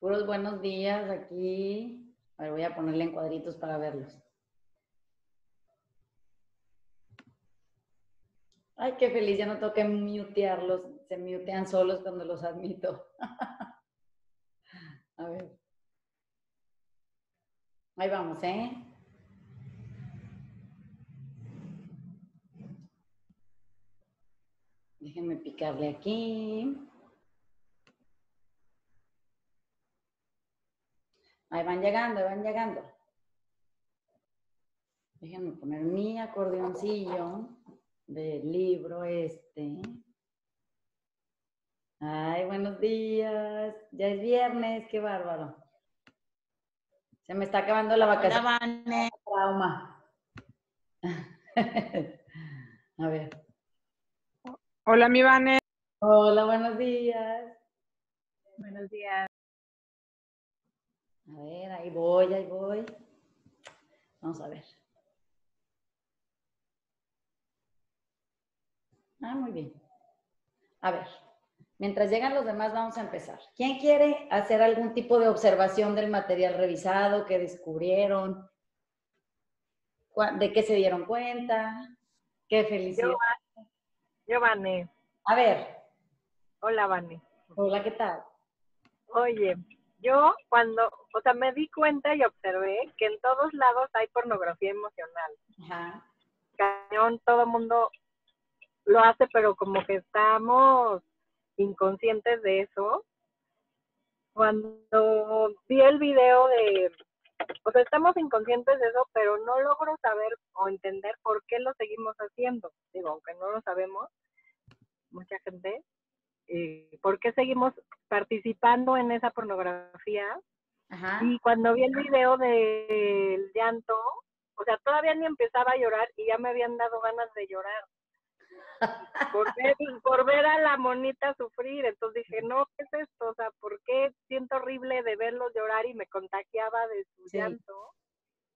Puros buenos días aquí. A ver, voy a ponerle en cuadritos para verlos. Ay, qué feliz, ya no tengo que mutearlos. Se mutean solos cuando los admito. a ver. Ahí vamos, ¿eh? Déjenme picarle aquí. Ahí van llegando, ahí van llegando. Déjenme poner mi acordeoncillo del libro este. Ay, buenos días. Ya es viernes, qué bárbaro. Se me está acabando la vacación. Hola, Trauma. A ver. Hola, mi Vane. Hola, buenos días. Buenos días. A ver, ahí voy, ahí voy. Vamos a ver. Ah, muy bien. A ver, mientras llegan los demás, vamos a empezar. ¿Quién quiere hacer algún tipo de observación del material revisado que descubrieron? ¿Cuá- ¿De qué se dieron cuenta? ¿Qué felicidad? Yo, Vane. A ver, Hola, Vane. hola, ¿qué tal? Oye, yo cuando, o sea, me di cuenta y observé que en todos lados hay pornografía emocional. Ajá. Cañón, todo mundo lo hace, pero como que estamos inconscientes de eso. Cuando vi el video de, o sea, estamos inconscientes de eso, pero no logro saber o entender por qué lo seguimos haciendo. Digo, aunque no lo sabemos, mucha gente, eh, ¿por qué seguimos participando en esa pornografía? Ajá. Y cuando vi el video del llanto, o sea, todavía ni empezaba a llorar y ya me habían dado ganas de llorar. Por ver, por ver a la monita sufrir. Entonces dije, no, ¿qué es esto? O sea, ¿por qué siento horrible de verlos llorar y me contagiaba de su Sí. llanto?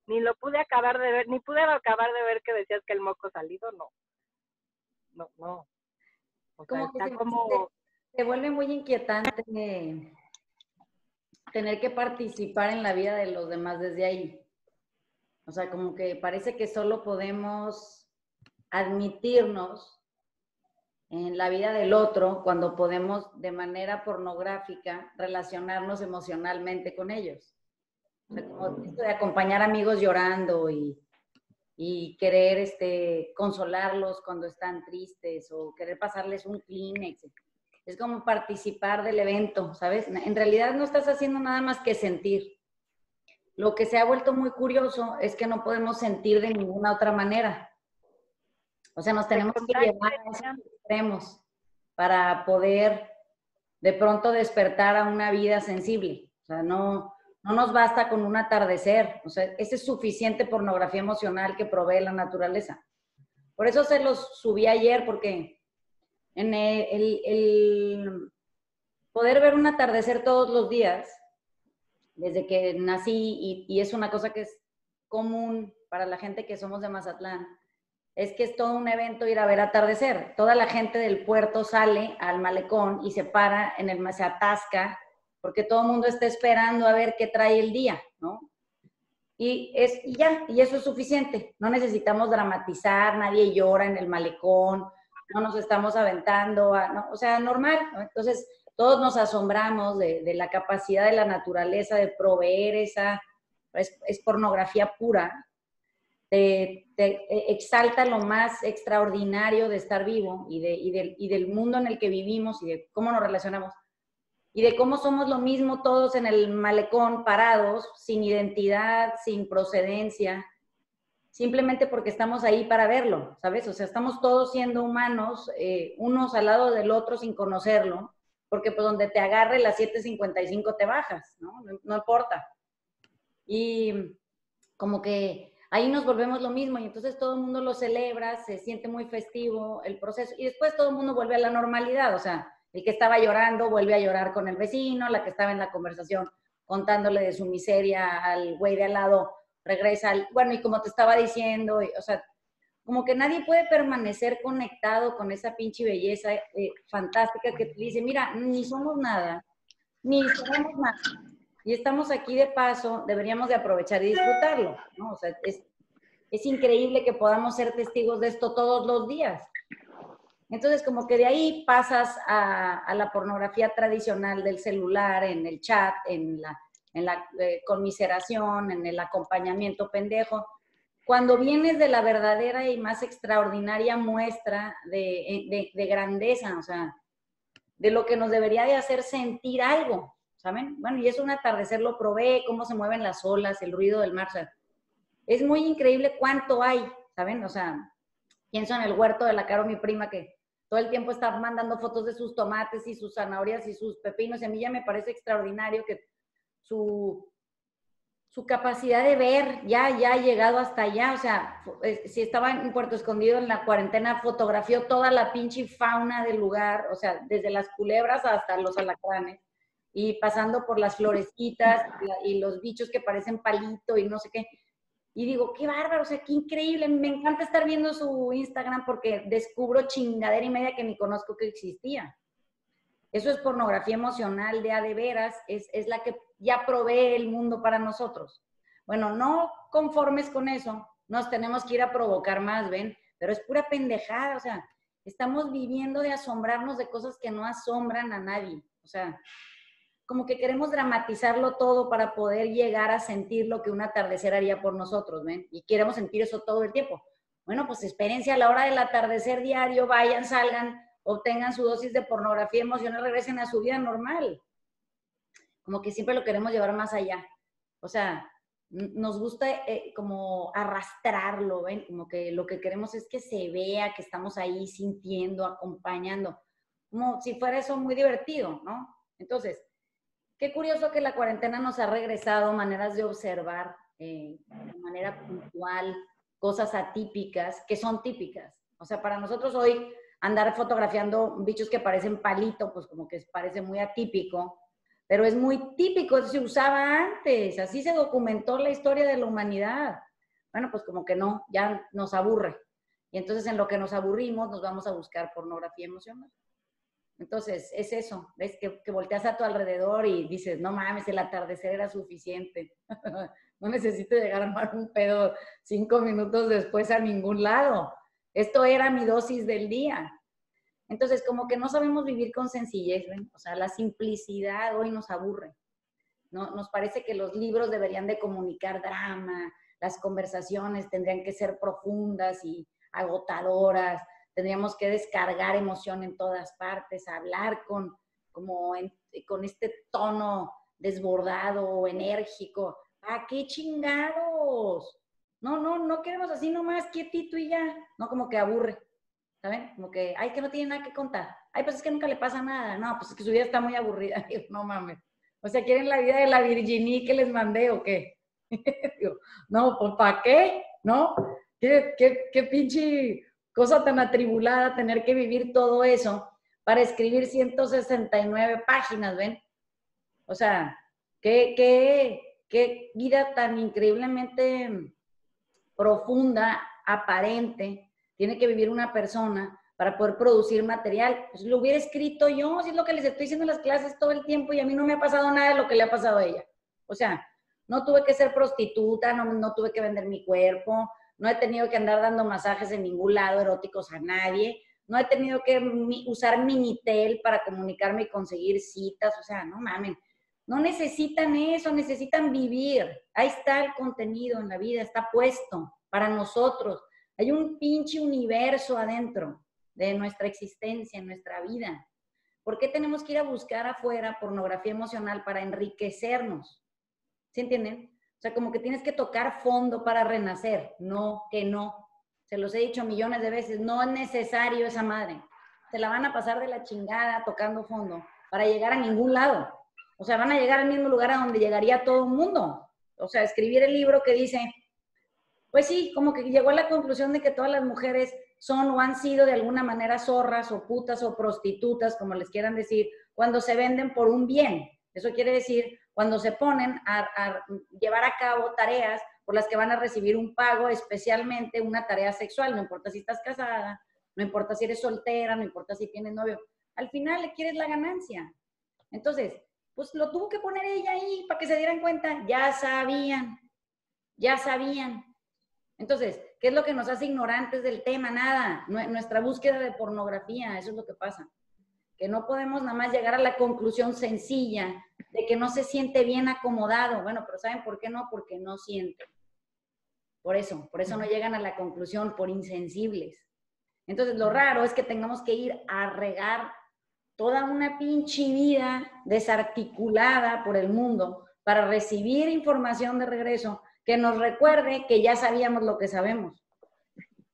Ni lo pude acabar de ver, ni pude acabar de ver que decías que el moco salido, no. No, no. O sea, Como que está se- como... Se vuelve muy inquietante tener que participar en la vida de los demás desde ahí. O sea, como que parece que solo podemos admitirnos en la vida del otro cuando podemos de manera pornográfica relacionarnos emocionalmente con ellos. O sea, como esto de acompañar amigos llorando y, y querer este, consolarlos cuando están tristes o querer pasarles un Kleenex. Es como participar del evento, ¿sabes? En realidad no estás haciendo nada más que sentir. Lo que se ha vuelto muy curioso es que no podemos sentir de ninguna otra manera. O sea, nos tenemos que llevar a esos extremos para poder de pronto despertar a una vida sensible. O sea, no, no nos basta con un atardecer. O sea, esa es suficiente pornografía emocional que provee la naturaleza. Por eso se los subí ayer, porque en el, poder ver un atardecer todos los días, desde que nací, y, y es una cosa que es común para la gente que somos de Mazatlán, es que es todo un evento ir a ver atardecer. Toda la gente del puerto sale al malecón y se para, en el, se atasca, porque todo el mundo está esperando a ver qué trae el día, ¿no? Y, es, y ya, y eso es suficiente. No necesitamos dramatizar, nadie llora en el malecón, no nos estamos aventando, a- no, o sea, normal. ¿no? Entonces, todos nos asombramos de, la capacidad de la naturaleza de proveer esa, es, pornografía pura, te, te exalta lo más extraordinario de estar vivo y del mundo en el que vivimos y de cómo nos relacionamos y de cómo somos lo mismo todos en el malecón, parados, sin identidad, sin procedencia, simplemente porque estamos ahí para verlo, ¿sabes? O sea, estamos todos siendo humanos, eh, unos al lado del otro sin conocerlo, porque pues donde te agarre las 7.55 te bajas, ¿no? No, no importa. Y como que ahí nos volvemos lo mismo y entonces todo el mundo lo celebra, se siente muy festivo el proceso y después todo el mundo vuelve a la normalidad, o sea, el que estaba llorando vuelve a llorar con el vecino, la que estaba en la conversación contándole de su miseria al güey de al lado regresa al, bueno, y como te estaba diciendo, o sea, como que nadie puede permanecer conectado con esa pinche belleza eh, fantástica que te dice, mira, ni somos nada, ni somos nada, y estamos aquí de paso, deberíamos de aprovechar y disfrutarlo, ¿no? O sea, es, es increíble que podamos ser testigos de esto todos los días. Entonces, como que de ahí pasas a, la pornografía tradicional del celular, en el chat, en la, en la eh, conmiseración, en el acompañamiento pendejo. Cuando vienes de la verdadera y más extraordinaria muestra de, de, grandeza, o sea, de lo que nos debería de hacer sentir algo, ¿saben? Bueno, y es un atardecer, lo probé, cómo se mueven las olas, el ruido del mar, o sea, es muy increíble cuánto hay, ¿saben? O sea, pienso en el huerto de la Caro, mi prima, que todo el tiempo está mandando fotos de sus tomates y sus zanahorias y sus pepinos. Y a mí ya me parece extraordinario que su, su capacidad de ver ya, ya ha llegado hasta allá. O sea, si estaba en Puerto Escondido en la cuarentena, fotografió toda la pinche fauna del lugar, o sea, desde las culebras hasta los alacranes, y pasando por las florecitas y los bichos que parecen palito y no sé qué. Y digo, qué bárbaro, o sea, qué increíble. Me encanta estar viendo su Instagram porque descubro chingadera y media que ni conozco que existía. Eso es pornografía emocional de a de veras, es, es la que ya provee el mundo para nosotros. Bueno, no conformes con eso, nos tenemos que ir a provocar más, ¿ven? Pero es pura pendejada, o sea, estamos viviendo de asombrarnos de cosas que no asombran a nadie. O sea, como que queremos dramatizarlo todo para poder llegar a sentir lo que un atardecer haría por nosotros, ¿ven? Y queremos sentir eso todo el tiempo. Bueno, pues experiencia a la hora del atardecer diario, vayan, salgan, obtengan su dosis de pornografía emocional, regresen a su vida normal. Como que siempre lo queremos llevar más allá. O sea, nos gusta eh, como arrastrarlo, ¿ven? Como que lo que queremos es que se vea que estamos ahí sintiendo, acompañando, como si fuera eso muy divertido, ¿no? Entonces, Qué curioso que la cuarentena nos ha regresado maneras de observar eh, de manera puntual cosas atípicas que son típicas. O sea, para nosotros hoy andar fotografiando bichos que parecen palito, pues como que parece muy atípico, pero es muy típico, se usaba antes, así se documentó la historia de la humanidad. Bueno, pues como que no, ya nos aburre. Y entonces en lo que nos aburrimos nos vamos a buscar pornografía emocional. Entonces, es eso, ves que, que, volteas a tu alrededor y dices, no mames, el atardecer era suficiente. no necesito llegar a armar un pedo cinco minutos después a ningún lado. Esto era mi dosis del día. Entonces, como que no sabemos vivir con sencillez. O sea, la simplicidad hoy nos aburre. ¿no? Nos parece que los libros deberían de comunicar drama, las conversaciones tendrían que ser profundas y agotadoras, tendríamos que descargar emoción en todas partes, hablar con, como con este tono desbordado o enérgico. ¿A qué chingados? No, no, no queremos así nomás, quietito y ya. No, como que aburre. ¿Saben? Como que, ay, que no tiene nada que contar. Ay, pues es que nunca le pasa nada. No, pues es que su vida está muy aburrida. no mames. O sea, ¿quieren la vida de la Virginie que les mandé o qué? no, pues ¿para qué? ¿No? ¿Qué, qué, qué pinche cosa tan atribulada tener que vivir todo eso para escribir 169 páginas, ¿ven? O sea, qué, qué, qué vida tan increíblemente profunda, aparente, tiene que vivir una persona para poder producir material. Pues lo hubiera escrito yo, si es lo que les estoy diciendo en las clases todo el tiempo y a mí no me ha pasado nada de lo que le ha pasado a ella. O sea, no tuve que ser prostituta, no, no tuve que vender mi cuerpo, no he tenido que andar dando masajes en ningún lado eróticos a nadie, no he tenido que usar Minitel para comunicarme y conseguir citas, o sea, no mamen, no necesitan eso, necesitan vivir. Ahí está el contenido en la vida, está puesto para nosotros. Hay un pinche universo adentro de nuestra existencia, en nuestra vida. ¿Por qué tenemos que ir a buscar afuera pornografía emocional para enriquecernos? ¿Sí entienden? sea, como que tienes que tocar fondo para renacer. No, que no. Se los he dicho millones de veces, no es necesario esa madre. Se la van a pasar de la chingada tocando fondo para llegar a ningún lado. O sea, van a llegar al mismo lugar a donde llegaría todo el mundo. O sea, escribir el libro que dice, pues sí, como que llegó a la conclusión de que todas las mujeres son o han sido de alguna manera zorras o putas o prostitutas, como les quieran decir, cuando se venden por un bien. Eso quiere decir cuando se ponen a, llevar a cabo tareas por las que van a recibir un pago, especialmente una tarea sexual, no importa si estás casada, no importa si eres soltera, no importa si tienes novio, al final le quieres la ganancia. Entonces, pues lo tuvo que poner ella ahí para que se dieran cuenta. Ya sabían, ya sabían. Entonces, ¿qué es lo que nos hace ignorantes del tema? Nada, nuestra búsqueda de pornografía, eso es lo que pasa. Que no podemos nada más llegar a la conclusión sencilla de que no se siente bien acomodado. Bueno, pero ¿saben por qué no? Porque no sienten. Por eso, por eso no llegan a la conclusión, por insensibles. Entonces, lo raro es que tengamos que ir a regar toda una pinche vida desarticulada por el mundo para recibir información de regreso que nos recuerde que ya sabíamos lo que sabemos.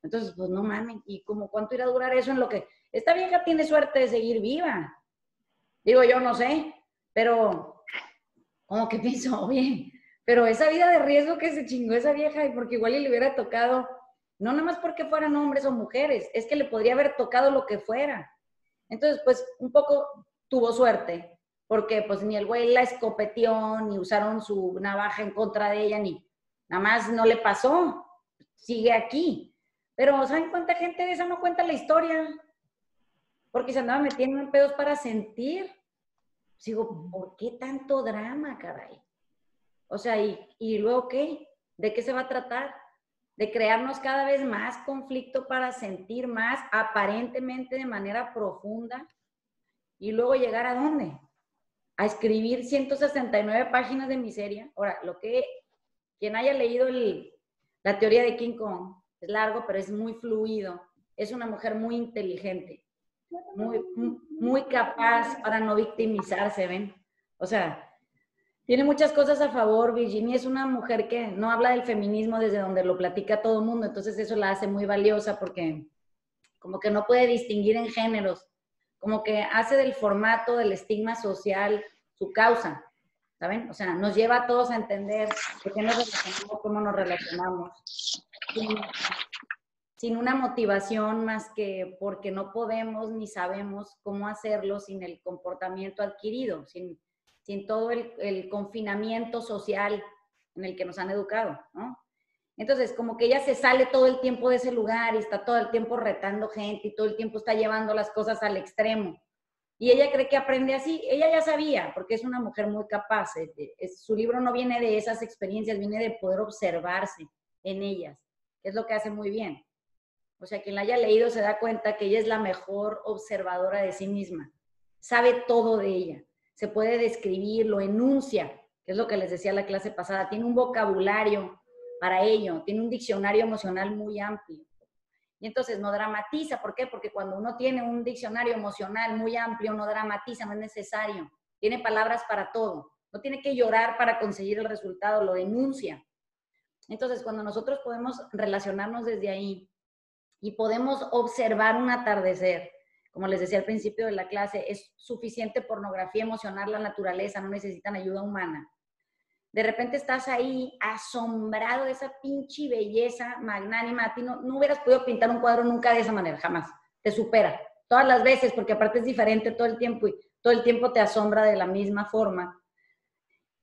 Entonces, pues no mames, ¿y como cuánto irá a durar eso en lo que esta vieja tiene suerte de seguir viva? Digo, yo no sé, pero como que pienso, bien, pero esa vida de riesgo que se chingó esa vieja, y porque igual le hubiera tocado, no nada más porque fueran hombres o mujeres, es que le podría haber tocado lo que fuera. Entonces, pues un poco tuvo suerte, porque pues ni el güey la escopeteó, ni usaron su navaja en contra de ella, ni nada más no le pasó, sigue aquí. Pero ¿saben cuánta gente de esa no cuenta la historia? Porque se andaba metiendo en pedos para sentir. Sigo, ¿por qué tanto drama, caray? O sea, ¿y, ¿y luego qué? ¿De qué se va a tratar? De crearnos cada vez más conflicto para sentir más aparentemente de manera profunda y luego llegar a dónde? A escribir 169 páginas de miseria. Ahora, lo que quien haya leído la teoría de King Kong, es largo, pero es muy fluido. Es una mujer muy inteligente, muy, muy capaz para no victimizarse, ¿ven? O sea, tiene muchas cosas a favor. Virginia es una mujer que no habla del feminismo desde donde lo platica todo el mundo, entonces eso la hace muy valiosa porque como que no puede distinguir en géneros, como que hace del formato, del estigma social, su causa, ¿saben? O sea, nos lleva a todos a entender por qué nos relacionamos, cómo nos relacionamos, sin, sin una motivación más que porque no podemos ni sabemos cómo hacerlo sin el comportamiento adquirido, sin sin todo el, confinamiento social en el que nos han educado, ¿no? Entonces, como que ella se sale todo el tiempo de ese lugar y está todo el tiempo retando gente y todo el tiempo está llevando las cosas al extremo. Y ella cree que aprende así. Ella ya sabía, porque es una mujer muy capaz. su libro no viene de esas experiencias, viene de poder observarse en ellas, que es lo que hace muy bien. O sea, quien la haya leído se da cuenta que ella es la mejor observadora de sí misma. Sabe todo de ella se puede describir, lo enuncia, que es lo que les decía la clase pasada, tiene un vocabulario para ello, tiene un diccionario emocional muy amplio. Y entonces no dramatiza, ¿por qué? Porque cuando uno tiene un diccionario emocional muy amplio, no dramatiza, no es necesario. Tiene palabras para todo. No tiene que llorar para conseguir el resultado, lo denuncia. Entonces, cuando nosotros podemos relacionarnos desde ahí y podemos observar un atardecer, como les decía al principio de la clase, es suficiente pornografía emocional la naturaleza, no necesitan ayuda humana. De repente estás ahí asombrado de esa pinche belleza magnánima. A ti no, no hubieras podido pintar un cuadro nunca de esa manera, jamás. Te supera. Todas las veces, porque aparte es diferente todo el tiempo y todo el tiempo te asombra de la misma forma.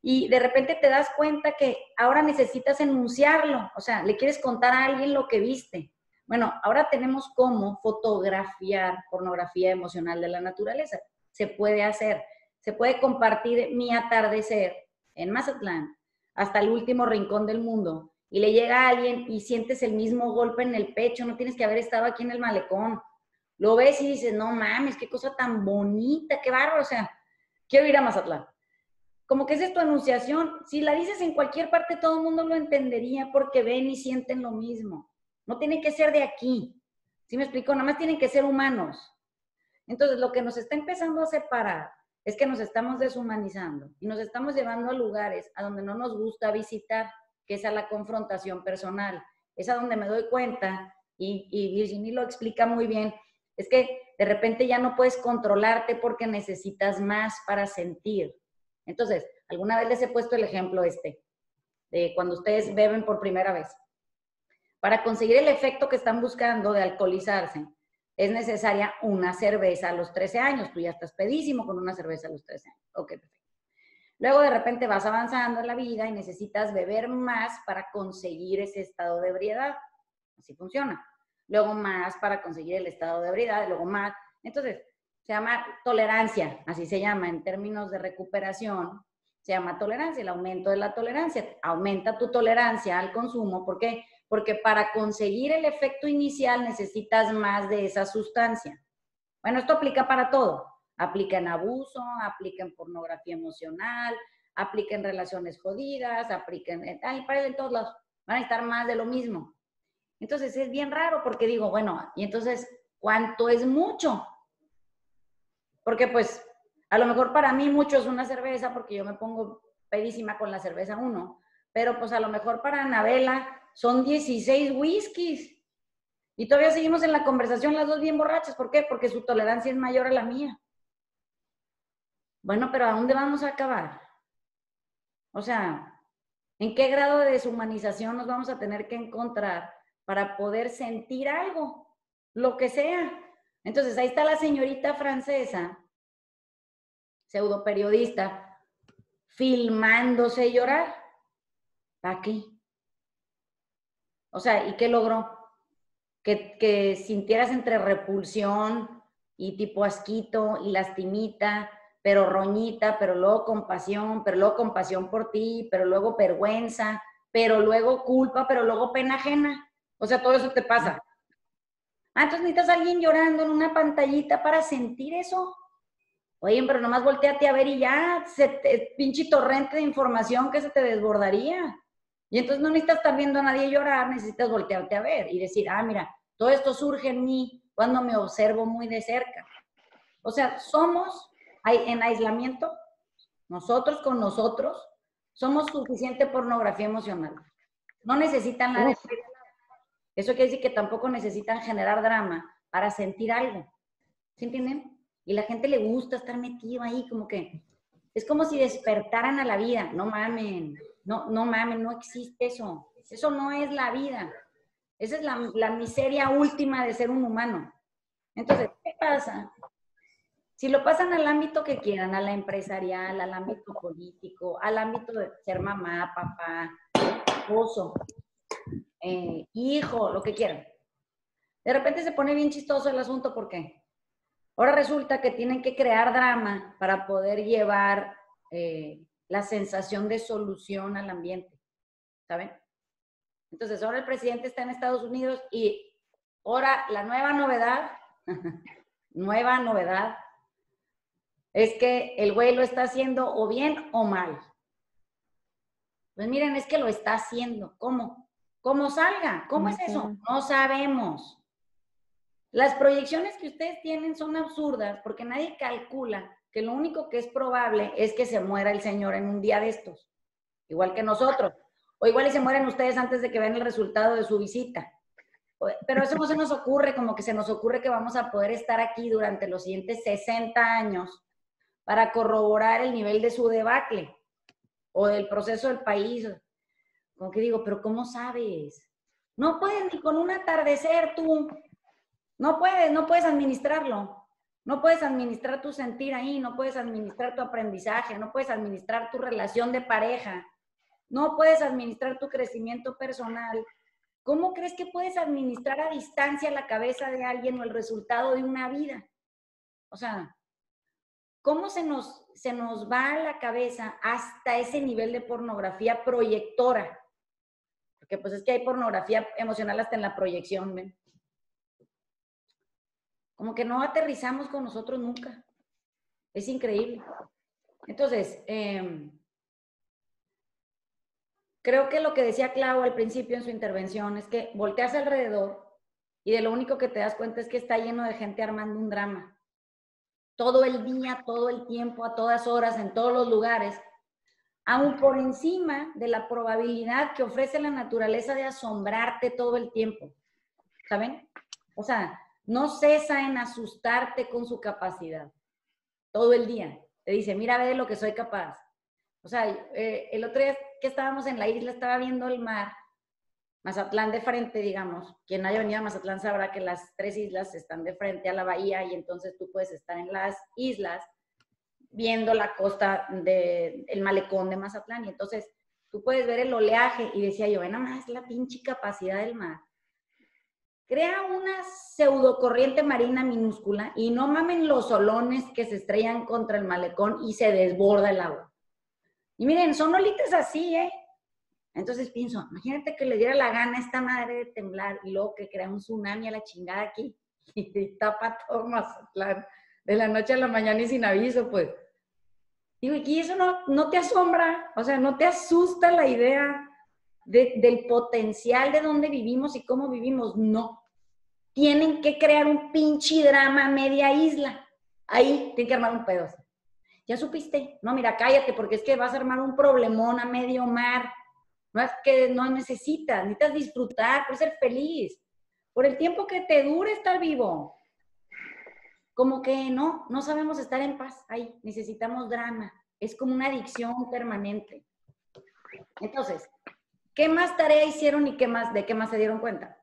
Y de repente te das cuenta que ahora necesitas enunciarlo. O sea, le quieres contar a alguien lo que viste. Bueno, ahora tenemos cómo fotografiar pornografía emocional de la naturaleza. Se puede hacer, se puede compartir mi atardecer en Mazatlán hasta el último rincón del mundo y le llega a alguien y sientes el mismo golpe en el pecho, no tienes que haber estado aquí en el malecón. Lo ves y dices, no mames, qué cosa tan bonita, qué bárbaro, o sea, quiero ir a Mazatlán. Como que esa es tu anunciación. Si la dices en cualquier parte, todo el mundo lo entendería porque ven y sienten lo mismo. No tiene que ser de aquí. ¿Sí me explico? Nada más tienen que ser humanos. Entonces, lo que nos está empezando a separar es que nos estamos deshumanizando y nos estamos llevando a lugares a donde no nos gusta visitar, que es a la confrontación personal. Es a donde me doy cuenta, y, y Virginie lo explica muy bien, es que de repente ya no puedes controlarte porque necesitas más para sentir. Entonces, alguna vez les he puesto el ejemplo este, de cuando ustedes beben por primera vez. Para conseguir el efecto que están buscando de alcoholizarse, es necesaria una cerveza a los 13 años. Tú ya estás pedísimo con una cerveza a los 13 años. Luego de repente vas avanzando en la vida y necesitas beber más para conseguir ese estado de ebriedad. Así funciona. Luego más para conseguir el estado de ebriedad, luego más. Entonces, se llama tolerancia, así se llama en términos de recuperación, se llama tolerancia, el aumento de la tolerancia. Aumenta tu tolerancia al consumo, ¿por qué? Porque para conseguir el efecto inicial necesitas más de esa sustancia. Bueno, esto aplica para todo. Aplica en abuso, aplica en pornografía emocional, aplica en relaciones jodidas, aplica en, en todos lados. Van a estar más de lo mismo. Entonces es bien raro porque digo, bueno, y entonces, ¿cuánto es mucho? Porque pues a lo mejor para mí mucho es una cerveza porque yo me pongo pedísima con la cerveza uno, pero pues a lo mejor para Anabela son 16 whiskies. Y todavía seguimos en la conversación las dos bien borrachas. ¿Por qué? Porque su tolerancia es mayor a la mía. Bueno, pero ¿a dónde vamos a acabar? O sea, ¿en qué grado de deshumanización nos vamos a tener que encontrar para poder sentir algo? Lo que sea. Entonces, ahí está la señorita francesa, pseudo periodista, filmándose llorar. ¿Para qué? O sea, ¿y qué logró? Que, que sintieras entre repulsión y tipo asquito y lastimita, pero roñita, pero luego compasión, pero luego compasión por ti, pero luego vergüenza, pero luego culpa, pero luego pena ajena. O sea, todo eso te pasa. Ah, entonces necesitas a alguien llorando en una pantallita para sentir eso. Oye, pero nomás volteate a ver y ya, se te, pinche torrente de información que se te desbordaría. Y entonces no necesitas estar viendo a nadie llorar, necesitas voltearte a ver y decir, ah, mira, todo esto surge en mí cuando me observo muy de cerca. O sea, somos en aislamiento, nosotros con nosotros, somos suficiente pornografía emocional. No necesitan la eso quiere decir que tampoco necesitan generar drama para sentir algo. ¿Sí entienden? Y la gente le gusta estar metido ahí, como que es como si despertaran a la vida. No mamen, no, no mamen, no existe eso. Eso no es la vida. Esa es la, la miseria última de ser un humano. Entonces, ¿qué pasa? Si lo pasan al ámbito que quieran, a la empresarial, al ámbito político, al ámbito de ser mamá, papá, esposo, eh, hijo, lo que quieran. De repente se pone bien chistoso el asunto, ¿por qué? Ahora resulta que tienen que crear drama para poder llevar eh, la sensación de solución al ambiente, ¿saben? Entonces, ahora el presidente está en Estados Unidos y ahora la nueva novedad, nueva novedad, es que el güey lo está haciendo o bien o mal. Pues miren, es que lo está haciendo. ¿Cómo? ¿Cómo salga. ¿Cómo es eso? No sabemos. Las proyecciones que ustedes tienen son absurdas porque nadie calcula que lo único que es probable es que se muera el Señor en un día de estos, igual que nosotros. O igual y se mueren ustedes antes de que vean el resultado de su visita. Pero eso no se nos ocurre, como que se nos ocurre que vamos a poder estar aquí durante los siguientes 60 años para corroborar el nivel de su debacle o del proceso del país como que digo, pero ¿cómo sabes? No puedes ni con un atardecer tú. No puedes, no puedes administrarlo. No puedes administrar tu sentir ahí, no puedes administrar tu aprendizaje, no puedes administrar tu relación de pareja, no puedes administrar tu crecimiento personal. ¿Cómo crees que puedes administrar a distancia la cabeza de alguien o el resultado de una vida? O sea, ¿cómo se nos, se nos va a la cabeza hasta ese nivel de pornografía proyectora? Porque pues es que hay pornografía emocional hasta en la proyección, ¿ven? Como que no aterrizamos con nosotros nunca. Es increíble. Entonces, em, creo que lo que decía Clau al principio en su intervención es que volteas alrededor y de lo único que te das cuenta es que está lleno de gente armando un drama. Todo el día, todo el tiempo, a todas horas, en todos los lugares aún por encima de la probabilidad que ofrece la naturaleza de asombrarte todo el tiempo. ¿Saben? O sea, no cesa en asustarte con su capacidad todo el día. Te dice, mira, ve de lo que soy capaz. O sea, eh, el otro día que estábamos en la isla, estaba viendo el mar, Mazatlán de frente, digamos. Quien haya venido a Mazatlán sabrá que las tres islas están de frente a la bahía y entonces tú puedes estar en las islas viendo la costa del el malecón de Mazatlán. Y entonces tú puedes ver el oleaje y decía yo, nada más la pinche capacidad del mar. Crea una pseudo corriente marina minúscula y no mamen los solones que se estrellan contra el malecón y se desborda el agua. Y miren, son olitas así, ¿eh? Entonces pienso, imagínate que le diera la gana a esta madre de temblar y luego que crea un tsunami a la chingada aquí y tapa todo Mazatlán de la noche a la mañana y sin aviso, pues. Digo, y eso no, no te asombra, o sea, no te asusta la idea del potencial de dónde vivimos y cómo vivimos. No. Tienen que crear un pinche drama media isla. Ahí tienen que armar un pedo. ¿Ya supiste? No, mira, cállate, porque es que vas a armar un problemón a medio mar. No es que no necesitas, necesitas disfrutar, por ser feliz, por el tiempo que te dure estar vivo. Como que no, no sabemos estar en paz ahí, necesitamos drama. Es como una adicción permanente. Entonces, ¿Qué más tarea hicieron y qué más, de qué más se dieron cuenta?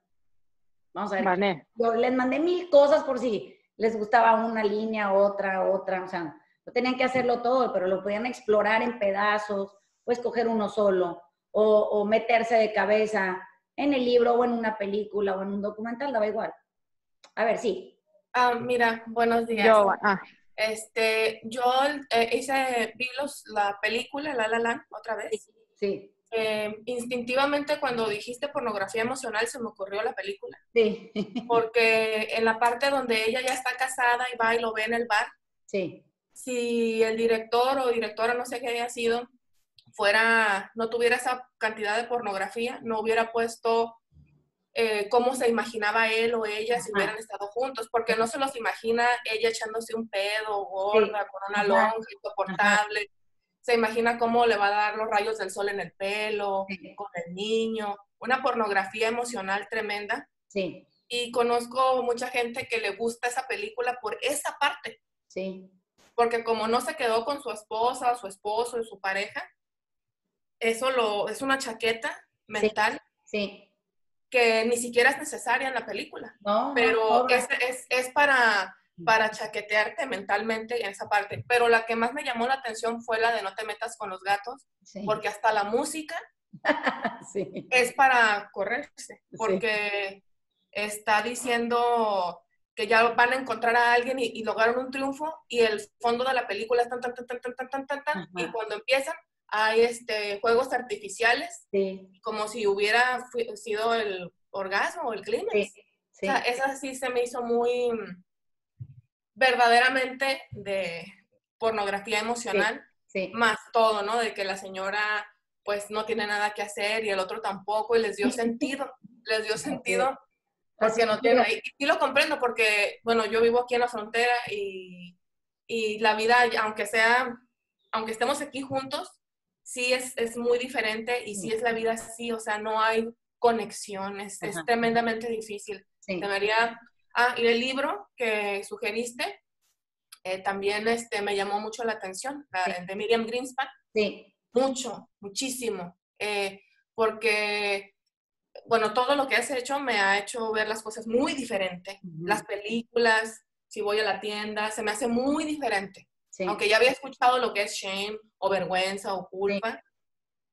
Vamos a ver. Yo les mandé mil cosas por si les gustaba una línea, otra, otra. O sea, no tenían que hacerlo todo, pero lo podían explorar en pedazos, o escoger uno solo, o, meterse de cabeza en el libro o en una película o en un documental, daba igual. A ver, sí. Ah, mira, buenos días. Yo, ah. Este, yo eh, hice, vi la película La La Land otra vez. sí. Eh, instintivamente cuando dijiste pornografía emocional se me ocurrió la película. Sí. Porque en la parte donde ella ya está casada y va y lo ve en el bar. Sí. Si el director o directora, no sé qué haya sido, fuera, no tuviera esa cantidad de pornografía, no hubiera puesto eh, cómo se imaginaba él o ella si hubieran estado juntos, porque no se los imagina ella echándose un pedo, gorda, con una lonja insoportable se imagina cómo le va a dar los rayos del sol en el pelo, con el niño, una pornografía emocional tremenda. Sí. Y conozco mucha gente que le gusta esa película por esa parte. Sí. Porque como no se quedó con su esposa o su esposo o su pareja, eso lo, es una chaqueta mental. Sí. Que ni siquiera es necesaria en la película. No, pero es, es, es para para chaquetearte mentalmente en esa parte. Pero la que más me llamó la atención fue la de no te metas con los gatos, porque hasta la música es para correrse, porque está diciendo que ya van a encontrar a alguien y, lograron un triunfo y el fondo de la película es tan, tan, tan, tan, tan, tan, tan, tan, y cuando empiezan hay este, juegos artificiales, como si hubiera sido el orgasmo o el clímax. O sea, esa sí se me hizo muy, verdaderamente de pornografía emocional, más todo, ¿no? De que la señora pues no tiene nada que hacer y el otro tampoco y les dio sentido, les dio sentido porque no tiene, y, lo comprendo porque, bueno, yo vivo aquí en la frontera y, y la vida, aunque sea, aunque estemos aquí juntos, sí es, es muy diferente y sí es la vida así, o sea, no hay conexiones, es tremendamente difícil. Debería Ah, y el libro que sugeriste eh, también este, me llamó mucho la atención, de Miriam Greenspan. Sí. Mucho, muchísimo. Eh, porque, bueno, todo lo que has hecho me ha hecho ver las cosas muy diferente. Las películas, si voy a la tienda, se me hace muy diferente. Aunque ya había escuchado lo que es shame o vergüenza o culpa,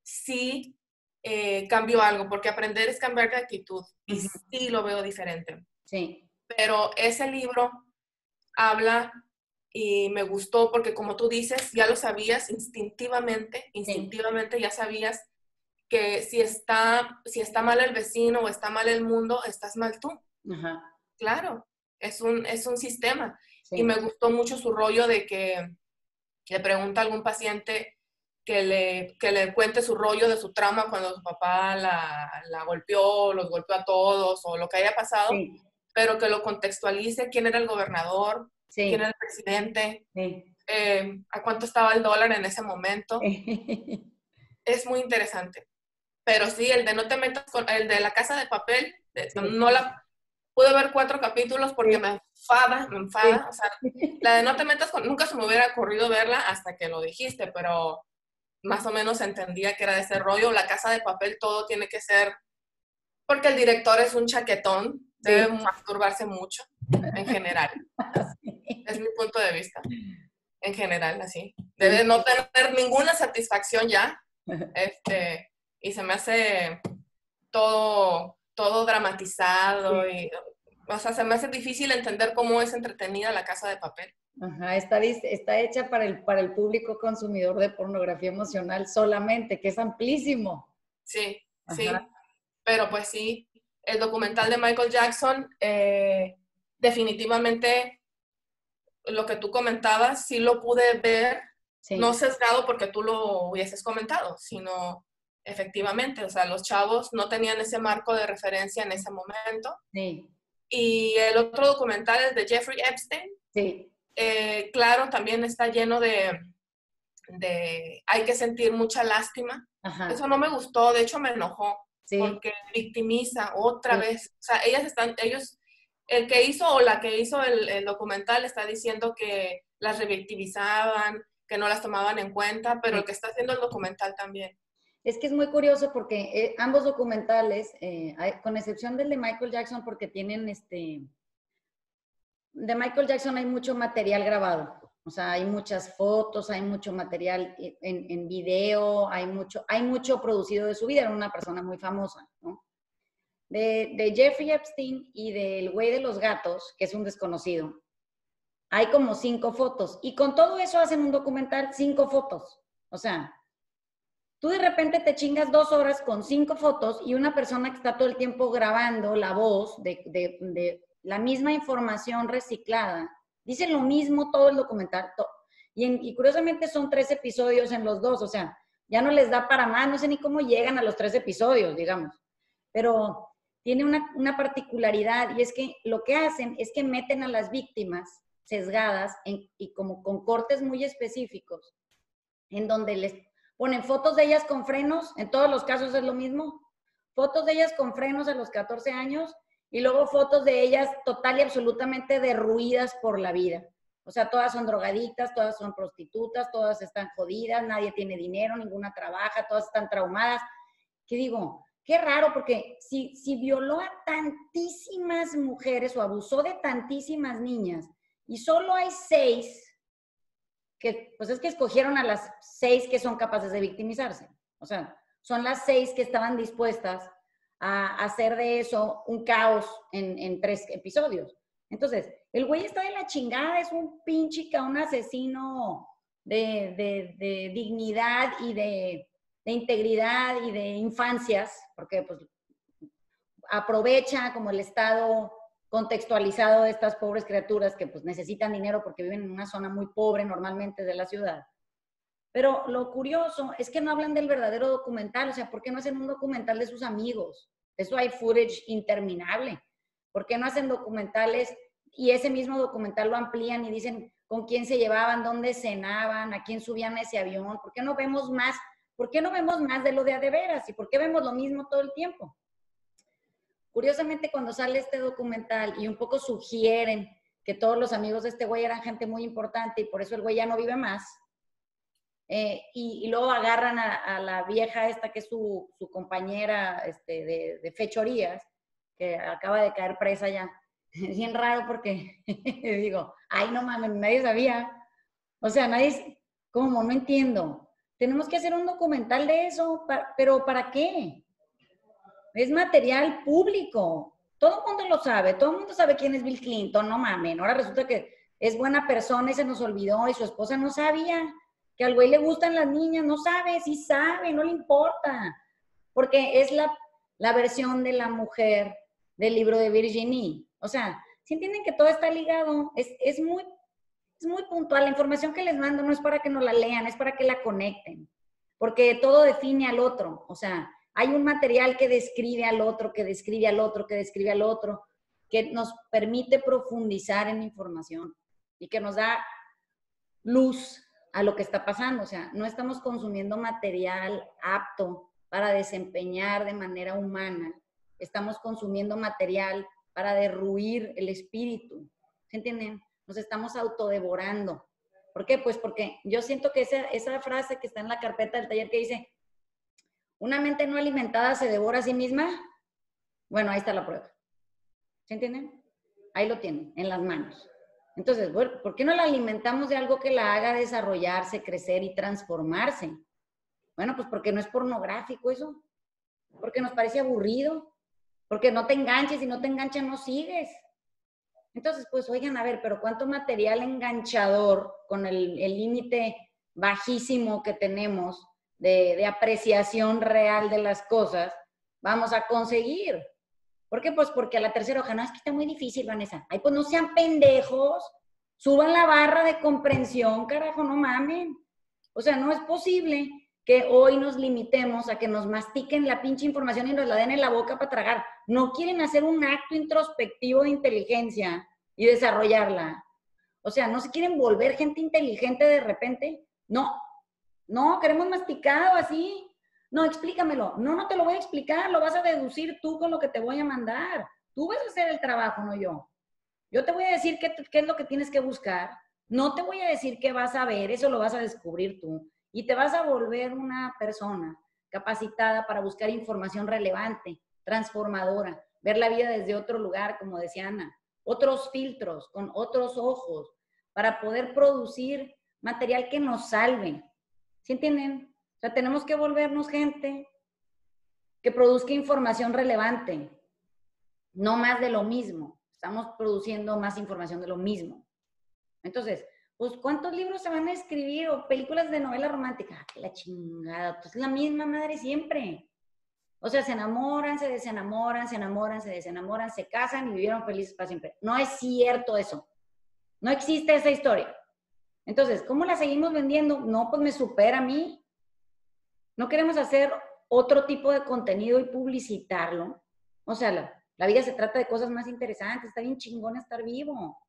sí, eh, cambió algo, porque aprender es cambiar de actitud. Y sí lo veo diferente. Sí pero ese libro habla y me gustó porque como tú dices, ya lo sabías instintivamente, instintivamente ya sabías que si está, si está mal el vecino o está mal el mundo, estás mal tú. Claro, es un, es un sistema. Y me gustó mucho su rollo de que le pregunta a algún paciente que le, que le cuente su rollo de su trauma cuando su papá la, la golpeó, los golpeó a todos o lo que haya pasado. Sí pero que lo contextualice, quién era el gobernador, quién era el presidente, eh, a cuánto estaba el dólar en ese momento. es muy interesante. Pero sí, el de no te metas con, el de la casa de papel, no la, pude ver cuatro capítulos porque me enfada, me enfada. O sea, la de no te metas con, nunca se me hubiera ocurrido verla hasta que lo dijiste, pero más o menos entendía que era de ese rollo. La casa de papel todo tiene que ser, porque el director es un chaquetón, debe masturbarse mucho, en general. Es mi punto de vista. En general, así. Debe no tener ninguna satisfacción ya. Este, y se me hace todo todo dramatizado y, o sea, se me hace difícil entender cómo es entretenida la casa de papel. Ajá, está, está hecha para el, para el público consumidor de pornografía emocional solamente, que es amplísimo. Sí, sí. Pero pues sí, el documental de Michael Jackson, eh, definitivamente lo que tú comentabas, sí lo pude ver, no sesgado porque tú lo hubieses comentado, sino efectivamente, o sea, los chavos no tenían ese marco de referencia en ese momento. Sí. Y el otro documental es de Jeffrey Epstein. Sí. Eh, claro, también está lleno de, de, hay que sentir mucha lástima. Eso no me gustó, de hecho me enojó, porque victimiza otra vez. O sea, ellas están, ellos, el que hizo o la que hizo el, documental está diciendo que las revictimizaban, que no las tomaban en cuenta, pero el que está haciendo el documental también. Es que es muy curioso porque eh, ambos documentales, eh, con excepción del de Michael Jackson, porque tienen este, de Michael Jackson hay mucho material grabado. O sea, hay muchas fotos, hay mucho material en, en, video, hay mucho, hay mucho producido de su vida. Era una persona muy famosa, ¿no? De, de Jeffrey Epstein y del güey de los gatos, que es un desconocido, hay como cinco fotos. Y con todo eso hacen un documental, cinco fotos. O sea, tú de repente te chingas dos horas con cinco fotos y una persona que está todo el tiempo grabando la voz de, de, de la misma información reciclada. Dice lo mismo todo el documental. y, curiosamente son tres episodios en los dos, o sea, ya no les da para más, no sé ni cómo llegan a los tres episodios, digamos. Pero tiene una, particularidad y es que lo que hacen es que meten a las víctimas sesgadas y como con cortes muy específicos, en donde les ponen fotos de ellas con frenos, en todos los casos es lo mismo, fotos de ellas con frenos a los 14 años y luego fotos de ellas total y absolutamente derruidas por la vida. O sea, todas son drogadictas, todas son prostitutas, todas están jodidas, nadie tiene dinero, ninguna trabaja, todas están traumadas. ¿Qué digo? Qué raro, porque si, si violó a tantísimas mujeres o abusó de tantísimas niñas y solo hay seis, que pues es que escogieron a las seis que son capaces de victimizarse. O sea, son las seis que estaban dispuestas a hacer de eso un caos en, tres episodios. Entonces, el güey está de la chingada, es un pinche, un asesino de, dignidad y de, integridad y de infancias, porque pues aprovecha como el estado contextualizado de estas pobres criaturas que pues necesitan dinero porque viven en una zona muy pobre normalmente de la ciudad. Pero lo curioso es que no hablan del verdadero documental, o sea, ¿por qué no hacen un documental de sus amigos? Eso hay footage interminable. ¿Por qué no hacen documentales y ese mismo documental lo amplían y dicen con quién se llevaban, dónde cenaban, a quién subían ese avión? ¿Por qué no vemos más? ¿Por qué no vemos más de lo de a veras? ¿Y por qué vemos lo mismo todo el tiempo? Curiosamente, cuando sale este documental y un poco sugieren que todos los amigos de este güey eran gente muy importante y por eso el güey ya no vive más, eh, y, luego agarran a, la vieja esta que es su, compañera este, de, fechorías, que acaba de caer presa ya. Es bien raro porque digo, ay, no mames, nadie sabía. O sea, nadie, ¿cómo? No entiendo. Tenemos que hacer un documental de eso, pero ¿para qué? Es material público. Todo el mundo lo sabe, todo el mundo sabe quién es Bill Clinton, no mames. Ahora resulta que es buena persona y se nos olvidó y su esposa no sabía que al güey le gustan las niñas, no sabe, sí sabe, no le importa, porque es la, la versión de la mujer del libro de Virginie. O sea, si entienden que todo está ligado, es, es, muy, es muy puntual. La información que les mando no es para que no la lean, es para que la conecten, porque todo define al otro. O sea, hay un material que describe al otro, que describe al otro, que describe al otro, que nos permite profundizar en información y que nos da luz a lo que está pasando. O sea, no estamos consumiendo material apto para desempeñar de manera humana. Estamos consumiendo material para derruir el espíritu. ¿Se entienden? Nos estamos autodevorando. ¿Por qué? Pues porque yo siento que esa, esa frase que está en la carpeta del taller que dice, una mente no alimentada se devora a sí misma. Bueno, ahí está la prueba. ¿Se entienden? Ahí lo tienen, en las manos. Entonces, ¿por qué no la alimentamos de algo que la haga desarrollarse, crecer y transformarse? Bueno, pues porque no es pornográfico eso, porque nos parece aburrido, porque no te enganches y no te enganchas no sigues. Entonces, pues oigan, a ver, pero ¿cuánto material enganchador con el límite bajísimo que tenemos de, de, apreciación real de las cosas vamos a conseguir? ¿Por qué? Pues porque a la tercera hoja, no, es que está muy difícil, Vanessa. Ay, pues no sean pendejos, suban la barra de comprensión, carajo, no mamen. O sea, no es posible que hoy nos limitemos a que nos mastiquen la pinche información y nos la den en la boca para tragar. No quieren hacer un acto introspectivo de inteligencia y desarrollarla. O sea, no se quieren volver gente inteligente de repente. No, no, queremos masticado así. No, explícamelo. No, no te lo voy a explicar, lo vas a deducir tú con lo que te voy a mandar. Tú vas a hacer el trabajo, no yo. Yo te voy a decir qué, qué es lo que tienes que buscar. No te voy a decir qué vas a ver, eso lo vas a descubrir tú y te vas a volver una persona capacitada para buscar información relevante, transformadora, ver la vida desde otro lugar, como decía Ana, otros filtros, con otros ojos, para poder producir material que nos salve. ¿Sí entienden? Sea, tenemos que volvernos gente que produzca información relevante, no más de lo mismo. Estamos produciendo más información de lo mismo. Entonces, pues ¿cuántos libros se van a escribir o películas de novela romántica? Ah, la chingada, pues es la misma madre siempre. O sea, se enamoran, se desenamoran, se enamoran, se desenamoran, se casan y vivieron felices para siempre. No es cierto eso. No existe esa historia. Entonces, ¿cómo la seguimos vendiendo? No, pues me supera a mí. No queremos hacer otro tipo de contenido y publicitarlo. O sea, la, la vida se trata de cosas más interesantes. Está bien chingón estar vivo.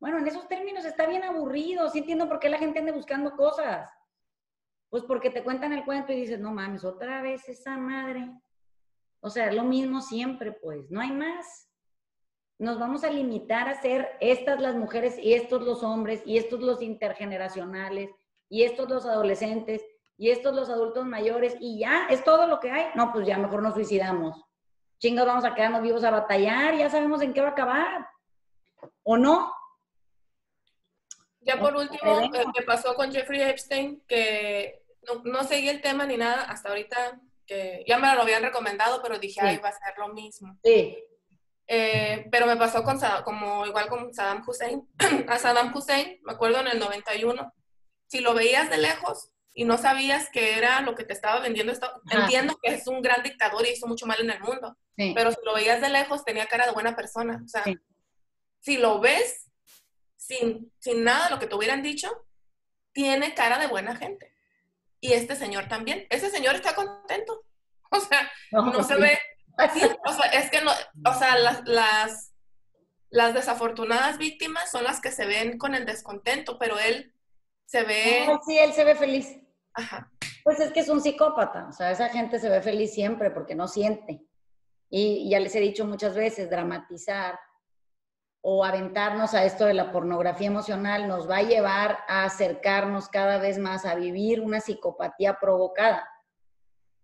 Bueno, en esos términos está bien aburrido. Sí entiendo por qué la gente anda buscando cosas. Pues porque te cuentan el cuento y dices, no mames, otra vez esa madre. O sea, lo mismo siempre, pues, no hay más. Nos vamos a limitar a ser estas las mujeres y estos los hombres y estos los intergeneracionales y estos los adolescentes y estos los adultos mayores y ya, es todo lo que hay. No, pues ya mejor nos suicidamos. Chingos, vamos a quedarnos vivos a batallar, ya sabemos en qué va a acabar. ¿O no? Ya por último, eh, me pasó con Jeffrey Epstein, que no, no, seguí el tema ni nada hasta ahorita, que ya me lo habían recomendado, pero dije, ay, va a ser lo mismo. Sí. Eh, pero me pasó con, como igual con Saddam Hussein. a Saddam Hussein, me acuerdo en el 91, si lo veías de lejos y no sabías que era lo que te estaba vendiendo, esto, entiendo que es un gran dictador y hizo mucho mal en el mundo, pero si lo veías de lejos tenía cara de buena persona. O sea, si lo ves sin, sin nada de lo que te hubieran dicho, tiene cara de buena gente. Y este señor también. Ese señor está contento. O sea, no, se ve. o sea, es que no, o sea, las, las, las, desafortunadas víctimas son las que se ven con el descontento, pero él se ve. sí, él se ve feliz. Pues es que es un psicópata. O sea, esa gente se ve feliz siempre porque no siente. Y ya les he dicho muchas veces, dramatizar o aventarnos a esto de la pornografía emocional nos va a llevar a acercarnos cada vez más a vivir una psicopatía provocada.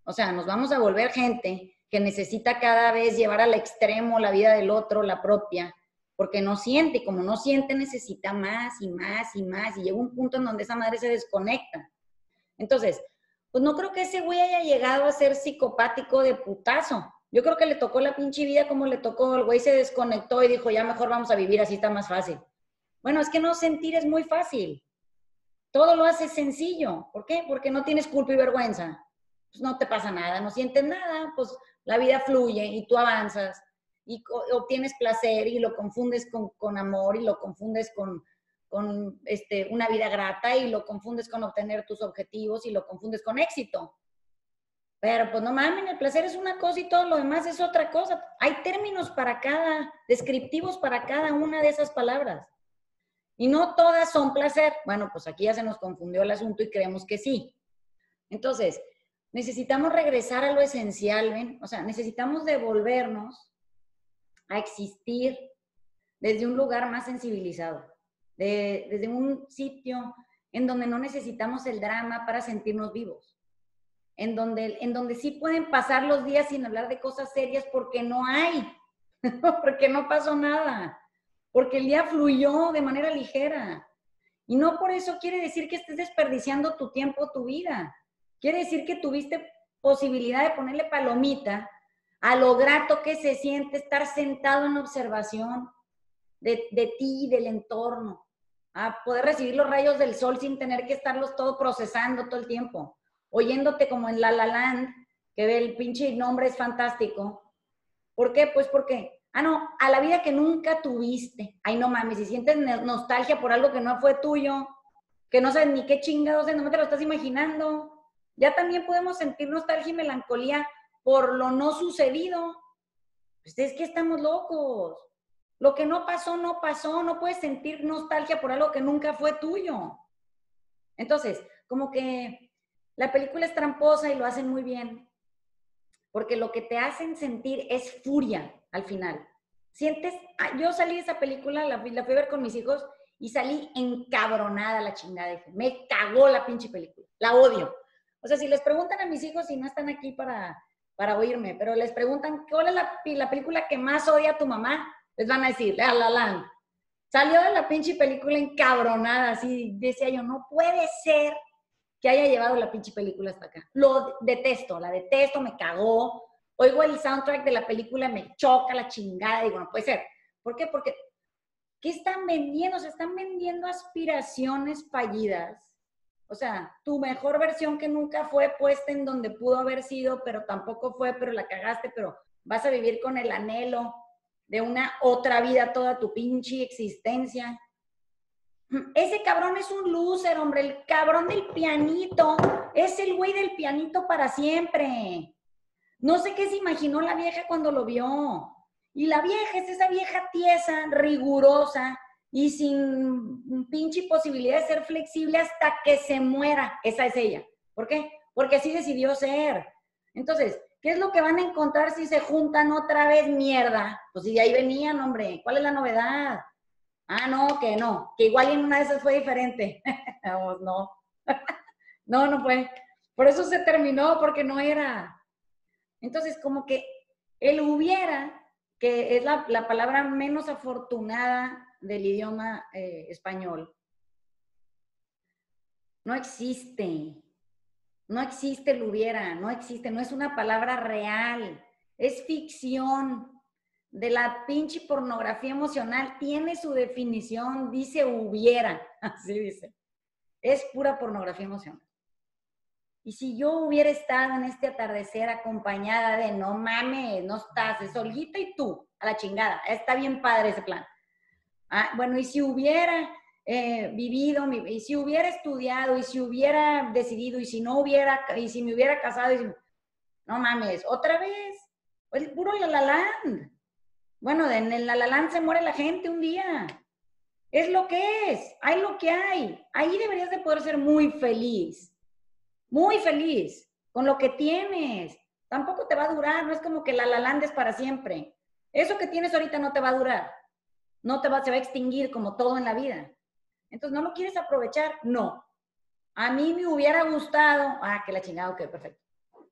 O sea, nos vamos a volver gente que necesita cada vez llevar al extremo la vida del otro, la propia, porque no siente, y como no siente necesita más y más y más, y llega un punto en donde esa madre se desconecta. Entonces, pues no creo que ese güey haya llegado a ser psicopático de putazo. Yo creo que le tocó la pinche vida como le tocó. El güey se desconectó y dijo, ya mejor vamos a vivir así, está más fácil. Bueno, es que no sentir es muy fácil. Todo lo hace sencillo. ¿Por qué? Porque no tienes culpa y vergüenza. Pues no te pasa nada, no sientes nada, pues la vida fluye y tú avanzas y obtienes placer y lo confundes con, con amor y lo confundes con, con este, una vida grata y lo confundes con obtener tus objetivos y lo confundes con éxito. Pero pues no mames, el placer es una cosa y todo lo demás es otra cosa. Hay términos para cada, descriptivos para cada una de esas palabras. Y no todas son placer. Bueno, pues aquí ya se nos confundió el asunto y creemos que sí. Entonces, necesitamos regresar a lo esencial, ¿ven? O sea, necesitamos devolvernos a existir desde un lugar más sensibilizado, desde un sitio en donde no necesitamos el drama para sentirnos vivos en donde, en donde sí pueden pasar los días sin hablar de cosas serias porque no hay, porque no pasó nada, porque el día fluyó de manera ligera. Y no por eso quiere decir que estés desperdiciando tu tiempo, tu vida. Quiere decir que tuviste posibilidad de ponerle palomita a lo grato que se siente estar sentado en observación de, de ti del entorno, a poder recibir los rayos del sol sin tener que estarlos todo procesando todo el tiempo, oyéndote como en La La Land, que el pinche nombre es fantástico. ¿Por qué? Pues porque, ah, no, a la vida que nunca tuviste. Ay, no mames, si sientes nostalgia por algo que no fue tuyo, que no sabes ni qué chingados es, no te lo estás imaginando. Ya también podemos sentir nostalgia y melancolía por lo no sucedido. Pues es que estamos locos. Lo que no pasó, no pasó. No puedes sentir nostalgia por algo que nunca fue tuyo. Entonces, como que la película es tramposa y lo hacen muy bien. Porque lo que te hacen sentir es furia al final. Sientes, ah, yo salí de esa película, la, la fui a ver con mis hijos y salí encabronada la chingada. Me cagó la pinche película. La odio. O sea, si les preguntan a mis hijos, y no están aquí para, para oírme, pero les preguntan, ¿cuál es la, la película que más odia a tu mamá? Les van a decir, La La Land. Salió de la pinche película encabronada, así decía yo, no puede ser que haya llevado la pinche película hasta acá. Lo detesto, la detesto, me cagó. Oigo el soundtrack de la película, me choca la chingada, digo, no puede ser. ¿Por qué? Porque, ¿qué están vendiendo? Se están vendiendo aspiraciones fallidas. O sea, tu mejor versión que nunca fue puesta en donde pudo haber sido, pero tampoco fue, pero la cagaste, pero vas a vivir con el anhelo de una otra vida toda tu pinche existencia. Ese cabrón es un loser, hombre. El cabrón del pianito es el güey del pianito para siempre. No sé qué se imaginó la vieja cuando lo vio. Y la vieja es esa vieja tiesa, rigurosa y sin pinche posibilidad de ser flexible hasta que se muera. Esa es ella. ¿Por qué? Porque así decidió ser. Entonces, ¿Qué es lo que van a encontrar si se juntan otra vez mierda? Pues si de ahí venían, hombre, ¿cuál es la novedad? Ah, no, que no, que igual en una de esas fue diferente. Vamos, no. no, no fue. Por eso se terminó, porque no era. Entonces, como que él hubiera, que es la, palabra menos afortunada del idioma eh, español, no existe. No existe el hubiera, no existe, no es una palabra real, es ficción. De la pinche pornografía emocional tiene su definición, dice hubiera, así dice. Es pura pornografía emocional. Y si yo hubiera estado en este atardecer acompañada de no mames, no estás, es Olguita y tú, a la chingada, está bien padre ese plan. Ah, bueno, y si hubiera eh, vivido, y si hubiera estudiado, y si hubiera decidido, y si no hubiera, y si me hubiera casado, y no mames, otra vez, el puro La La Land. Bueno, en el La La Land se muere la gente un día. Es lo que es, hay lo que hay. Ahí deberías de poder ser muy feliz, muy feliz con lo que tienes. Tampoco te va a durar, no es como que La La Land es para siempre. Eso que tienes ahorita no te va a durar. No te va, se va a extinguir como todo en la vida. Entonces, ¿no lo quieres aprovechar? No. A mí me hubiera gustado, ah, que la chingada, ok, perfecto.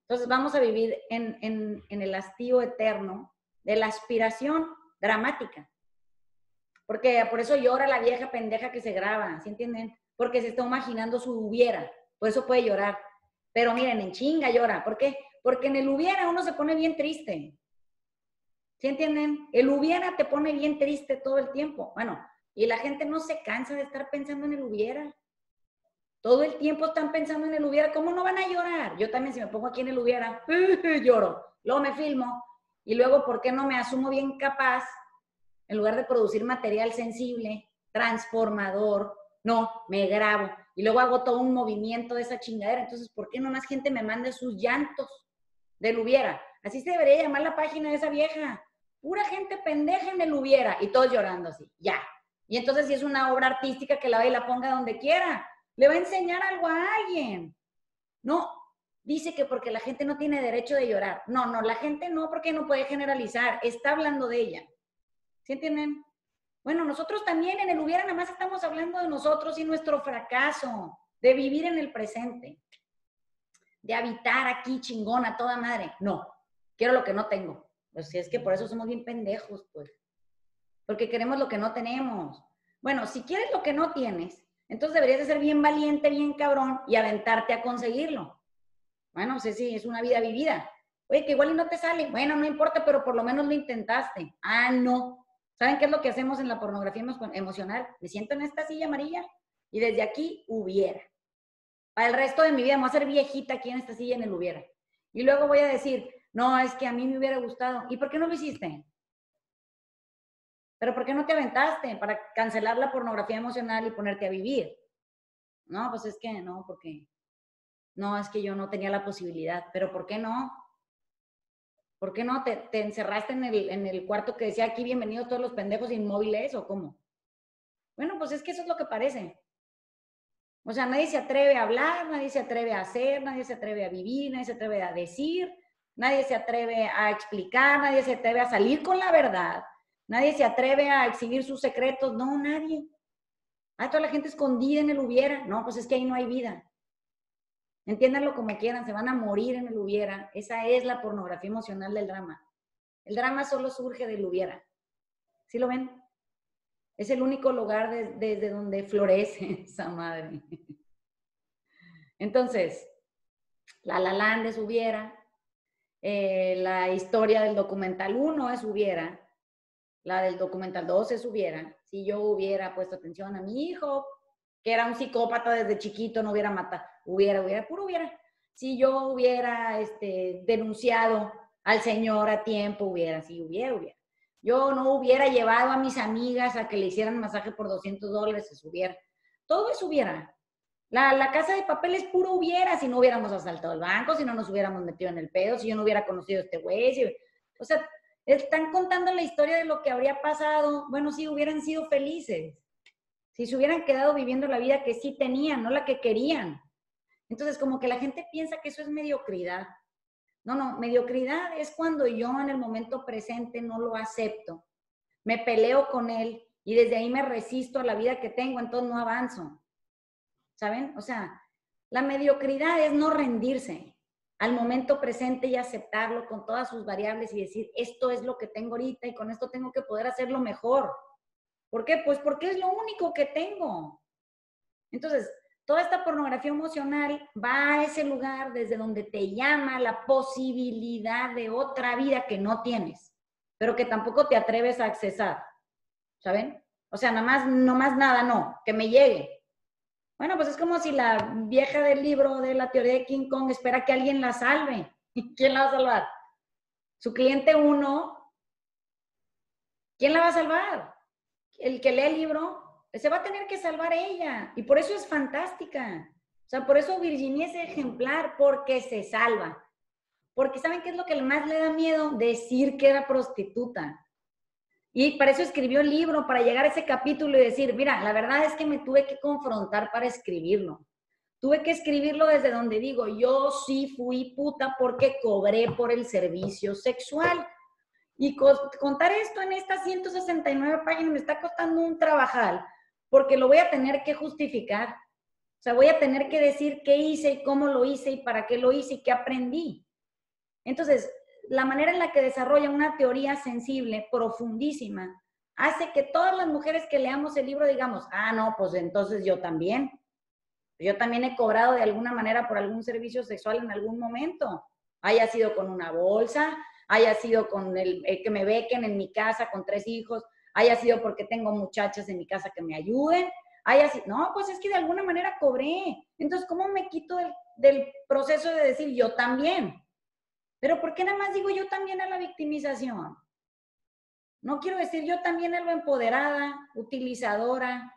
Entonces, vamos a vivir en, en el hastío eterno de la aspiración dramática. Porque por eso llora la vieja pendeja que se graba, ¿sí entienden? Porque se está imaginando su hubiera, por eso puede llorar. Pero miren, en chinga llora. ¿Por qué? Porque en el hubiera uno se pone bien triste. ¿Sí entienden? El hubiera te pone bien triste todo el tiempo. Bueno, y la gente no se cansa de estar pensando en el hubiera. Todo el tiempo están pensando en el hubiera. ¿Cómo no van a llorar? Yo también si me pongo aquí en el hubiera, lloro. Luego me filmo y luego, ¿por qué no me asumo bien capaz en lugar de producir material sensible, transformador? No, me grabo y luego hago todo un movimiento de esa chingadera. Entonces, ¿por qué no más gente me mande sus llantos del hubiera? Así se debería llamar la página de esa vieja. Pura gente pendeja en el hubiera y todos llorando así. Ya, y entonces si es una obra artística que la ve y la ponga donde quiera, le va a enseñar algo a alguien. No, dice que porque la gente no tiene derecho de llorar. No, no, la gente no, porque no puede generalizar, está hablando de ella. ¿Sí entienden? Bueno, nosotros también en el hubiera nada más estamos hablando de nosotros y nuestro fracaso, de vivir en el presente, de habitar aquí chingona toda madre. No, quiero lo que no tengo. Pues si es que por eso somos bien pendejos, pues porque queremos lo que no tenemos. Bueno, si quieres lo que no tienes, entonces deberías de ser bien valiente, bien cabrón y aventarte a conseguirlo. Bueno, sé si es una vida vivida. Oye, que igual y no te sale. Bueno, no importa, pero por lo menos lo intentaste. Ah, no. ¿Saben qué es lo que hacemos en la pornografía emocional? Me siento en esta silla amarilla y desde aquí hubiera. Para el resto de mi vida me voy a ser viejita aquí en esta silla en el hubiera. Y luego voy a decir, no, es que a mí me hubiera gustado. ¿Y por qué no lo hiciste? Pero ¿por qué no te aventaste para cancelar la pornografía emocional y ponerte a vivir? No, pues es que no, porque no, es que yo no tenía la posibilidad. Pero ¿por qué no? ¿Por qué no? ¿Te, encerraste en el, en el cuarto que decía aquí bienvenidos todos los pendejos inmóviles o cómo? Bueno, pues es que eso es lo que parece. O sea, nadie se atreve a hablar, nadie se atreve a hacer, nadie se atreve a vivir, nadie se atreve a decir, nadie se atreve a explicar, nadie se atreve a salir con la verdad, nadie se atreve a exhibir sus secretos, no, nadie. Hay toda la gente escondida en el hubiera, no, pues es que ahí no hay vida. Entiéndanlo como quieran, se van a morir en el hubiera. Esa es la pornografía emocional del drama. El drama solo surge del hubiera. ¿Sí lo ven? Es el único lugar desde donde florece esa madre. Entonces, La La Land es hubiera, eh, la historia del documental 1 es hubiera, la del documental 2 es hubiera. Si yo hubiera puesto atención a mi hijo, que era un psicópata desde chiquito, no hubiera matado, hubiera, hubiera, puro hubiera. Si yo hubiera este, denunciado al Señor a tiempo, hubiera, si hubiera, hubiera. Yo no hubiera llevado a mis amigas a que le hicieran masaje por 200 dólares, se hubiera. Todo eso hubiera. La, la, casa de papel es puro hubiera si no hubiéramos asaltado el banco, si no nos hubiéramos metido en el pedo, si yo no hubiera conocido a este güey. o sea, están contando la historia de lo que habría pasado. Bueno, si hubieran sido felices si se hubieran quedado viviendo la vida que sí tenían, no la que querían. Entonces, como que la gente piensa que eso es mediocridad. No, no, mediocridad es cuando yo en el momento presente no lo acepto, me peleo con él y desde ahí me resisto a la vida que tengo, entonces no avanzo. ¿Saben? O sea, la mediocridad es no rendirse al momento presente y aceptarlo con todas sus variables y decir, esto es lo que tengo ahorita y con esto tengo que poder hacerlo mejor. ¿Por qué? Pues porque es lo único que tengo. Entonces, toda esta pornografía emocional va a ese lugar desde donde te llama la posibilidad de otra vida que no tienes, pero que tampoco te atreves a accesar. ¿Saben? O sea, nada más, no más nada, no, que me llegue. Bueno, pues es como si la vieja del libro de la teoría de King Kong espera que alguien la salve. ¿Quién la va a salvar? Su cliente uno. ¿Quién la va a salvar? el que lee el libro, se va a tener que salvar ella. Y por eso es fantástica. O sea, por eso Virginia es ejemplar, porque se salva. Porque ¿saben qué es lo que más le da miedo? Decir que era prostituta. Y para eso escribió el libro, para llegar a ese capítulo y decir, mira, la verdad es que me tuve que confrontar para escribirlo. Tuve que escribirlo desde donde digo, yo sí fui puta porque cobré por el servicio sexual. Y contar esto en estas 169 páginas me está costando un trabajal, porque lo voy a tener que justificar. O sea, voy a tener que decir qué hice y cómo lo hice y para qué lo hice y qué aprendí. Entonces, la manera en la que desarrolla una teoría sensible, profundísima, hace que todas las mujeres que leamos el libro digamos, ah, no, pues entonces yo también. Yo también he cobrado de alguna manera por algún servicio sexual en algún momento. Haya sido con una bolsa, haya sido con el, que me bequen en mi casa con tres hijos, haya sido porque tengo muchachas en mi casa que me ayuden, haya sido, no, pues es que de alguna manera cobré. Entonces, ¿cómo me quito del, proceso de decir yo también? Pero ¿por qué nada más digo yo también a la victimización? No quiero decir yo también a lo empoderada, utilizadora,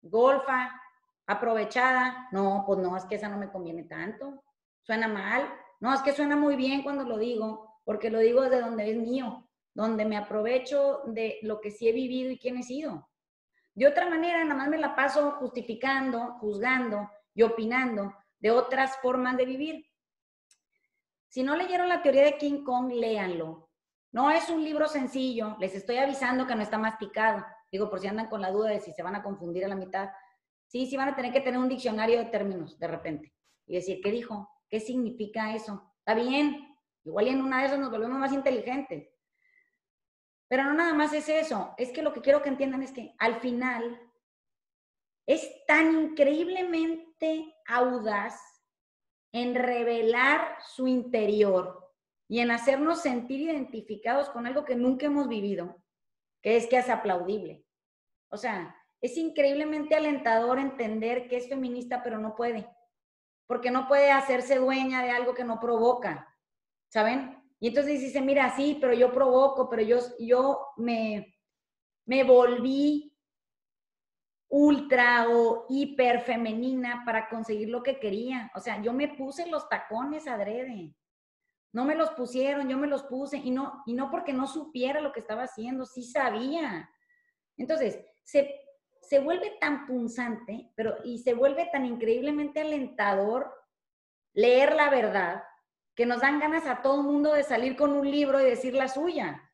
golfa, aprovechada. No, pues no, es que esa no me conviene tanto. Suena mal. No, es que suena muy bien cuando lo digo porque lo digo de donde es mío, donde me aprovecho de lo que sí he vivido y quién he sido. De otra manera, nada más me la paso justificando, juzgando y opinando de otras formas de vivir. Si no leyeron la teoría de King Kong, léanlo. No es un libro sencillo, les estoy avisando que no está masticado. Digo, por si andan con la duda de si se van a confundir a la mitad. Sí, sí van a tener que tener un diccionario de términos de repente y decir, ¿qué dijo? ¿Qué significa eso? Está bien, Igual en una de esas nos volvemos más inteligentes. Pero no nada más es eso, es que lo que quiero que entiendan es que al final es tan increíblemente audaz en revelar su interior y en hacernos sentir identificados con algo que nunca hemos vivido, que es que es aplaudible. O sea, es increíblemente alentador entender que es feminista, pero no puede, porque no puede hacerse dueña de algo que no provoca, ¿saben? Y entonces dice, mira, sí, pero yo provoco, pero yo, yo me, me volví ultra o hiper femenina para conseguir lo que quería. O sea, yo me puse los tacones adrede. No me los pusieron, yo me los puse y no, y no porque no supiera lo que estaba haciendo, sí sabía. Entonces, se, se vuelve tan punzante, pero y se vuelve tan increíblemente alentador leer la verdad que nos dan ganas a todo el mundo de salir con un libro y decir la suya.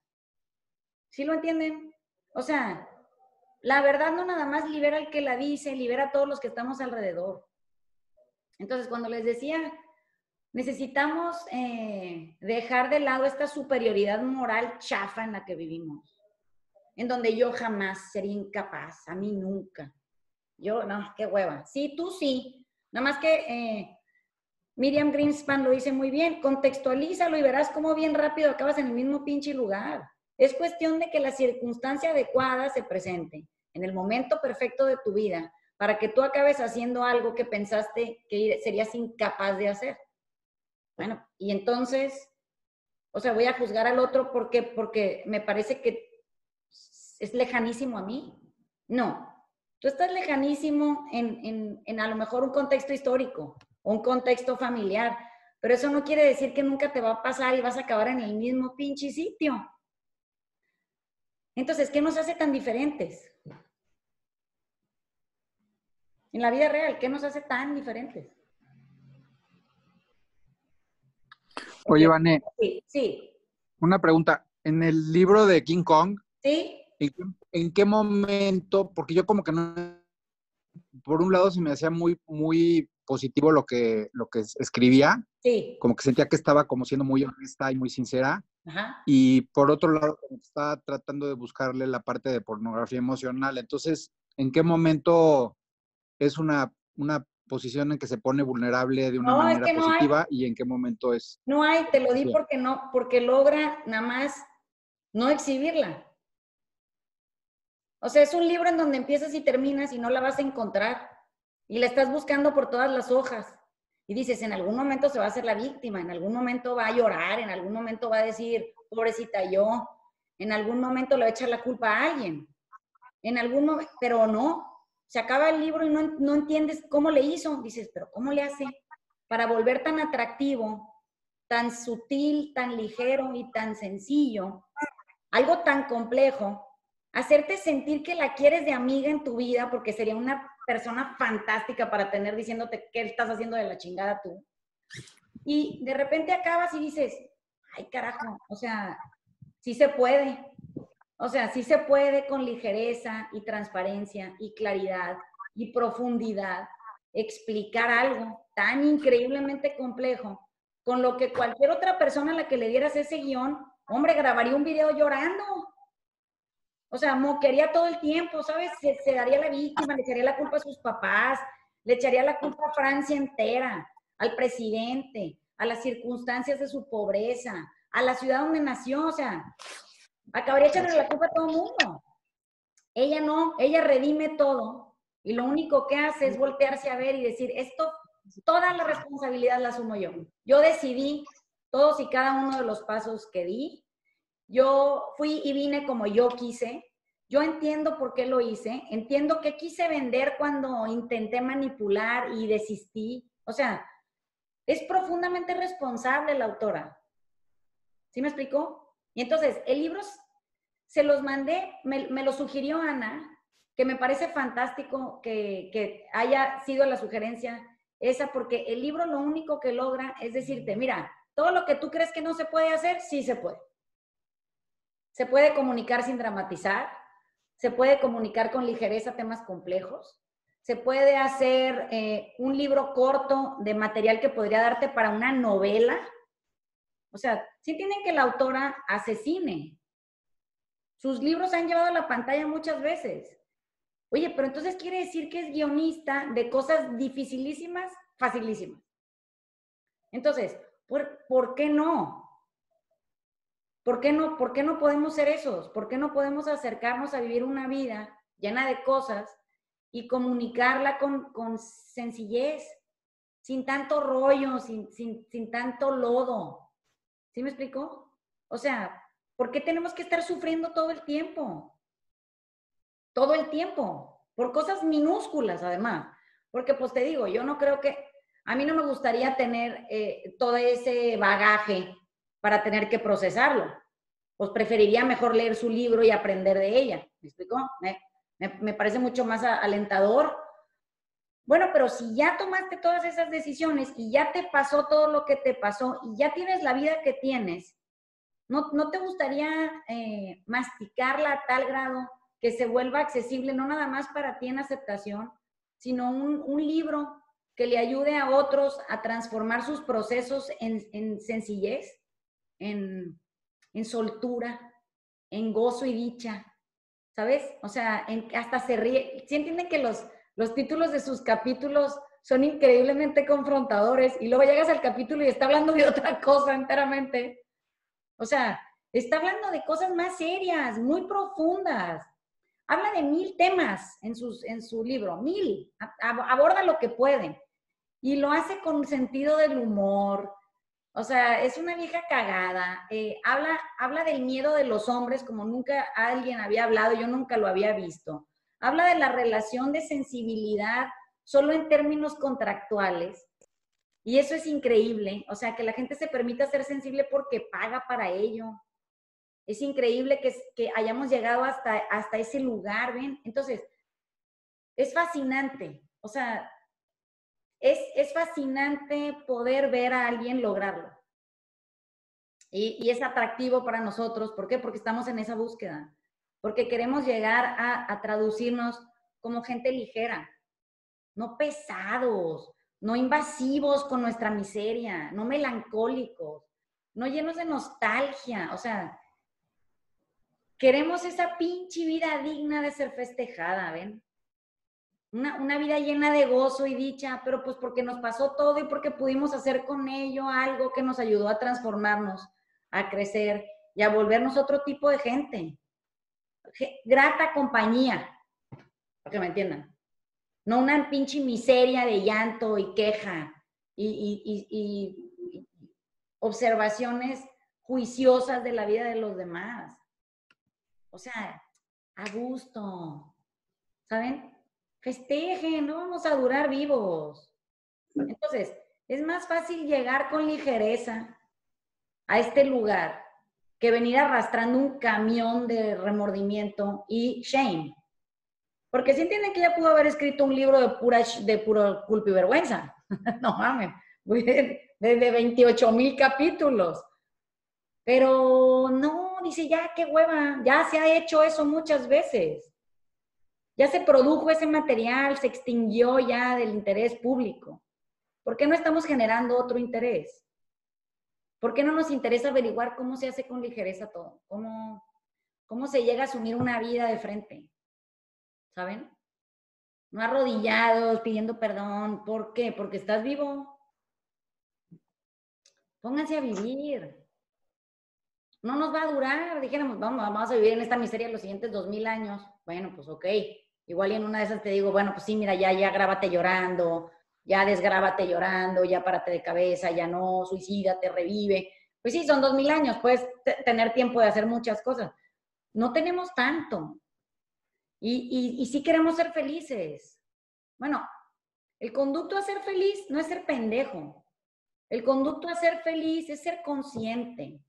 ¿Sí lo entienden? O sea, la verdad no nada más libera al que la dice, libera a todos los que estamos alrededor. Entonces, cuando les decía necesitamos eh, dejar de lado esta superioridad moral chafa en la que vivimos, en donde yo jamás sería incapaz, a mí nunca. Yo, no, qué hueva. Sí, tú sí. Nada más que eh, Miriam Greenspan lo dice muy bien, contextualízalo y verás cómo bien rápido acabas en el mismo pinche lugar. Es cuestión de que la circunstancia adecuada se presente en el momento perfecto de tu vida para que tú acabes haciendo algo que pensaste que serías incapaz de hacer. Bueno, y entonces, o sea, voy a juzgar al otro porque, porque me parece que es lejanísimo a mí. No, tú estás lejanísimo en, en, a lo mejor un contexto histórico un contexto familiar, pero eso no quiere decir que nunca te va a pasar y vas a acabar en el mismo pinche sitio. Entonces, ¿qué nos hace tan diferentes? En la vida real, ¿qué nos hace tan diferentes? Oye, Vané. Sí, sí. Una pregunta. En el libro de King Kong, ¿Sí? ¿en, qué momento? Porque yo como que no... Por un lado se me hacía muy, muy positivo lo que, lo que escribía. Sí. Como que sentía que estaba como siendo muy honesta y muy sincera. Ajá. Y por otro lado, estaba tratando de buscarle la parte de pornografía emocional. Entonces, ¿en qué momento es una, una posición en que se pone vulnerable de una manera positiva y en qué momento es. No hay, te lo di porque no, porque logra nada más no exhibirla. O sea, es un libro en donde empiezas y terminas y no la vas a encontrar. Y la estás buscando por todas las hojas. Y dices, en algún momento se va a hacer la víctima, en algún momento va a llorar, en algún momento va a decir, pobrecita yo, en algún momento le va a echar la culpa a alguien. En algún momento, pero no, se acaba el libro y no, entiendes cómo le hizo. Dices, pero ¿cómo le hace para volver tan atractivo, tan sutil, tan ligero y tan sencillo, algo tan complejo, hacerte sentir que la quieres de amiga en tu vida porque sería una persona fantástica para tener diciéndote qué estás haciendo de la chingada tú. Y de repente acabas y dices, ay carajo, o sea, sí se puede, o sea, sí se puede con ligereza y transparencia y claridad y profundidad explicar algo tan increíblemente complejo con lo que cualquier otra persona a la que le dieras ese guion, hombre, grabaría un video llorando. O sea, moquería todo el tiempo, ¿sabes? Se, daría la víctima, le echaría la culpa a sus papás, le echaría la culpa a Francia entera, al presidente, a las circunstancias de su pobreza, a la ciudad donde nació, o sea, Acabaría echándole la culpa a todo el mundo. Ella no, ella redime todo y lo único que hace es voltearse a ver y decir, esto, toda la responsabilidad la asumo yo. Yo decidí todos y cada uno de los pasos que di. Yo fui y vine como yo quise. Yo entiendo por qué lo hice. Entiendo que quise vender cuando intenté manipular y desistí. O sea, es profundamente responsable la autora. ¿Sí me explicó? Y entonces, el libro se los mandé, me, lo sugirió Ana, que me parece fantástico que, haya sido la sugerencia esa, porque el libro lo único que logra es decirte, mira, todo lo que tú crees que no se puede hacer, sí se puede. Se puede comunicar sin dramatizar, se puede comunicar con ligereza temas complejos, se puede hacer eh, un libro corto de material que podría darte para una novela, o sea, sí tienen que la autora asesine. Sus libros han llevado a la pantalla muchas veces. Oye, pero entonces quiere decir que es guionista de cosas dificilísimas, facilísimas. Entonces, ¿por, ¿por qué no? ¿Por qué no, por qué no podemos ser esos? ¿Por qué no podemos acercarnos a vivir una vida llena de cosas y comunicarla con, sencillez, sin tanto rollo, sin tanto lodo? ¿Sí me explico? O sea, ¿por qué tenemos que estar sufriendo todo el tiempo? Todo el tiempo, por cosas minúsculas además. Porque pues te digo, yo no creo que, a mí no me gustaría tener eh, todo ese bagaje para tener que procesarlo. Pues preferiría mejor leer su libro y aprender de ella. ¿Me explico? Me, me, parece mucho más alentador. Bueno, pero si ya tomaste todas esas decisiones y ya te pasó todo lo que te pasó y ya tienes la vida que tienes, ¿no, no te gustaría eh, masticarla a tal grado que se vuelva accesible no nada más para ti en aceptación, sino un, un libro que le ayude a otros a transformar sus procesos en, en sencillez, en, soltura, en gozo y dicha, ¿sabes? O sea, hasta se ríe. ¿Sí entienden que los, los títulos de sus capítulos son increíblemente confrontadores y luego llegas al capítulo y está hablando de otra cosa enteramente? O sea, está hablando de cosas más serias, muy profundas habla de mil temas en, sus, en su libro, mil, aborda lo que puede. Y lo hace con sentido del humor. O sea, es una vieja cagada. Eh, habla, habla del miedo de los hombres como nunca alguien había hablado, yo nunca lo había visto. Habla de la relación de sensibilidad solo en términos contractuales. Y eso es increíble. O sea, que la gente se permita ser sensible porque paga para ello. Es increíble que, que hayamos llegado hasta, hasta ese lugar, ¿ven? Entonces, es fascinante. O sea, es, es fascinante poder ver a alguien lograrlo. Y, es atractivo para nosotros. ¿Por qué? Porque estamos en esa búsqueda. Porque queremos llegar a, a traducirnos como gente ligera, no pesados, no invasivos con nuestra miseria, no melancólicos, no llenos de nostalgia. O sea, Queremos esa pinche vida digna de ser festejada, ¿ven? Una, vida llena de gozo y dicha, pero pues porque nos pasó todo y porque pudimos hacer con ello algo que nos ayudó a transformarnos, a crecer y a volvernos otro tipo de gente. Grata compañía, que me entiendan. No una pinche miseria de llanto y queja y observaciones juiciosas de la vida de los demás. O sea, a gusto. ¿Saben? Festejen, no vamos a durar vivos. Entonces, es más fácil llegar con ligereza a este lugar que venir arrastrando un camión de remordimiento y shame. Porque si entienden que ella pudo haber escrito un libro de pura de puro culpa y vergüenza. no mames, de, de 28 mil capítulos. Pero no, dice, ya, qué hueva, ya se ha hecho eso muchas veces. Ya se produjo ese material, se extinguió ya del interés público. ¿Por qué no estamos generando otro interés? ¿Por qué no nos interesa averiguar cómo se hace con ligereza todo? ¿Cómo, cómo se llega a asumir una vida de frente? ¿Saben? No arrodillados, pidiendo perdón. ¿Por qué? Porque estás vivo. Pónganse a vivir no nos va a durar. Dijéramos, vamos, vamos a vivir en esta miseria los siguientes dos mil años. Bueno, pues ok. Igual y en una de esas te digo, bueno, pues sí, mira, ya, ya grábate llorando, ya desgrábate llorando, ya párate de cabeza, ya no, suicídate, revive. Pues sí, son dos mil años, puedes tener tiempo de hacer muchas cosas. No tenemos tanto. Y, y, y sí queremos ser felices. Bueno, el conducto a ser feliz no es ser pendejo. El conducto a ser feliz es ser consciente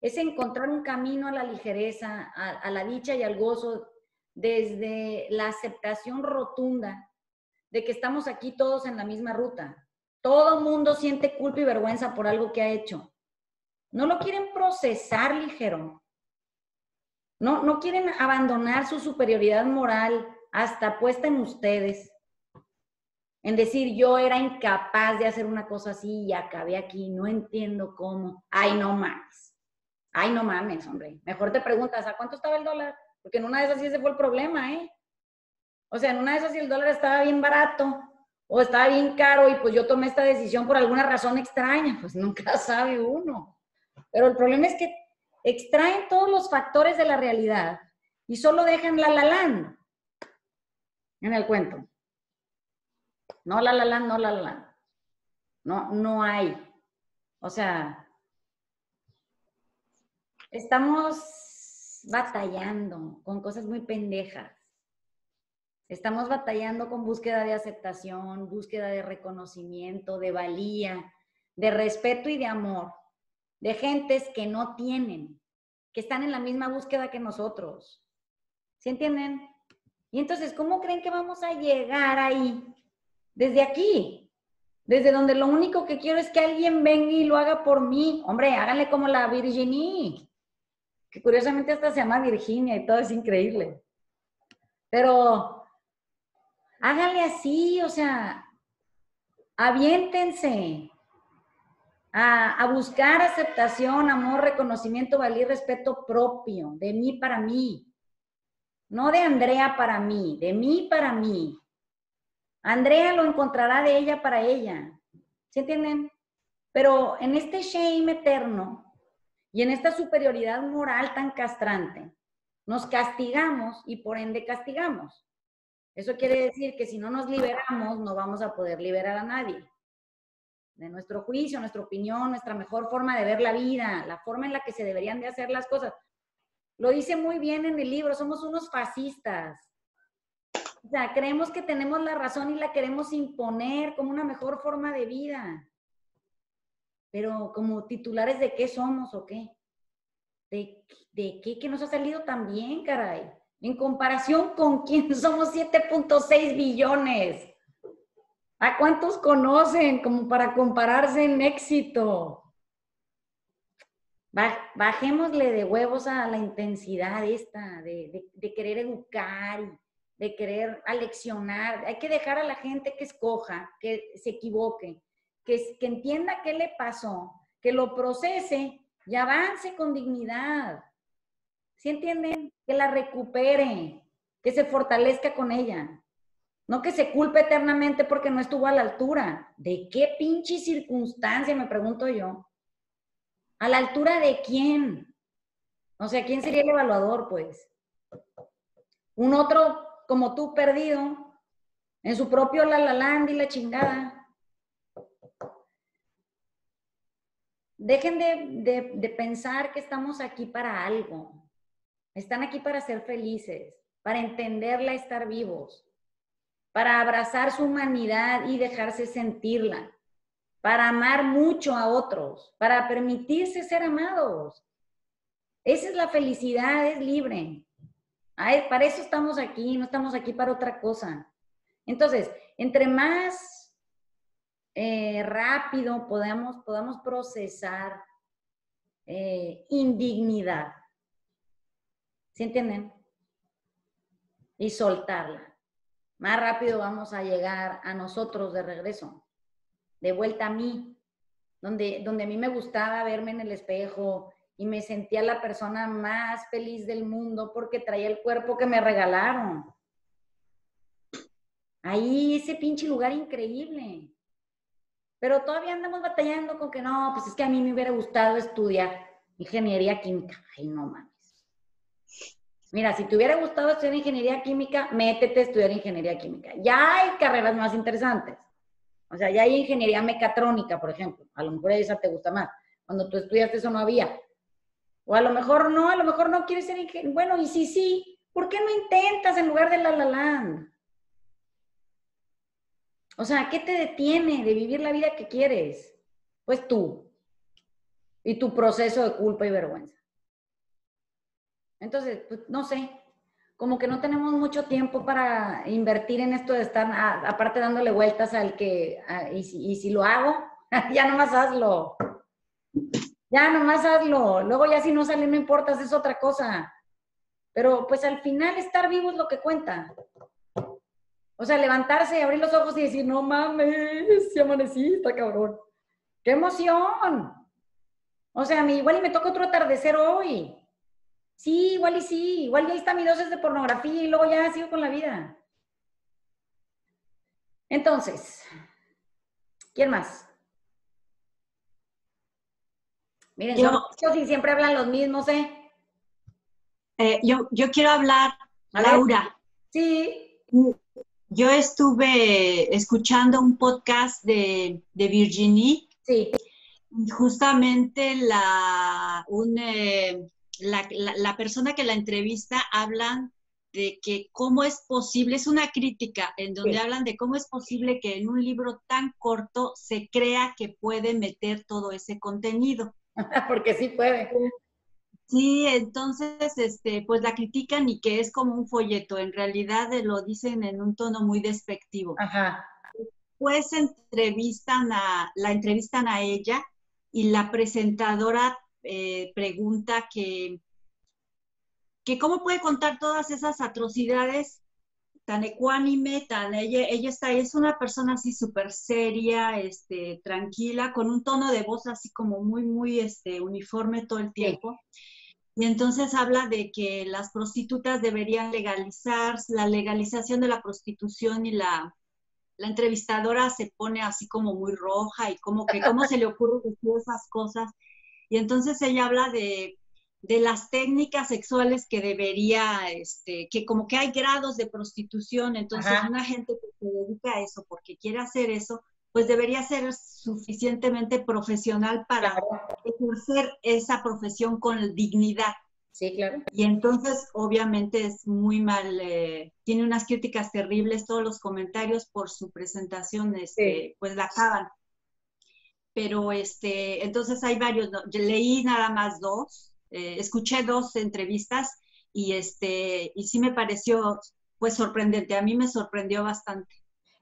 es encontrar un camino a la ligereza, a, la dicha y al gozo desde la aceptación rotunda de que estamos aquí todos en la misma ruta. Todo mundo siente culpa y vergüenza por algo que ha hecho. No lo quieren procesar ligero. No, no quieren abandonar su superioridad moral hasta puesta en ustedes. En decir, yo era incapaz de hacer una cosa así y acabé aquí, no entiendo cómo. Ay, no más. Ay, no mames, hombre. Mejor te preguntas, ¿a cuánto estaba el dólar? Porque en una de esas sí ese fue el problema, ¿eh? O sea, en una de esas sí el dólar estaba bien barato o estaba bien caro y pues yo tomé esta decisión por alguna razón extraña. Pues nunca sabe uno. Pero el problema es que extraen todos los factores de la realidad y solo dejan la la land en el cuento. No la la land, no la la. No, no hay. O sea, estamos batallando con cosas muy pendejas. Estamos batallando con búsqueda de aceptación, búsqueda de reconocimiento, de valía, de respeto y de amor, de gentes que no tienen, que están en la misma búsqueda que nosotros. ¿Sí entienden? Y entonces, ¿cómo creen que vamos a llegar ahí? Desde aquí, desde donde lo único que quiero es que alguien venga y lo haga por mí. Hombre, háganle como la Virginie, que curiosamente hasta se llama Virginia y todo es increíble. Pero háganle así, o sea, aviéntense a, a buscar aceptación, amor, reconocimiento, valía y respeto propio, de mí para mí. No de Andrea para mí, de mí para mí. Andrea lo encontrará de ella para ella. ¿Sí entienden? Pero en este shame eterno y en esta superioridad moral tan castrante, nos castigamos y por ende castigamos. Eso quiere decir que si no nos liberamos, no vamos a poder liberar a nadie. De nuestro juicio, nuestra opinión, nuestra mejor forma de ver la vida, la forma en la que se deberían de hacer las cosas. Lo dice muy bien en el libro, somos unos fascistas. O sea, creemos que tenemos la razón y la queremos imponer como una mejor forma de vida. Pero como titulares de qué somos o qué? ¿De, de qué que nos ha salido tan bien, caray? En comparación con quién somos 7.6 billones. ¿A cuántos conocen como para compararse en éxito? Bajémosle de huevos a la intensidad esta, de, querer educar, de querer aleccionar. Hay que dejar a la gente que escoja, que se equivoque, que, entienda qué le pasó, que lo procese y avance con dignidad. ¿Sí entienden? Que la recupere, que se fortalezca con ella. No que se culpe eternamente porque no estuvo a la altura. ¿De qué pinche circunstancia, me pregunto yo? ¿A la altura de quién? O sea, ¿quién sería el evaluador, pues? Un otro como tú perdido, en su propio la la land y la chingada. Dejen de, de pensar que estamos aquí para algo. Están aquí para ser felices, para entenderla, estar vivos, para abrazar su humanidad y dejarse sentirla para amar mucho a otros, para permitirse ser amados. Esa es la felicidad, es libre. Para eso estamos aquí, no estamos aquí para otra cosa. Entonces, entre más eh, rápido podamos, podamos procesar eh, indignidad, ¿sí entienden? Y soltarla. Más rápido vamos a llegar a nosotros de regreso de vuelta a mí, donde, donde a mí me gustaba verme en el espejo y me sentía la persona más feliz del mundo porque traía el cuerpo que me regalaron. Ahí, ese pinche lugar increíble. Pero todavía andamos batallando con que no, pues es que a mí me hubiera gustado estudiar ingeniería química. Ay, no mames. Mira, si te hubiera gustado estudiar ingeniería química, métete a estudiar ingeniería química. Ya hay carreras más interesantes. O sea, ya hay ingeniería mecatrónica, por ejemplo. A lo mejor esa te gusta más. Cuando tú estudiaste eso no había. O a lo mejor no, a lo mejor no quieres ser ingeniero. Bueno, y si sí, ¿por qué no intentas en lugar de la la land? O sea, ¿qué te detiene de vivir la vida que quieres? Pues tú. Y tu proceso de culpa y vergüenza. Entonces, pues, no sé, como que no tenemos mucho tiempo para invertir en esto de estar, aparte dándole vueltas al que, y, si, lo hago, ya nomás hazlo. Ya nomás hazlo. Luego ya si no sale, no importa, es otra cosa. Pero pues al final estar vivo es lo que cuenta. O sea, levantarse, abrir los ojos y decir, no mames, si amanecí, está cabrón. ¡Qué emoción! O sea, a mí igual y me toca otro atardecer hoy. Sí, igual y sí, igual y ahí está mi dosis de pornografía y luego ya sigo con la vida. Entonces, ¿quién más? Miren, yo, son siempre hablan los mismos, ¿eh? eh yo, yo quiero hablar, Laura. Sí. Yo estuve escuchando un podcast de, de Virginie. Sí. Justamente la, un, eh, la, la, persona que la entrevista hablan de que cómo es posible, es una crítica en donde hablan de cómo es posible que en un libro tan corto se crea que puede meter todo ese contenido. Porque sí puede. Sí, entonces, este, pues la critican y que es como un folleto. En realidad eh, lo dicen en un tono muy despectivo. Ajá. Pues entrevistan a, la entrevistan a ella y la presentadora eh, pregunta que, que cómo puede contar todas esas atrocidades tan ecuánime, tan ella, ella está, es una persona así súper seria, este, tranquila, con un tono de voz así como muy, muy este, uniforme todo el tiempo. Y entonces habla de que las prostitutas deberían legalizar, la legalización de la prostitución y la, la entrevistadora se pone así como muy roja y como que cómo se le ocurre decir esas cosas. Y entonces ella habla de de las técnicas sexuales que debería, este, que como que hay grados de prostitución, entonces una gente que se dedica a eso porque quiere hacer eso, pues debería ser suficientemente profesional para ejercer esa profesión con dignidad. Sí, claro. Y entonces, obviamente, es muy mal, eh, tiene unas críticas terribles, todos los comentarios por su presentación, este, pues la acaban. Pero, este, entonces hay varios, leí nada más dos, eh, escuché dos entrevistas y, este, y sí me pareció pues sorprendente, a mí me sorprendió bastante.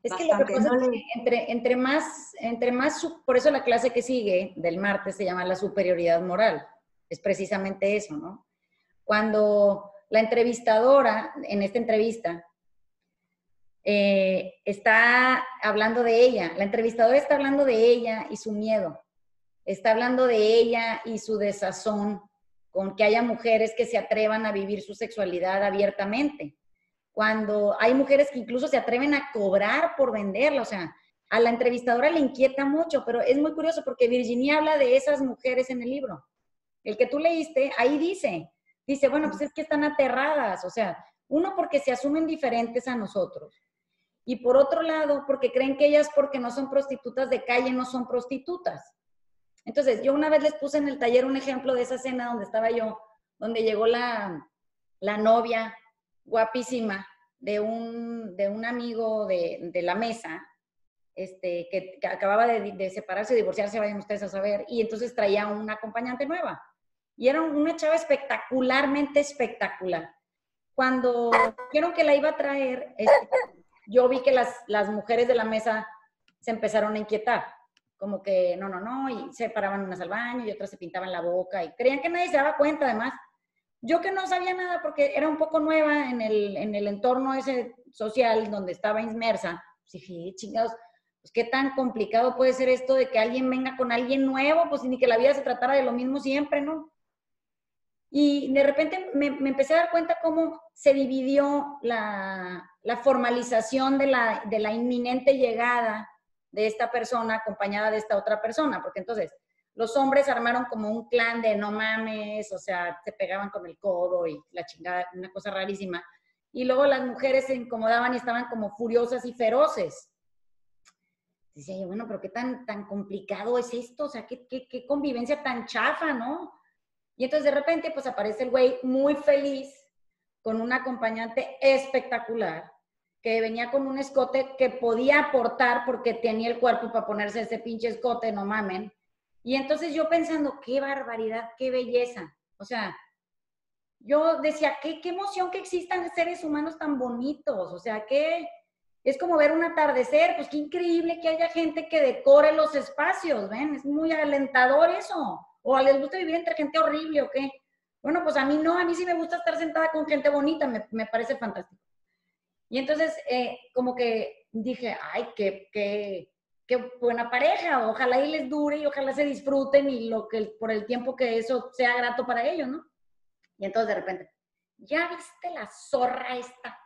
Es que lo que pasa es que entre, entre, más, entre más, por eso la clase que sigue del martes se llama la superioridad moral, es precisamente eso, ¿no? Cuando la entrevistadora, en esta entrevista, eh, está hablando de ella, la entrevistadora está hablando de ella y su miedo, está hablando de ella y su desazón, con que haya mujeres que se atrevan a vivir su sexualidad abiertamente. Cuando hay mujeres que incluso se atreven a cobrar por venderla, o sea, a la entrevistadora le inquieta mucho, pero es muy curioso porque Virginia habla de esas mujeres en el libro. El que tú leíste, ahí dice, dice, bueno, pues es que están aterradas, o sea, uno porque se asumen diferentes a nosotros. Y por otro lado, porque creen que ellas, porque no son prostitutas de calle, no son prostitutas. Entonces, yo una vez les puse en el taller un ejemplo de esa escena donde estaba yo, donde llegó la, novia guapísima de un, de un amigo de, la mesa, este, que, acababa de, separarse y divorciarse, vayan ustedes a saber, y entonces traía una acompañante nueva. Y era una chava espectacularmente espectacular. Cuando dijeron que la iba a traer, este, yo vi que las, las mujeres de la mesa se empezaron a inquietar como que no, no, no, y se paraban unas al baño y otras se pintaban la boca y creían que nadie se daba cuenta además. Yo que no sabía nada porque era un poco nueva en el, en el entorno ese social donde estaba inmersa, pues dije, chingados, pues qué tan complicado puede ser esto de que alguien venga con alguien nuevo, pues ni que la vida se tratara de lo mismo siempre, ¿no? Y de repente me, me empecé a dar cuenta cómo se dividió la, la formalización de la, de la inminente llegada de esta persona acompañada de esta otra persona, porque entonces los hombres armaron como un clan de no mames, o sea, se pegaban con el codo y la chingada, una cosa rarísima. Y luego las mujeres se incomodaban y estaban como furiosas y feroces. Decía yo, bueno, pero qué tan, tan complicado es esto, o sea, qué, qué, qué convivencia tan chafa, ¿no? Y entonces de repente pues aparece el güey muy feliz con un acompañante espectacular que venía con un escote que podía aportar porque tenía el cuerpo para ponerse ese pinche escote, no mamen. Y entonces yo pensando, qué barbaridad, qué belleza. O sea, yo decía, qué, qué emoción que existan seres humanos tan bonitos. O sea, que es como ver un atardecer, pues qué increíble que haya gente que decore los espacios, ¿ven? Es muy alentador eso. O les gusta vivir entre gente horrible o qué. Bueno, pues a mí no, a mí sí me gusta estar sentada con gente bonita, me, me parece fantástico. Y entonces, eh, como que dije, ay, qué, qué, qué, buena pareja, ojalá y les dure y ojalá se disfruten y lo que por el tiempo que eso sea grato para ellos, ¿no? Y entonces de repente, ¿ya viste la zorra esta?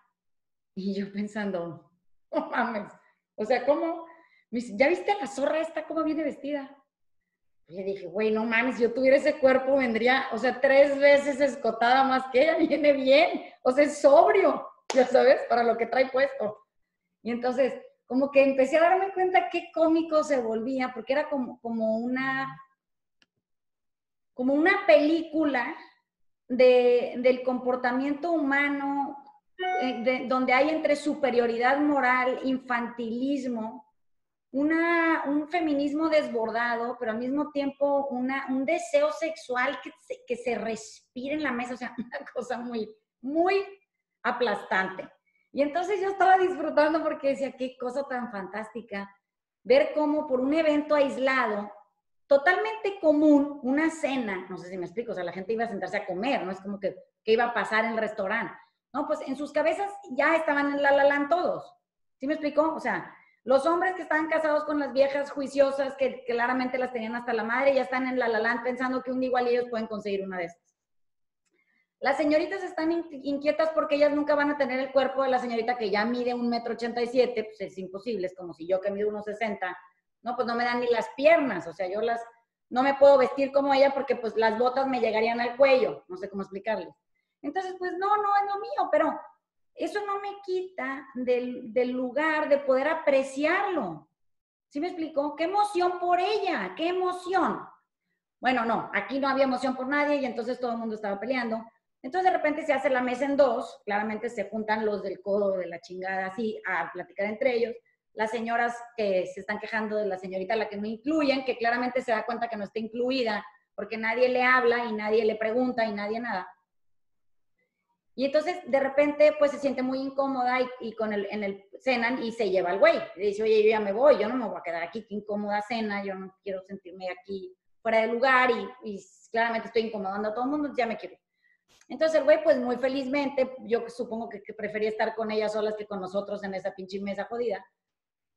Y yo pensando, no mames, o sea, ¿cómo? ¿Ya viste la zorra esta cómo viene vestida? Le dije, güey, no mames, si yo tuviera ese cuerpo, vendría, o sea, tres veces escotada más que ella, viene bien, o sea, es sobrio, ya sabes, para lo que trae puesto. Y entonces, como que empecé a darme cuenta qué cómico se volvía, porque era como, como una, como una película de, del comportamiento humano, eh, donde hay entre superioridad moral, infantilismo, una, un feminismo desbordado, pero al mismo tiempo una, un deseo sexual que se, que se respira en la mesa, o sea, una cosa muy, muy aplastante. Y entonces yo estaba disfrutando porque decía, qué cosa tan fantástica, ver cómo por un evento aislado, totalmente común, una cena, no sé si me explico, o sea, la gente iba a sentarse a comer, no es como que, que iba a pasar en el restaurante, no, pues en sus cabezas ya estaban en la la todos, ¿sí me explico? O sea, los hombres que estaban casados con las viejas juiciosas, que, claramente las tenían hasta la madre, ya están en la la pensando que un igual ellos pueden conseguir una de estas. Las señoritas están inquietas porque ellas nunca van a tener el cuerpo de la señorita que ya mide un metro ochenta y siete, pues es imposible, es como si yo que mido unos sesenta, no, pues no me dan ni las piernas, o sea, yo las, no me puedo vestir como ella porque pues las botas me llegarían al cuello, no sé cómo explicarles. Entonces, pues no, no es lo mío, pero eso no me quita del, del lugar de poder apreciarlo. ¿Sí me explicó? ¿Qué emoción por ella? ¿Qué emoción? Bueno, no, aquí no había emoción por nadie y entonces todo el mundo estaba peleando. Entonces de repente se hace la mesa en dos, claramente se juntan los del codo, de la chingada, así, a platicar entre ellos. Las señoras que se están quejando de la señorita la que no incluyen, que claramente se da cuenta que no está incluida, porque nadie le habla y nadie le pregunta y nadie nada. Y entonces de repente pues se siente muy incómoda y, con el, en el cenan y se lleva al güey. Le dice, oye, yo ya me voy, yo no me voy a quedar aquí, qué incómoda cena, yo no quiero sentirme aquí fuera de lugar y, y claramente estoy incomodando a todo el mundo, ya me quiero. Entonces el güey, pues muy felizmente, yo supongo que, prefería estar con ellas solas que con nosotros en esa pinche mesa jodida.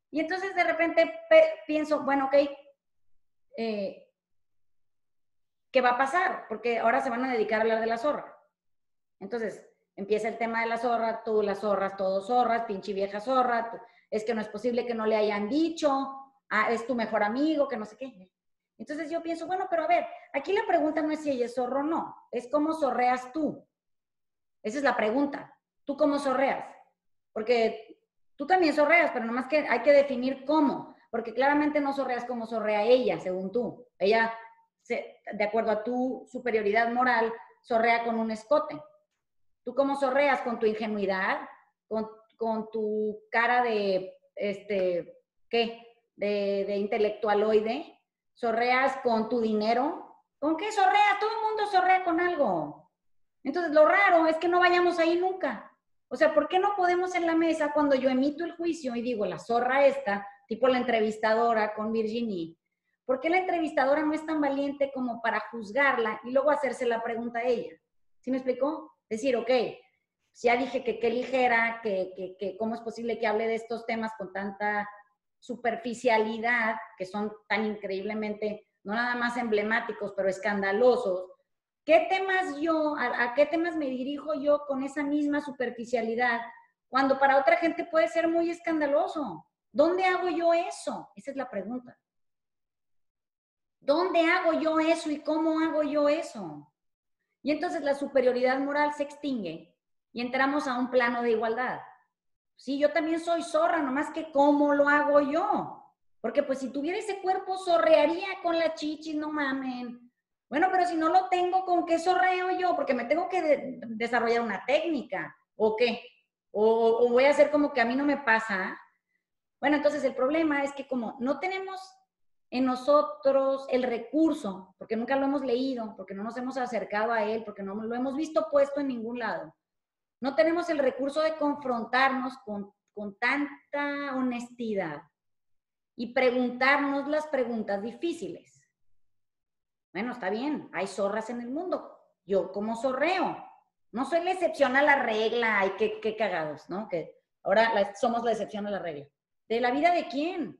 Y entonces de repente pienso, bueno, ok, eh, ¿qué va a pasar? Porque ahora se van a dedicar a hablar de la zorra. Entonces empieza el tema de la zorra, tú las zorras, todos zorras, pinche vieja zorra, es que no es posible que no le hayan dicho, ah, es tu mejor amigo, que no sé qué. Entonces yo pienso, bueno, pero a ver, aquí la pregunta no es si ella es zorro o no, es cómo zorreas tú. Esa es la pregunta. ¿Tú cómo zorreas? Porque tú también zorreas, pero nomás que hay que definir cómo, porque claramente no zorreas como zorrea ella, según tú. Ella, de acuerdo a tu superioridad moral, zorrea con un escote. ¿Tú cómo zorreas? Con tu ingenuidad, con, con tu cara de, este, ¿qué? De, de intelectualoide, ¿Sorreas con tu dinero? ¿Con qué sorrea? Todo el mundo sorrea con algo. Entonces, lo raro es que no vayamos ahí nunca. O sea, ¿por qué no podemos en la mesa cuando yo emito el juicio y digo, la zorra esta, tipo la entrevistadora con Virginie, ¿por qué la entrevistadora no es tan valiente como para juzgarla y luego hacerse la pregunta a ella? ¿Sí me explicó? Decir, ok, ya dije que qué ligera, que, que, que cómo es posible que hable de estos temas con tanta superficialidad, que son tan increíblemente, no nada más emblemáticos, pero escandalosos, ¿qué temas yo, a, qué temas me dirijo yo con esa misma superficialidad cuando para otra gente puede ser muy escandaloso? ¿Dónde hago yo eso? Esa es la pregunta. ¿Dónde hago yo eso y cómo hago yo eso? Y entonces la superioridad moral se extingue y entramos a un plano de igualdad. Sí, yo también soy zorra, nomás que cómo lo hago yo. Porque pues si tuviera ese cuerpo, zorrearía con la chichis, no mamen. Bueno, pero si no lo tengo, ¿con qué zorreo yo? Porque me tengo que desarrollar una técnica, ¿o qué? O, voy a hacer como que a mí no me pasa. Bueno, entonces el problema es que como no tenemos en nosotros el recurso, porque nunca lo hemos leído, porque no nos hemos acercado a él, porque no lo hemos visto puesto en ningún lado, no tenemos el recurso de confrontarnos con, tanta honestidad y preguntarnos las preguntas difíciles. Bueno, está bien, hay zorras en el mundo. Yo como zorreo, no soy la excepción a la regla, ay, qué, qué cagados, ¿no? Que ahora somos la excepción a la regla. ¿De la vida de quién?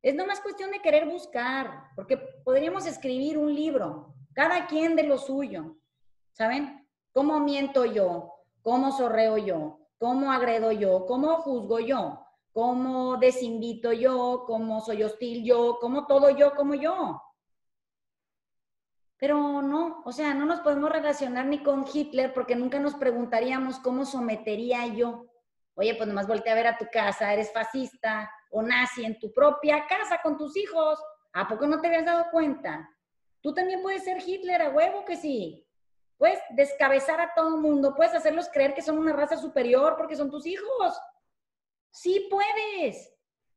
Es nomás cuestión de querer buscar, porque podríamos escribir un libro, cada quien de lo suyo, ¿saben? ¿Cómo miento yo? ¿Cómo sorreo yo? ¿Cómo agredo yo? ¿Cómo juzgo yo? ¿Cómo desinvito yo? ¿Cómo soy hostil yo? ¿Cómo todo yo como yo? Pero no, o sea, no nos podemos relacionar ni con Hitler porque nunca nos preguntaríamos cómo sometería yo. Oye, pues nomás voltea a ver a tu casa, eres fascista o nazi en tu propia casa con tus hijos. ¿A poco no te habías dado cuenta? Tú también puedes ser Hitler, a huevo que sí. Puedes descabezar a todo el mundo, puedes hacerlos creer que son una raza superior porque son tus hijos. Sí puedes.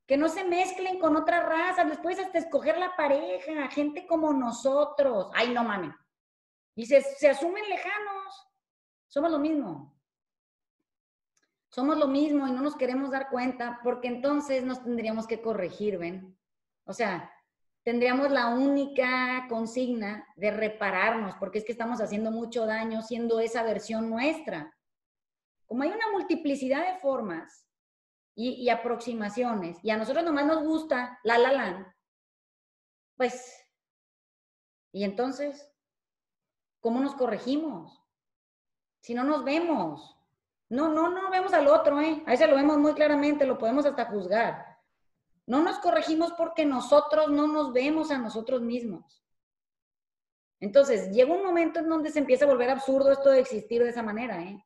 Que no se mezclen con otra raza, les puedes hasta escoger la pareja, gente como nosotros. Ay, no mames. Y se, se asumen lejanos. Somos lo mismo. Somos lo mismo y no nos queremos dar cuenta porque entonces nos tendríamos que corregir, ¿ven? O sea, tendríamos la única consigna de repararnos, porque es que estamos haciendo mucho daño siendo esa versión nuestra. Como hay una multiplicidad de formas y, aproximaciones, y a nosotros nomás nos gusta la la la, pues, y entonces, ¿cómo nos corregimos? Si no nos vemos. No, no, no vemos al otro, ¿eh? A ese lo vemos muy claramente, lo podemos hasta juzgar. No nos corregimos porque nosotros no nos vemos a nosotros mismos. Entonces, llega un momento en donde se empieza a volver absurdo esto de existir de esa manera, ¿eh?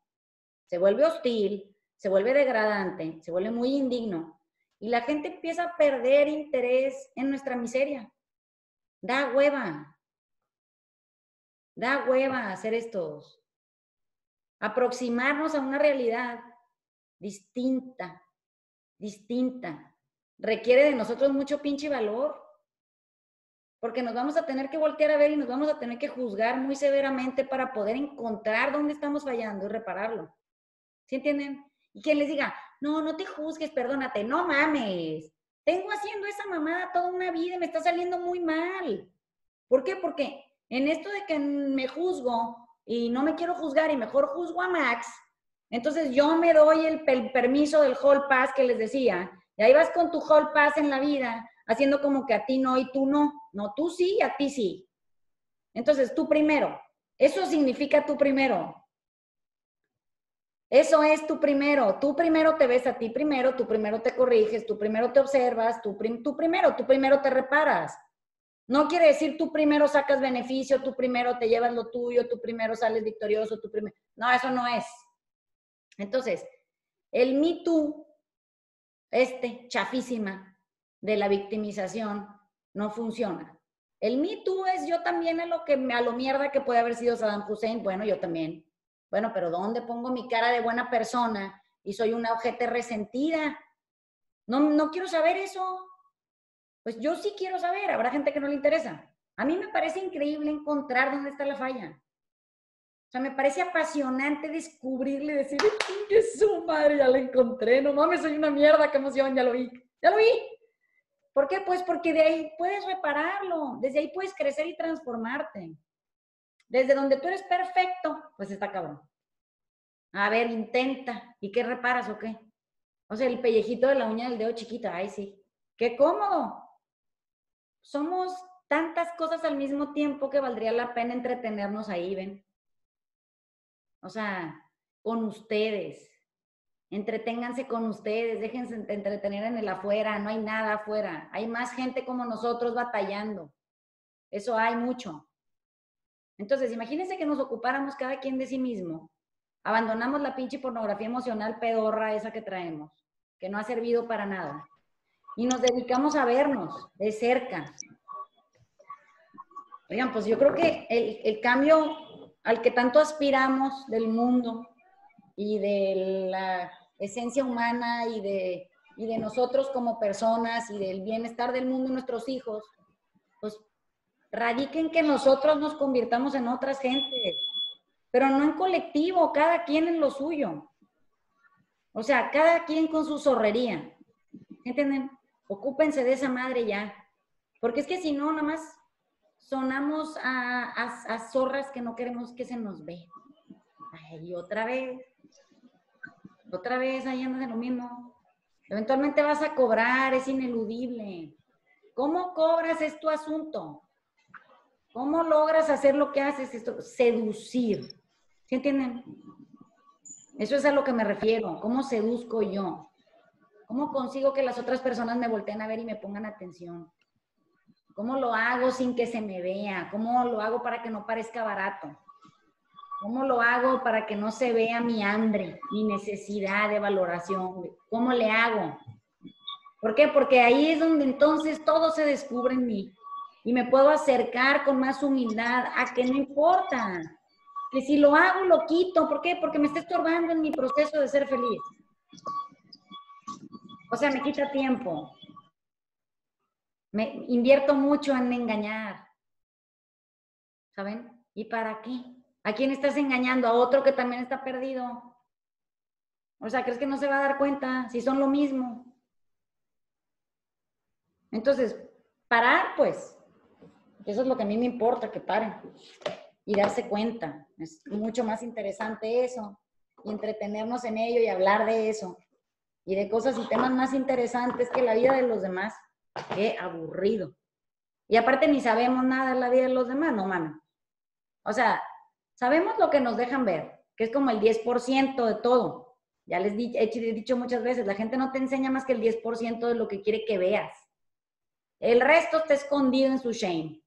Se vuelve hostil, se vuelve degradante, se vuelve muy indigno y la gente empieza a perder interés en nuestra miseria. Da hueva. Da hueva hacer estos. Aproximarnos a una realidad distinta, distinta, requiere de nosotros mucho pinche valor. Porque nos vamos a tener que voltear a ver y nos vamos a tener que juzgar muy severamente para poder encontrar dónde estamos fallando y repararlo. ¿Sí entienden? Y quien les diga, no, no te juzgues, perdónate, no mames. Tengo haciendo esa mamada toda una vida y me está saliendo muy mal. ¿Por qué? Porque en esto de que me juzgo y no me quiero juzgar y mejor juzgo a Max, entonces yo me doy el, el permiso del hall pass que les decía y ahí vas con tu hall pass en la vida, haciendo como que a ti no y tú no. No, tú sí y a ti sí. Entonces, tú primero. Eso significa tú primero. Eso es tú primero. Tú primero te ves a ti primero, tú primero te corriges, tú primero te observas, tú, tú primero, tú primero te reparas. No quiere decir tú primero sacas beneficio, tú primero te llevas lo tuyo, tú primero sales victorioso, tú primero. No, eso no es. Entonces, el me too este, chafísima, de la victimización, no funciona. El Me Too es yo también a lo que a lo mierda que puede haber sido Saddam Hussein. Bueno, yo también. Bueno, pero ¿dónde pongo mi cara de buena persona y soy una ojete resentida? No, no quiero saber eso. Pues yo sí quiero saber. Habrá gente que no le interesa. A mí me parece increíble encontrar dónde está la falla. O sea, me parece apasionante descubrirle y decir, que su madre, ya la encontré, no mames, soy una mierda, qué emoción, ya lo vi, ya lo vi. ¿Por qué? Pues porque de ahí puedes repararlo, desde ahí puedes crecer y transformarte. Desde donde tú eres perfecto, pues está cabrón. A ver, intenta. ¿Y qué reparas o qué? O sea, el pellejito de la uña del dedo chiquita, ay sí. ¡Qué cómodo! Somos tantas cosas al mismo tiempo que valdría la pena entretenernos ahí, ven. O sea, con ustedes. Entreténganse con ustedes, déjense entretener en el afuera, no hay nada afuera. Hay más gente como nosotros batallando. Eso hay mucho. Entonces, imagínense que nos ocupáramos cada quien de sí mismo. Abandonamos la pinche pornografía emocional pedorra esa que traemos, que no ha servido para nada. Y nos dedicamos a vernos de cerca. Oigan, pues yo creo que el, el cambio al que tanto aspiramos del mundo y de la esencia humana y de, de nosotros como personas y del bienestar del mundo y nuestros hijos, pues radiquen que nosotros nos convirtamos en otras gentes, pero no en colectivo, cada quien en lo suyo. O sea, cada quien con su zorrería. ¿Entienden? Ocúpense de esa madre ya. Porque es que si no, nada más sonamos a, zorras que no queremos que se nos ve. y otra vez, otra vez ahí andas en lo mismo. Eventualmente vas a cobrar, es ineludible. ¿Cómo cobras es tu asunto? ¿Cómo logras hacer lo que haces? Esto? Seducir. ¿Sí entienden? Eso es a lo que me refiero. ¿Cómo seduzco yo? ¿Cómo consigo que las otras personas me volteen a ver y me pongan atención? ¿Cómo lo hago sin que se me vea? ¿Cómo lo hago para que no parezca barato? ¿Cómo lo hago para que no se vea mi hambre, mi necesidad de valoración? ¿Cómo le hago? ¿Por qué? Porque ahí es donde entonces todo se descubre en mí y me puedo acercar con más humildad a que no importa, que si lo hago lo quito. ¿Por qué? Porque me está estorbando en mi proceso de ser feliz. O sea, me quita tiempo. Me invierto mucho en engañar. ¿Saben? ¿Y para qué? ¿A quién estás engañando? A otro que también está perdido. O sea, ¿crees que no se va a dar cuenta si son lo mismo? Entonces, parar, pues. Eso es lo que a mí me importa, que paren y darse cuenta. Es mucho más interesante eso y entretenernos en ello y hablar de eso y de cosas y temas más interesantes que la vida de los demás. Qué aburrido. Y aparte ni sabemos nada de la vida de los demás, no, mano. O sea, sabemos lo que nos dejan ver, que es como el 10% de todo. Ya les he dicho muchas veces, la gente no te enseña más que el 10% de lo que quiere que veas. El resto está escondido en su shame.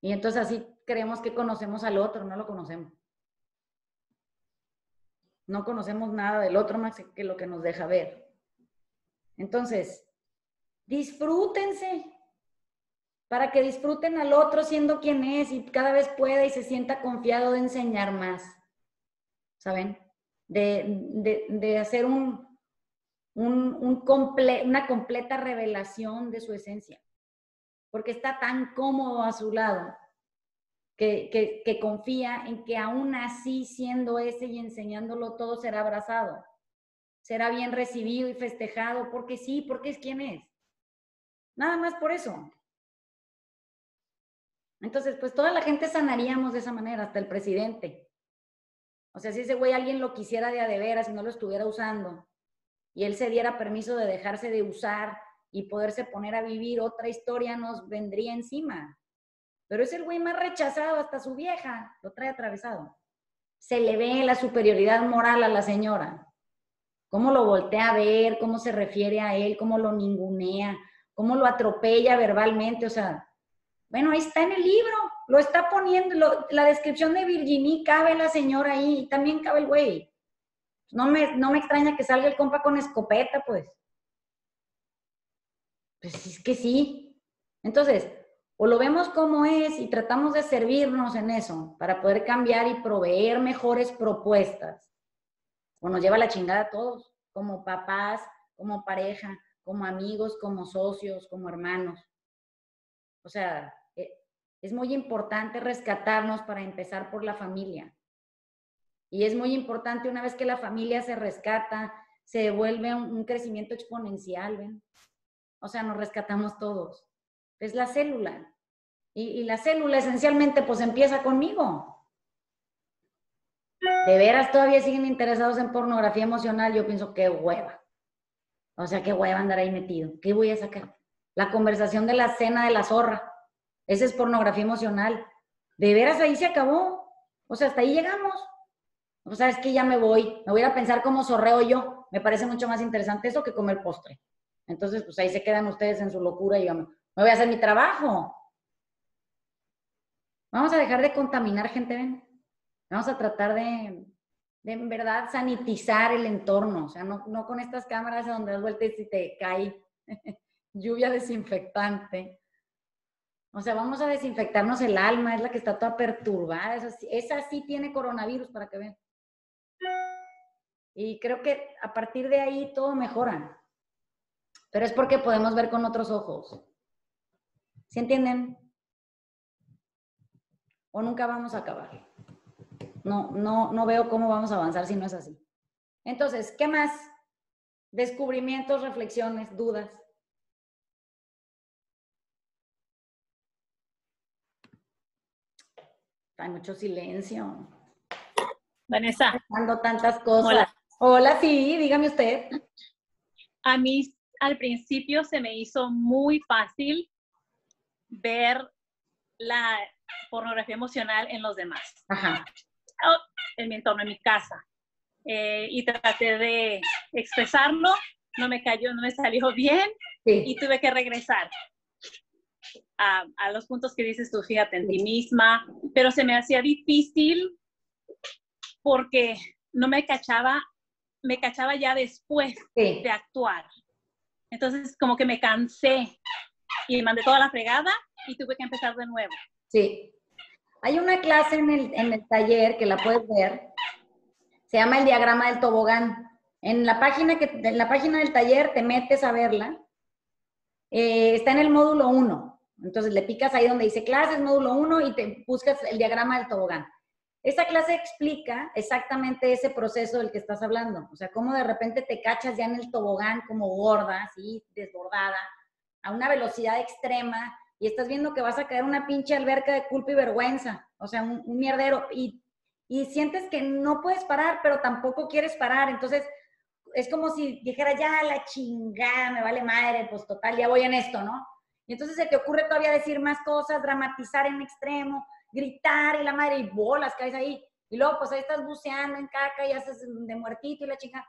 Y entonces así creemos que conocemos al otro, no lo conocemos. No conocemos nada del otro más que lo que nos deja ver. Entonces, disfrútense para que disfruten al otro siendo quien es y cada vez pueda y se sienta confiado de enseñar más. ¿Saben? De, hacer un, un, una completa revelación de su esencia porque está tan cómodo a su lado que, confía en que aún así siendo ese y enseñándolo todo será abrazado, será bien recibido y festejado, porque sí, porque es quien es. Nada más por eso. Entonces, pues toda la gente sanaríamos de esa manera, hasta el presidente. O sea, si ese güey alguien lo quisiera de a de veras y no lo estuviera usando, y él se diera permiso de dejarse de usar y poderse poner a vivir otra historia nos vendría encima. Pero es el güey más rechazado, hasta su vieja lo trae atravesado. Se le ve la superioridad moral a la señora. Cómo lo voltea a ver, cómo se refiere a él, cómo lo ningunea, cómo lo atropella verbalmente. O sea, bueno, ahí está en el libro, lo está poniendo, la descripción de Virginie cabe la señora ahí, y también cabe el güey. No me, no me extraña que salga el compa con escopeta, pues. Pues es que sí. Entonces, o lo vemos como es y tratamos de servirnos en eso para poder cambiar y proveer mejores propuestas. O nos lleva la chingada a todos, como papás, como pareja, como amigos, como socios, como hermanos. O sea, e, es muy importante rescatarnos para empezar por la familia. Y es muy importante una vez que la familia se rescata, se vuelve un, crecimiento exponencial, ¿ven? O sea, nos rescatamos todos. Es la célula. Y, la célula esencialmente pues empieza conmigo. De veras todavía siguen interesados en pornografía emocional, yo pienso qué hueva. O sea, qué hueva andar ahí metido. ¿Qué voy a sacar? La conversación de la cena de la zorra. Esa es pornografía emocional. De veras ahí se acabó. O sea, hasta ahí llegamos. O sea, es que ya me voy. Me voy a pensar cómo zorreo yo. Me parece mucho más interesante eso que comer postre. Entonces, pues ahí se quedan ustedes en su locura y yo me voy a hacer mi trabajo. Vamos a dejar de contaminar gente, ven. Vamos a tratar de, de en verdad sanitizar el entorno, o sea, no, no con estas cámaras donde das vueltas y te cae lluvia desinfectante. O sea, vamos a desinfectarnos el alma, es la que está toda perturbada, esa, esa sí tiene coronavirus para que vean. Y creo que a partir de ahí todo mejora. Pero es porque podemos ver con otros ojos. ¿Sí entienden? O nunca vamos a acabar. No, no, no veo cómo vamos a avanzar si no es así. Entonces, ¿qué más? Descubrimientos, reflexiones, dudas. Hay mucho silencio. Vanessa. Dando tantas cosas. Hola. Hola, sí, dígame usted. A mí al principio se me hizo muy fácil ver la pornografía emocional en los demás. Ajá. En mi entorno, en mi casa. Eh, y traté de expresarlo, no me cayó, no me salió bien, y tuve que regresar a, a, los puntos que dices tú, fíjate en ti misma, pero se me hacía difícil porque no me cachaba, me cachaba ya después de actuar. Entonces, como que me cansé y mandé toda la fregada y tuve que empezar de nuevo. Sí. Hay una clase en el, en el taller que la puedes ver, se llama el diagrama del tobogán. En la página, que, en la página del taller te metes a verla. Eh, está en el módulo 1. Entonces le picas ahí donde dice clases, módulo 1 y te buscas el diagrama del tobogán. Esa clase explica exactamente ese proceso del que estás hablando. O sea, cómo de repente te cachas ya en el tobogán como gorda, así, desbordada, a una velocidad extrema y estás viendo que vas a caer una pinche alberca de culpa y vergüenza. O sea, un, mierdero. Y, y sientes que no puedes parar, pero tampoco quieres parar. Entonces, es como si dijera, ya la chingada, me vale madre, pues total, ya voy en esto, ¿no? Y entonces se te ocurre todavía decir más cosas, dramatizar en extremo, gritar y la madre, y bolas caes ahí. Y luego, pues ahí estás buceando en caca y haces de muertito y la chica.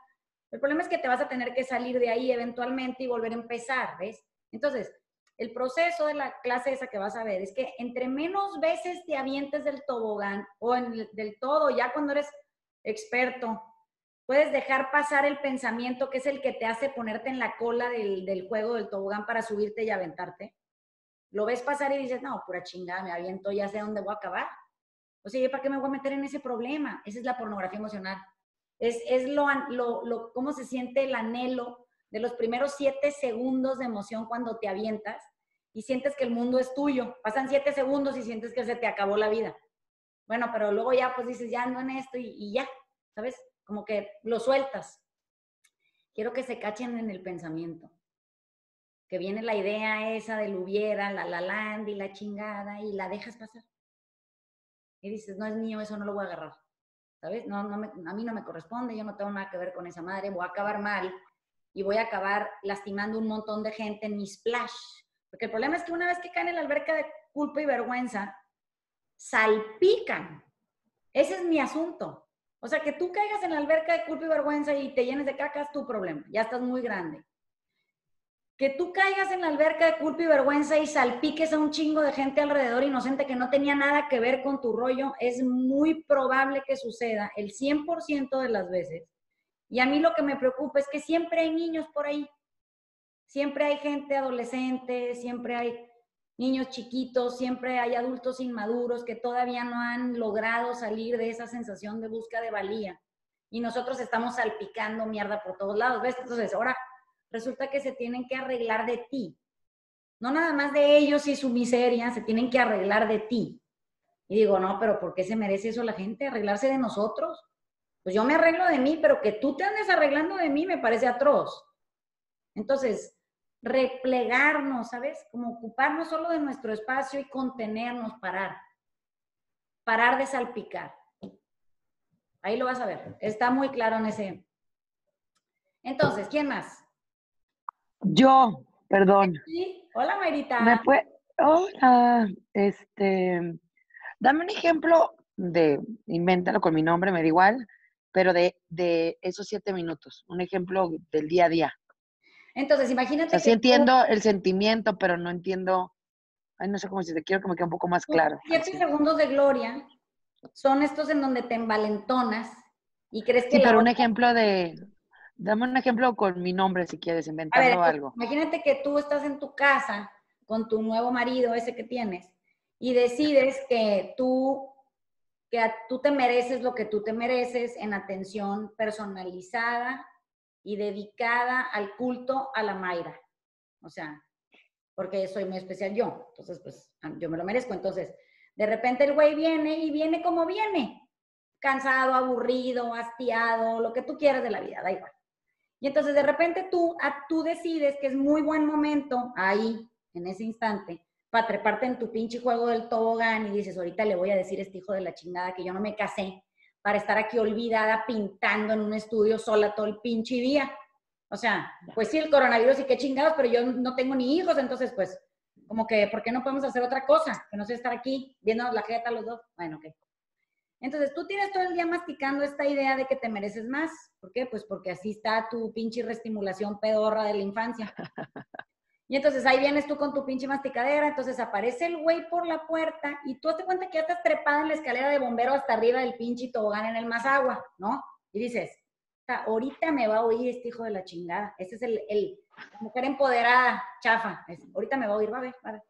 El problema es que te vas a tener que salir de ahí eventualmente y volver a empezar, ¿ves? Entonces, el proceso de la clase esa que vas a ver es que entre menos veces te avientes del tobogán o del todo, ya cuando eres experto, puedes dejar pasar el pensamiento que es el que te hace ponerte en la cola del, juego del tobogán para subirte y aventarte lo ves pasar y dices, no, pura chingada, me aviento, ya sé dónde voy a acabar. O sea, ¿para qué me voy a meter en ese problema? Esa es la pornografía emocional. Es, es lo, lo, lo, cómo se siente el anhelo de los primeros siete segundos de emoción cuando te avientas y sientes que el mundo es tuyo. Pasan siete segundos y sientes que se te acabó la vida. Bueno, pero luego ya pues dices, ya ando en esto y, y ya, ¿sabes? Como que lo sueltas. Quiero que se cachen en el pensamiento que viene la idea esa del hubiera, la la land y la chingada y la dejas pasar. Y dices, no es mío, eso no lo voy a agarrar. ¿Sabes? No, no a mí no me corresponde, yo no tengo nada que ver con esa madre, voy a acabar mal y voy a acabar lastimando un montón de gente en mi splash. Porque el problema es que una vez que caen en la alberca de culpa y vergüenza, salpican. Ese es mi asunto. O sea, que tú caigas en la alberca de culpa y vergüenza y te llenes de caca es tu problema. Ya estás muy grande que tú caigas en la alberca de culpa y vergüenza y salpiques a un chingo de gente alrededor inocente que no tenía nada que ver con tu rollo, es muy probable que suceda el 100% de las veces. Y a mí lo que me preocupa es que siempre hay niños por ahí. Siempre hay gente adolescente, siempre hay niños chiquitos, siempre hay adultos inmaduros que todavía no han logrado salir de esa sensación de búsqueda de valía. Y nosotros estamos salpicando mierda por todos lados. ¿Ves? Entonces, ahora resulta que se tienen que arreglar de ti. No nada más de ellos y su miseria, se tienen que arreglar de ti. Y digo, no, pero ¿por qué se merece eso la gente? ¿Arreglarse de nosotros? Pues yo me arreglo de mí, pero que tú te andes arreglando de mí me parece atroz. Entonces, replegarnos, ¿sabes? Como ocuparnos solo de nuestro espacio y contenernos, parar. Parar de salpicar. Ahí lo vas a ver. Está muy claro en ese. Entonces, ¿quién más? Yo, perdón. Sí. Hola, Marita. Me hola, este, dame un ejemplo de, invéntalo con mi nombre, me da igual, pero de, de esos siete minutos, un ejemplo del día a día. Entonces, imagínate. Así entiendo el sentimiento, pero no entiendo, ay, no sé cómo si te quiero que me quede un poco más claro. Siete segundos de gloria son estos en donde te envalentonas y crees que... Sí, pero un ejemplo de, Dame un ejemplo con mi nombre si quieres, inventando algo. Imagínate que tú estás en tu casa con tu nuevo marido, ese que tienes, y decides que tú, que tú te mereces lo que tú te mereces en atención personalizada y dedicada al culto a la Mayra. O sea, porque soy muy especial yo. Entonces, pues yo me lo merezco. Entonces, de repente el güey viene y viene como viene. Cansado, aburrido, hastiado, lo que tú quieras de la vida, da igual. Y entonces de repente tú, tú decides que es muy buen momento ahí, en ese instante, para treparte en tu pinche juego del tobogán y dices, ahorita le voy a decir a este hijo de la chingada que yo no me casé para estar aquí olvidada pintando en un estudio sola todo el pinche día. O sea, pues sí, el coronavirus y qué chingados, pero yo no tengo ni hijos, entonces pues, como que, ¿por qué no podemos hacer otra cosa? Que no sé estar aquí viendo la jeta los dos. Bueno, ok. Entonces, tú tienes todo el día masticando esta idea de que te mereces más. ¿Por qué? Pues porque así está tu pinche reestimulación pedorra de la infancia. Y entonces ahí vienes tú con tu pinche masticadera, entonces aparece el güey por la puerta y tú te cuenta que ya estás trepada en la escalera de bombero hasta arriba del pinche tobogán en el más agua, ¿no? Y dices, ahorita me va a oír este hijo de la chingada. Ese es el, mujer empoderada, chafa. ahorita me va a oír, va a ver, va a ver.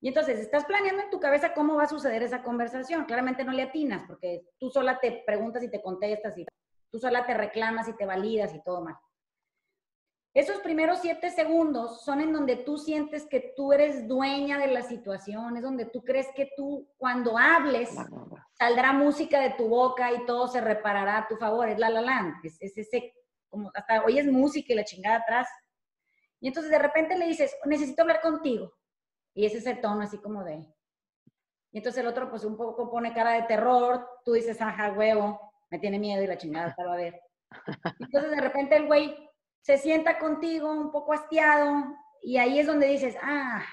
Y entonces estás planeando en tu cabeza cómo va a suceder esa conversación. Claramente no le atinas porque tú sola te preguntas y te contestas y tú sola te reclamas y te validas y todo mal. Esos primeros siete segundos son en donde tú sientes que tú eres dueña de la situación, es donde tú crees que tú cuando hables saldrá música de tu boca y todo se reparará a tu favor, es la la la, es, es ese, como hasta hoy es música y la chingada atrás. Y entonces de repente le dices, necesito hablar contigo. Y ese es el tono así como de... Y entonces el otro pues un poco pone cara de terror, tú dices, ajá, huevo, me tiene miedo y la chingada, te va a ver. Entonces de repente el güey se sienta contigo un poco hastiado y ahí es donde dices, ah,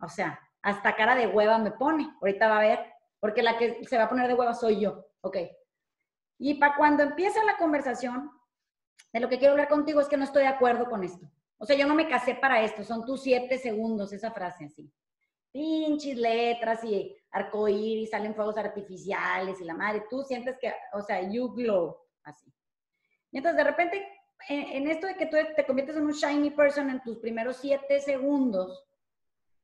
o sea, hasta cara de hueva me pone, ahorita va a ver, porque la que se va a poner de hueva soy yo, ok. Y para cuando empieza la conversación, de lo que quiero hablar contigo es que no estoy de acuerdo con esto. O sea, yo no me casé para esto, son tus siete segundos, esa frase así. Pinches letras y arcoíris, salen fuegos artificiales y la madre, tú sientes que, o sea, you glow, así. Y entonces de repente en, esto de que tú te conviertes en un shiny person en tus primeros siete segundos,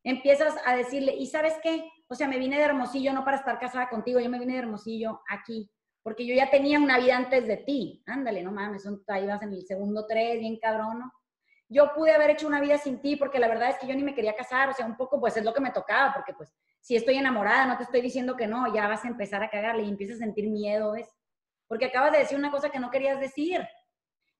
empiezas a decirle, ¿y sabes qué? O sea, me vine de Hermosillo no para estar casada contigo, yo me vine de Hermosillo aquí, porque yo ya tenía una vida antes de ti. Ándale, no mames, ahí vas en el segundo tres, bien cabrón, ¿no? Yo pude haber hecho una vida sin ti porque la verdad es que yo ni me quería casar, o sea, un poco pues es lo que me tocaba, porque pues si estoy enamorada, no te estoy diciendo que no, ya vas a empezar a cagarle y empiezas a sentir miedo, ¿ves? Porque acabas de decir una cosa que no querías decir.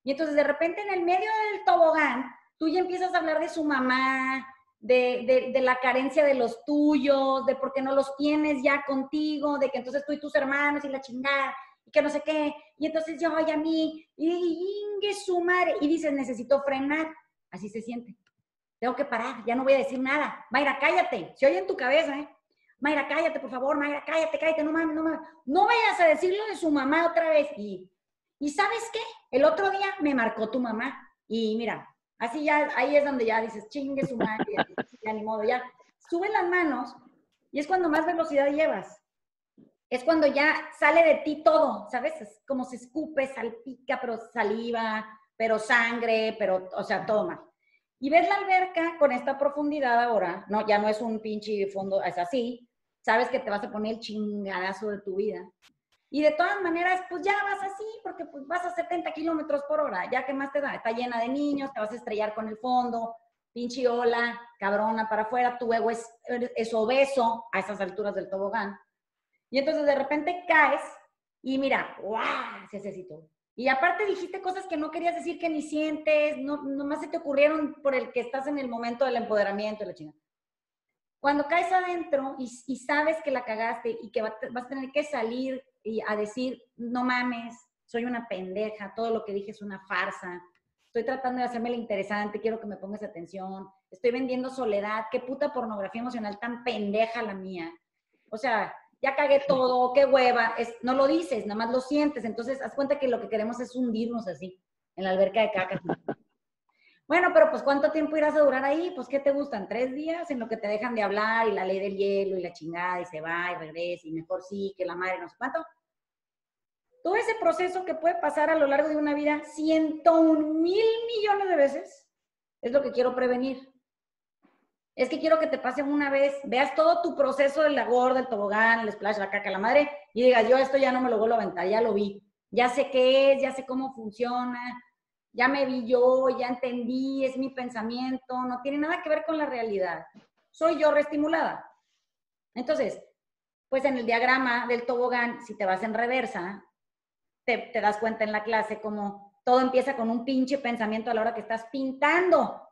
Y entonces de repente en el medio del tobogán, tú ya empiezas a hablar de su mamá, de, de, la carencia de los tuyos, de por qué no los tienes ya contigo, de que entonces tú y tus hermanos y la chingada, y que no sé qué. Y entonces yo, ay, a mí, y ingue su madre, y dices, necesito frenar. Así se siente. Tengo que parar, ya no voy a decir nada. Mayra, cállate. Se oye en tu cabeza, ¿eh? Mayra, cállate, por favor, Mayra, cállate, cállate, no mames, no mames. No vayas a decirlo de su mamá otra vez. Y y sabes qué? El otro día me marcó tu mamá y mira, así ya, ahí es donde ya dices, chingue su madre, ya, ni modo, ya. Sube las manos y es cuando más velocidad llevas. Es cuando ya sale de ti todo, ¿sabes? Es como se escupe, salpica, pero saliva, pero sangre, pero, o sea, todo mal. Y ves la alberca con esta profundidad ahora, no, ya no es un pinche fondo, es así, sabes que te vas a poner el chingadazo de tu vida. Y de todas maneras, pues ya vas así, porque pues vas a 70 kilómetros por hora, ya que más te da, está llena de niños, te vas a estrellar con el fondo, pinche ola, cabrona para afuera, tu ego es, es obeso a esas alturas del tobogán. Y entonces de repente caes y mira, ¡guau! Se necesitó. Y aparte dijiste cosas que no querías decir que ni sientes, no, nomás se te ocurrieron por el que estás en el momento del empoderamiento de la chingada. Cuando caes adentro y, y, sabes que la cagaste y que vas a tener que salir y a decir, no mames, soy una pendeja, todo lo que dije es una farsa, estoy tratando de hacerme la interesante, quiero que me pongas atención, estoy vendiendo soledad, qué puta pornografía emocional tan pendeja la mía. O sea, ya cagué todo, qué hueva, es, no lo dices, nada más lo sientes, entonces haz cuenta que lo que queremos es hundirnos así, en la alberca de caca. Bueno, pero pues ¿cuánto tiempo irás a durar ahí? Pues ¿qué te gustan? ¿Tres días en lo que te dejan de hablar y la ley del hielo y la chingada y se va y regresa y mejor sí que la madre no sé cuánto? Todo ese proceso que puede pasar a lo largo de una vida ciento un mil millones de veces es lo que quiero prevenir. Es que quiero que te pase una vez, veas todo tu proceso del labor, del tobogán, el splash, la caca, la madre, y digas, yo esto ya no me lo vuelvo a aventar, ya lo vi, ya sé qué es, ya sé cómo funciona, ya me vi yo, ya entendí, es mi pensamiento, no tiene nada que ver con la realidad. Soy yo reestimulada. Entonces, pues en el diagrama del tobogán, si te vas en reversa, te, das cuenta en la clase como todo empieza con un pinche pensamiento a la hora que estás pintando.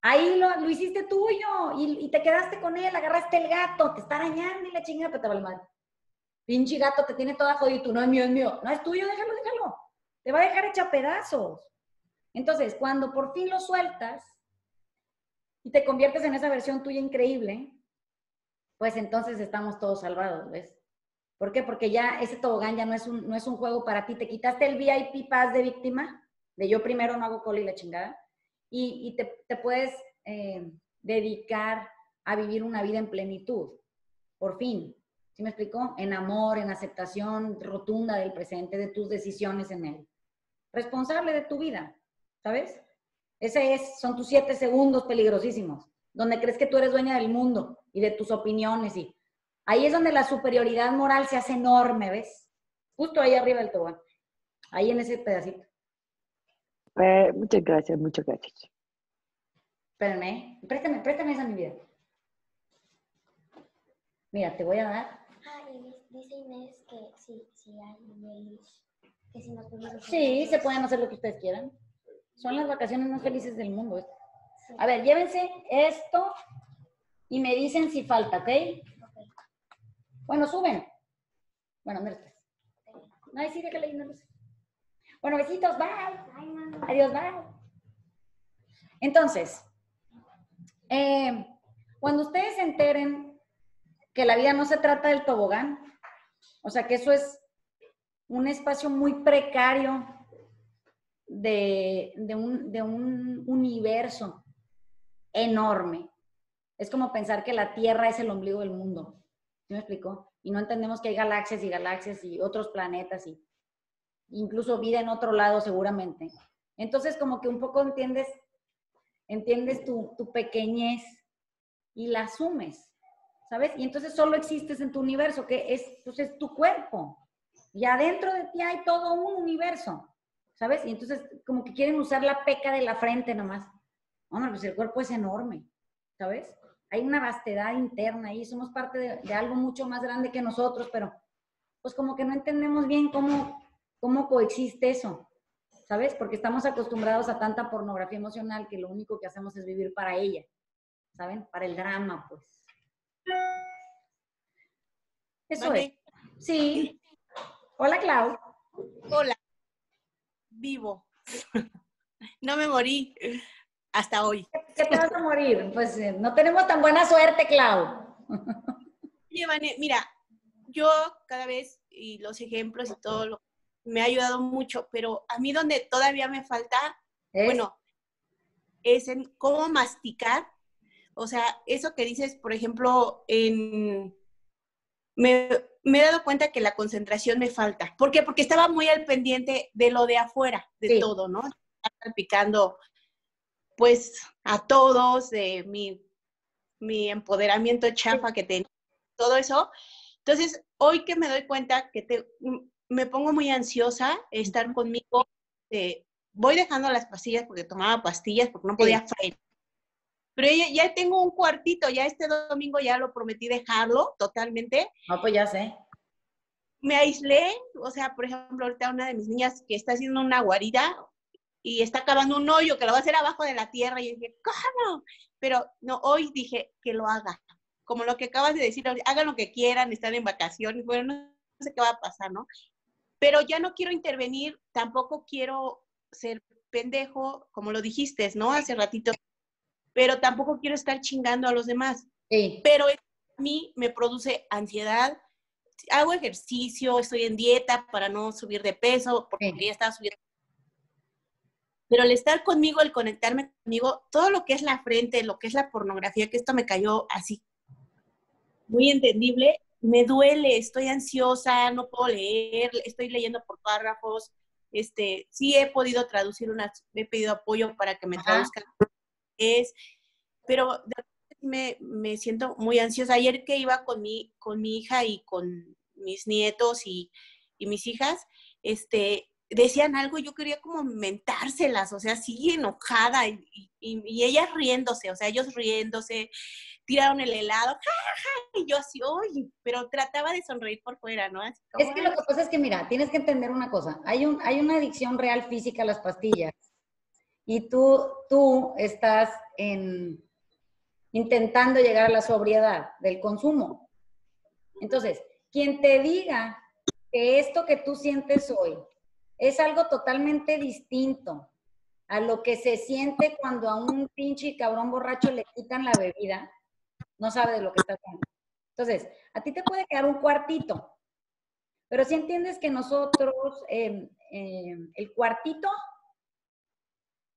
Ahí lo, lo hiciste tuyo y, te quedaste con él, agarraste el gato, te está arañando y la chingada, pero te vale mal. Pinche gato te tiene toda tú no es mío, es mío. No es tuyo, déjalo, déjalo te va a dejar hecha pedazos. Entonces, cuando por fin lo sueltas y te conviertes en esa versión tuya increíble, pues entonces estamos todos salvados, ¿ves? ¿Por qué? Porque ya ese tobogán ya no es un, no es un juego para ti. Te quitaste el VIP pass de víctima, de yo primero no hago cola y la chingada, y, te, puedes eh, dedicar a vivir una vida en plenitud, por fin. ¿Sí me explicó? En amor, en aceptación rotunda del presente, de tus decisiones en él. Responsable de tu vida, ¿sabes? Ese es, son tus siete segundos peligrosísimos, donde crees que tú eres dueña del mundo y de tus opiniones y ahí es donde la superioridad moral se hace enorme, ¿ves? Justo ahí arriba del tobogán, ahí en ese pedacito. Eh, muchas gracias, muchas gracias. Espérame, préstame, préstame esa mi vida. Mira, te voy a dar. Ah, y dice Inés que sí, sí hay que si nos Sí, se pueden hacer lo que ustedes quieran. Son las vacaciones más felices del mundo. A ver, llévense esto y me dicen si falta, ¿ok? Bueno, suben. Bueno, mira. Ay, sí, déjale no Bueno, besitos, bye. Adiós, bye. Entonces, eh, cuando ustedes se enteren que la vida no se trata del tobogán, o sea que eso es un espacio muy precario de, un, universo enorme. Es como pensar que la Tierra es el ombligo del mundo. ¿Sí me explicó? Y no entendemos que hay galaxias y galaxias y otros planetas y incluso vida en otro lado seguramente. Entonces como que un poco entiendes, entiendes tu, tu pequeñez y la asumes, ¿sabes? Y entonces solo existes en tu universo, que es, pues es tu cuerpo. Y adentro de ti hay todo un universo. ¿sabes? Y entonces como que quieren usar la peca de la frente nomás. Hombre, pues el cuerpo es enorme, ¿sabes? Hay una vastedad interna y somos parte de, algo mucho más grande que nosotros, pero pues como que no entendemos bien cómo, cómo coexiste eso, ¿sabes? Porque estamos acostumbrados a tanta pornografía emocional que lo único que hacemos es vivir para ella, ¿saben? Para el drama, pues. Eso es. Sí. Hola, Clau. Hola vivo. no me morí hasta hoy. ¿Qué te vas a morir? Pues eh, no tenemos tan buena suerte, Clau. mira, yo cada vez, y los ejemplos y todo, lo, me ha ayudado mucho, pero a mí donde todavía me falta, bueno, es en cómo masticar. O sea, eso que dices, por ejemplo, en... Me, me he dado cuenta que la concentración me falta. ¿Por qué? Porque estaba muy al pendiente de lo de afuera, de todo, ¿no? Estaba picando, pues, a todos, de mi, mi empoderamiento chafa que tenía, todo eso. Entonces, hoy que me doy cuenta que te, me pongo muy ansiosa estar conmigo, eh, voy dejando las pastillas porque tomaba pastillas, porque no podía freír. Pero ya, ya, tengo un cuartito, ya este domingo ya lo prometí dejarlo totalmente. No, pues ya sé. Me aislé, o sea, por ejemplo, ahorita una de mis niñas que está haciendo una guarida y está cavando un hoyo que lo va a hacer abajo de la tierra y dije, ¿cómo? Pero no, hoy dije que lo haga. Como lo que acabas de decir, hagan lo que quieran, están en vacaciones, bueno, no sé qué va a pasar, ¿no? Pero ya no quiero intervenir, tampoco quiero ser pendejo, como lo dijiste, ¿no? Hace ratito pero tampoco quiero estar chingando a los demás. Pero a mí me produce ansiedad. Hago ejercicio, estoy en dieta para no subir de peso, porque ya estaba subiendo. Pero el estar conmigo, el conectarme conmigo, todo lo que es la frente, lo que es la pornografía, que esto me cayó así, muy entendible, me duele, estoy ansiosa, no puedo leer, estoy leyendo por párrafos, este, sí he podido traducir unas, he pedido apoyo para que me traduzcan es, pero me, me, siento muy ansiosa. Ayer que iba con mi, con mi hija y con mis nietos y, y mis hijas, este, decían algo y yo quería como mentárselas, o sea, sigue enojada y, y, ellas riéndose, o sea, ellos riéndose, tiraron el helado, y yo así, oye, pero trataba de sonreír por fuera, ¿no? es que lo que pasa es que, mira, tienes que entender una cosa, hay, un, hay una adicción real física a las pastillas y tú, tú estás en, intentando llegar a la sobriedad del consumo. Entonces, quien te diga que esto que tú sientes hoy es algo totalmente distinto a lo que se siente cuando a un pinche cabrón borracho le quitan la bebida, no sabe de lo que está haciendo. Entonces, a ti te puede quedar un cuartito, pero si entiendes que nosotros, em, em, el cuartito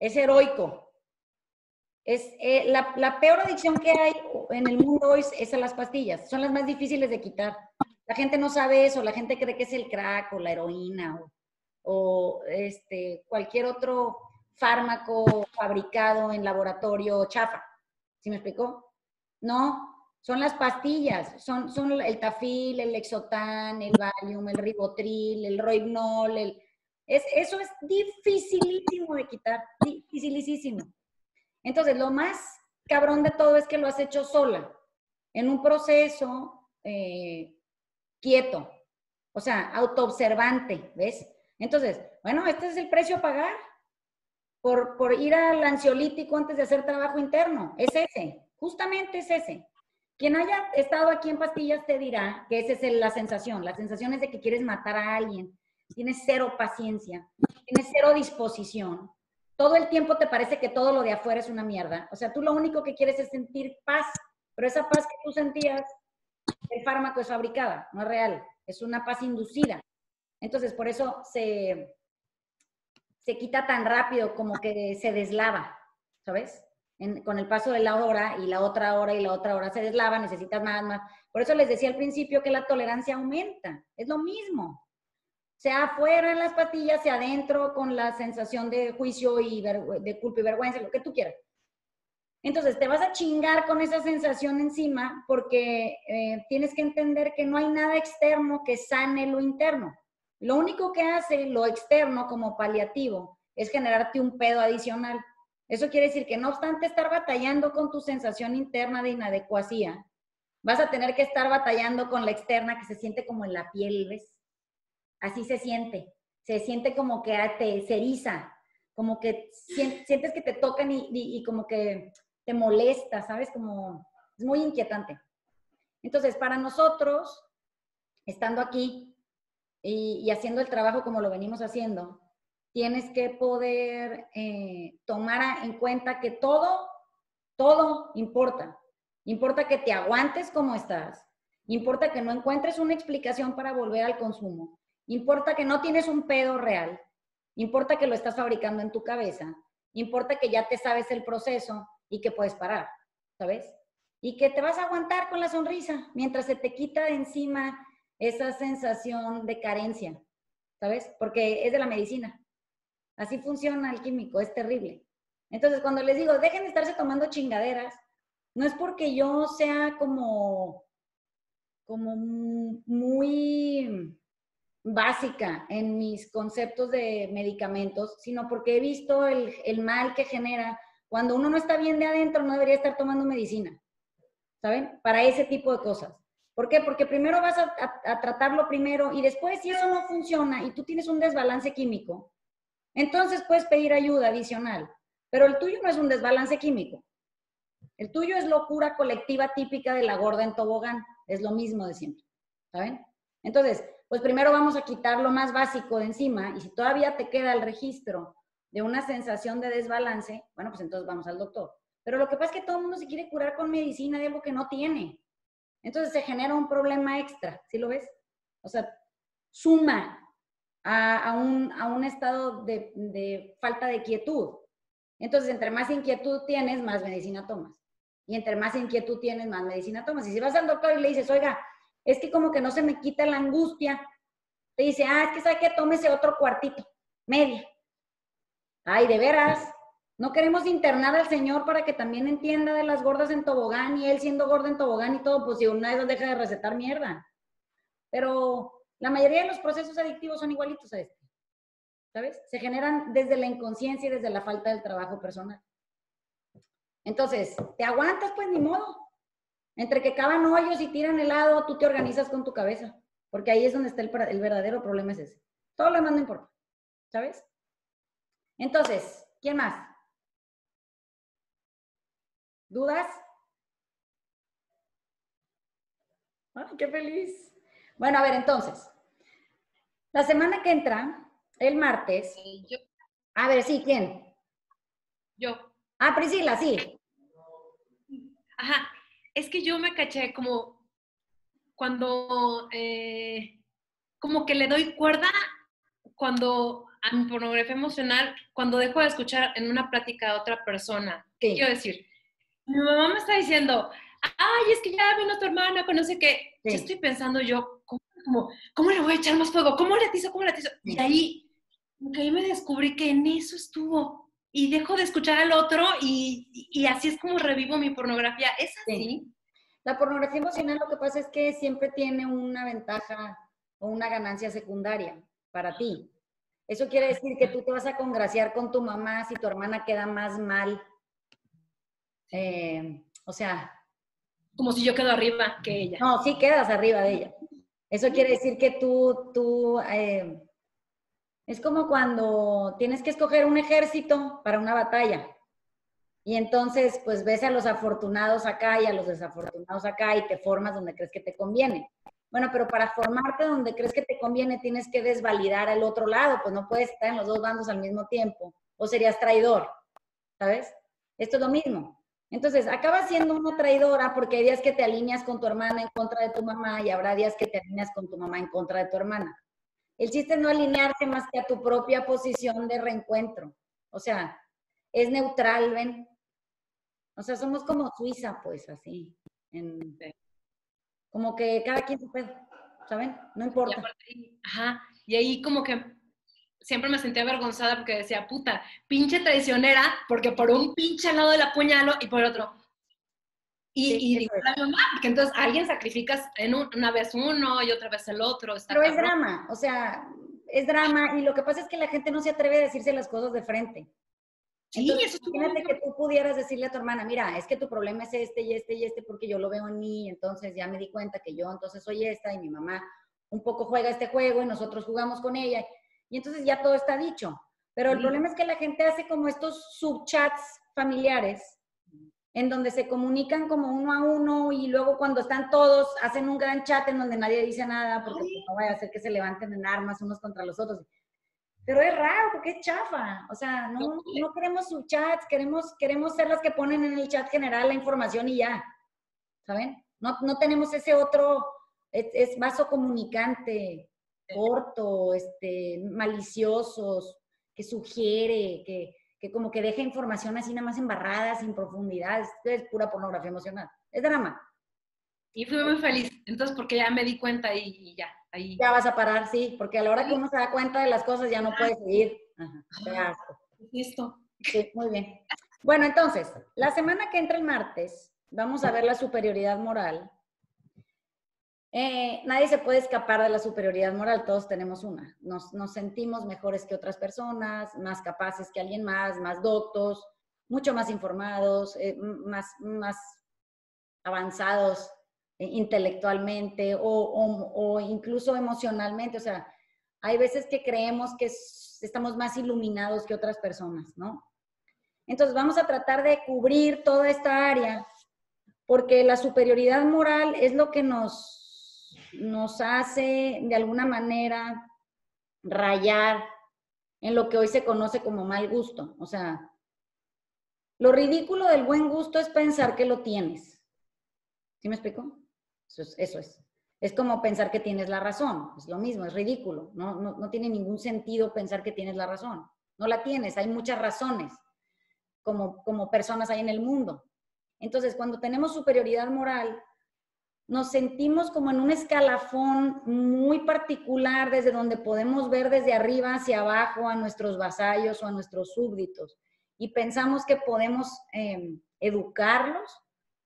es heroico. es eh, la, peor adicción que hay en el mundo hoy es a las pastillas. Son las más difíciles de quitar. La gente no sabe eso, la gente cree que es el crack o la heroína o, este, cualquier otro fármaco fabricado en laboratorio chafa. ¿Sí me explicó? No, son las pastillas, son, son el tafil, el lexotan, el valium, el ribotril, el roibnol, el... Es, eso es dificilísimo de quitar, dificilísimo. Entonces, lo más cabrón de todo es que lo has hecho sola, en un proceso eh, quieto, o sea, autoobservante, ¿ves? Entonces, bueno, este es el precio a pagar por, por ir al ansiolítico antes de hacer trabajo interno, es ese, justamente es ese. Quien haya estado aquí en pastillas te dirá que esa es la sensación. La sensación es de que quieres matar a alguien. Tienes cero paciencia, tienes cero disposición. Todo el tiempo te parece que todo lo de afuera es una mierda. O sea, tú lo único que quieres es sentir paz, pero esa paz que tú sentías, el fármaco es fabricada, no es real. Es una paz inducida. Entonces, por eso se, se quita tan rápido como que se deslava, ¿sabes? con el paso de la hora y la otra hora y la otra hora se deslava, necesitas más, más. Por eso les decía al principio que la tolerancia aumenta. Es lo mismo. Sea afuera en las patillas, sea adentro con la sensación de juicio y de culpa y vergüenza, lo que tú quieras. Entonces te vas a chingar con esa sensación encima porque eh, tienes que entender que no hay nada externo que sane lo interno. Lo único que hace lo externo como paliativo es generarte un pedo adicional. Eso quiere decir que no obstante estar batallando con tu sensación interna de inadecuacia, vas a tener que estar batallando con la externa que se siente como en la piel, ¿ves? Así se siente. Se siente como que te ceriza, como que sientes que te tocan y, como que te molesta, ¿sabes? Como es muy inquietante. Entonces, para nosotros, estando aquí y haciendo el trabajo como lo venimos haciendo, tienes que poder eh, tomar en cuenta que todo, todo importa. Importa que te aguantes como estás. Importa que no encuentres una explicación para volver al consumo. Importa que no tienes un pedo real. Importa que lo estás fabricando en tu cabeza. Importa que ya te sabes el proceso y que puedes parar, ¿sabes? Y que te vas a aguantar con la sonrisa mientras se te quita de encima esa sensación de carencia, ¿sabes? Porque es de la medicina. Así funciona el químico, es terrible. Entonces, cuando les digo, dejen de estarse tomando chingaderas, no es porque yo sea como, como muy básica en mis conceptos de medicamentos, sino porque he visto el, mal que genera. Cuando uno no está bien de adentro, no debería estar tomando medicina, ¿saben? Para ese tipo de cosas. ¿Por qué? Porque primero vas a, a tratarlo primero y después si eso no funciona y tú tienes un desbalance químico, entonces puedes pedir ayuda adicional, pero el tuyo no es un desbalance químico. El tuyo es locura colectiva típica de la gorda en tobogán. Es lo mismo de siempre. ¿Saben? Entonces, pues primero vamos a quitar lo más básico de encima y si todavía te queda el registro de una sensación de desbalance, bueno, pues entonces vamos al doctor. Pero lo que pasa es que todo el mundo se quiere curar con medicina de algo que no tiene. Entonces se genera un problema extra, ¿sí lo ves? O sea, suma a, un, estado de, falta de quietud. Entonces, entre más inquietud tienes, más medicina tomas. Y entre más inquietud tienes, más medicina tomas. Y si vas al doctor y le dices, oiga, es que como que no se me quita la angustia, te dice, ah, es que sabe que tómese otro cuartito, media. Ay, de veras, no queremos internar al señor para que también entienda de las gordas en tobogán y él siendo gorda en tobogán y todo, pues si una vez deja de recetar mierda. Pero la mayoría de los procesos adictivos son igualitos a este. ¿Sabes? Se generan desde la inconsciencia y desde la falta del trabajo personal. Entonces, ¿te aguantas? Pues ni modo. Entre que cavan hoyos y tiran helado, tú te organizas con tu cabeza. Porque ahí es donde está el, el verdadero problema, es ese. Todo lo demás no importa. ¿Sabes? Entonces, ¿quién más? ¿Dudas? ¡Ay, qué feliz! Bueno, a ver, entonces, la semana que entra, el martes. Yo. A ver, sí, ¿quién? Yo. Ah, Priscila, sí. Ajá, es que yo me caché como cuando, eh, como que le doy cuerda cuando a mi pornografía emocional cuando dejo de escuchar en una plática de otra persona. ¿Qué quiero decir? Mi mamá me está diciendo, ay, es que ya vino tu hermana, conoce que, sí. estoy pensando yo, ¿cómo, cómo, le voy a echar más fuego? ¿Cómo le atizo? ¿Cómo le atizo? Y ahí, ahí me descubrí que en eso estuvo. Y dejo de escuchar al otro y, y así es como revivo mi pornografía. ¿Es así? Sí. La pornografía emocional lo que pasa es que siempre tiene una ventaja o una ganancia secundaria para ti. Eso quiere decir que tú te vas a congraciar con tu mamá si tu hermana queda más mal. Eh, o sea... Como si yo quedo arriba que ella. No, sí quedas arriba de ella. Eso quiere decir que tú, tú, eh, es como cuando tienes que escoger un ejército para una batalla. Y entonces, pues ves a los afortunados acá y a los desafortunados acá y te formas donde crees que te conviene. Bueno, pero para formarte donde crees que te conviene tienes que desvalidar al otro lado, pues no puedes estar en los dos bandos al mismo tiempo, o serías traidor, ¿sabes? Esto es lo mismo. Entonces, acabas siendo una traidora porque hay días que te alineas con tu hermana en contra de tu mamá y habrá días que te alineas con tu mamá en contra de tu hermana. El chiste es no alinearte más que a tu propia posición de reencuentro. O sea, es neutral, ¿ven? O sea, somos como Suiza, pues, así. En, como que cada quien se puede, ¿saben? No importa. Y ajá, y ahí como que siempre me sentía avergonzada porque decía, puta, pinche traicionera, porque por un pinche lado la apuñalo y por otro. Y, y digo, la mamá, porque entonces alguien sacrificas en una vez uno y otra vez el otro. Pero es drama, o sea, es drama y lo que pasa es que la gente no se atreve a decirse las cosas de frente. Sí, eso imagínate que tú pudieras decirle a tu hermana, mira, es que tu problema es este y este y este porque yo lo veo en mí, entonces ya me di cuenta que yo entonces soy esta y mi mamá un poco juega este juego y nosotros jugamos con ella y entonces ya todo está dicho. Pero el problema es que la gente hace como estos subchats familiares en donde se comunican como uno a uno y luego cuando están todos hacen un gran chat en donde nadie dice nada porque no vaya a hacer que se levanten en armas unos contra los otros. Pero es raro porque es chafa. O sea, no, no queremos sus chats, queremos, queremos ser las que ponen en el chat general la información y ya. ¿Saben? No, no tenemos ese otro, es, es vaso comunicante, corto, este, maliciosos, que sugiere, que, que como que deja información así nada más embarrada, sin profundidad. Esto es pura pornografía emocional. Es drama. Y fui muy feliz, entonces porque ya me di cuenta y ya. Ya vas a parar, sí, porque a la hora que uno se da cuenta de las cosas ya no puede seguir. Ajá, Listo. Sí, muy bien. Bueno, entonces, la semana que entra el martes, vamos a ver la superioridad moral. Eh, nadie se puede escapar de la superioridad moral, todos tenemos una. Nos, sentimos mejores que otras personas, más capaces que alguien más, más doctos, mucho más informados, eh, más, más avanzados eh, intelectualmente o, incluso emocionalmente. O sea, hay veces que creemos que estamos más iluminados que otras personas, ¿no? Entonces vamos a tratar de cubrir toda esta área porque la superioridad moral es lo que nos, nos hace de alguna manera rayar en lo que hoy se conoce como mal gusto. O sea, lo ridículo del buen gusto es pensar que lo tienes. ¿Sí me explico? Eso es, es, como pensar que tienes la razón, es lo mismo, es ridículo, no, no, no tiene ningún sentido pensar que tienes la razón, no la tienes, hay muchas razones como, como personas hay en el mundo. Entonces, cuando tenemos superioridad moral, nos sentimos como en un escalafón muy particular desde donde podemos ver desde arriba hacia abajo a nuestros vasallos o a nuestros súbditos y pensamos que podemos eh, educarlos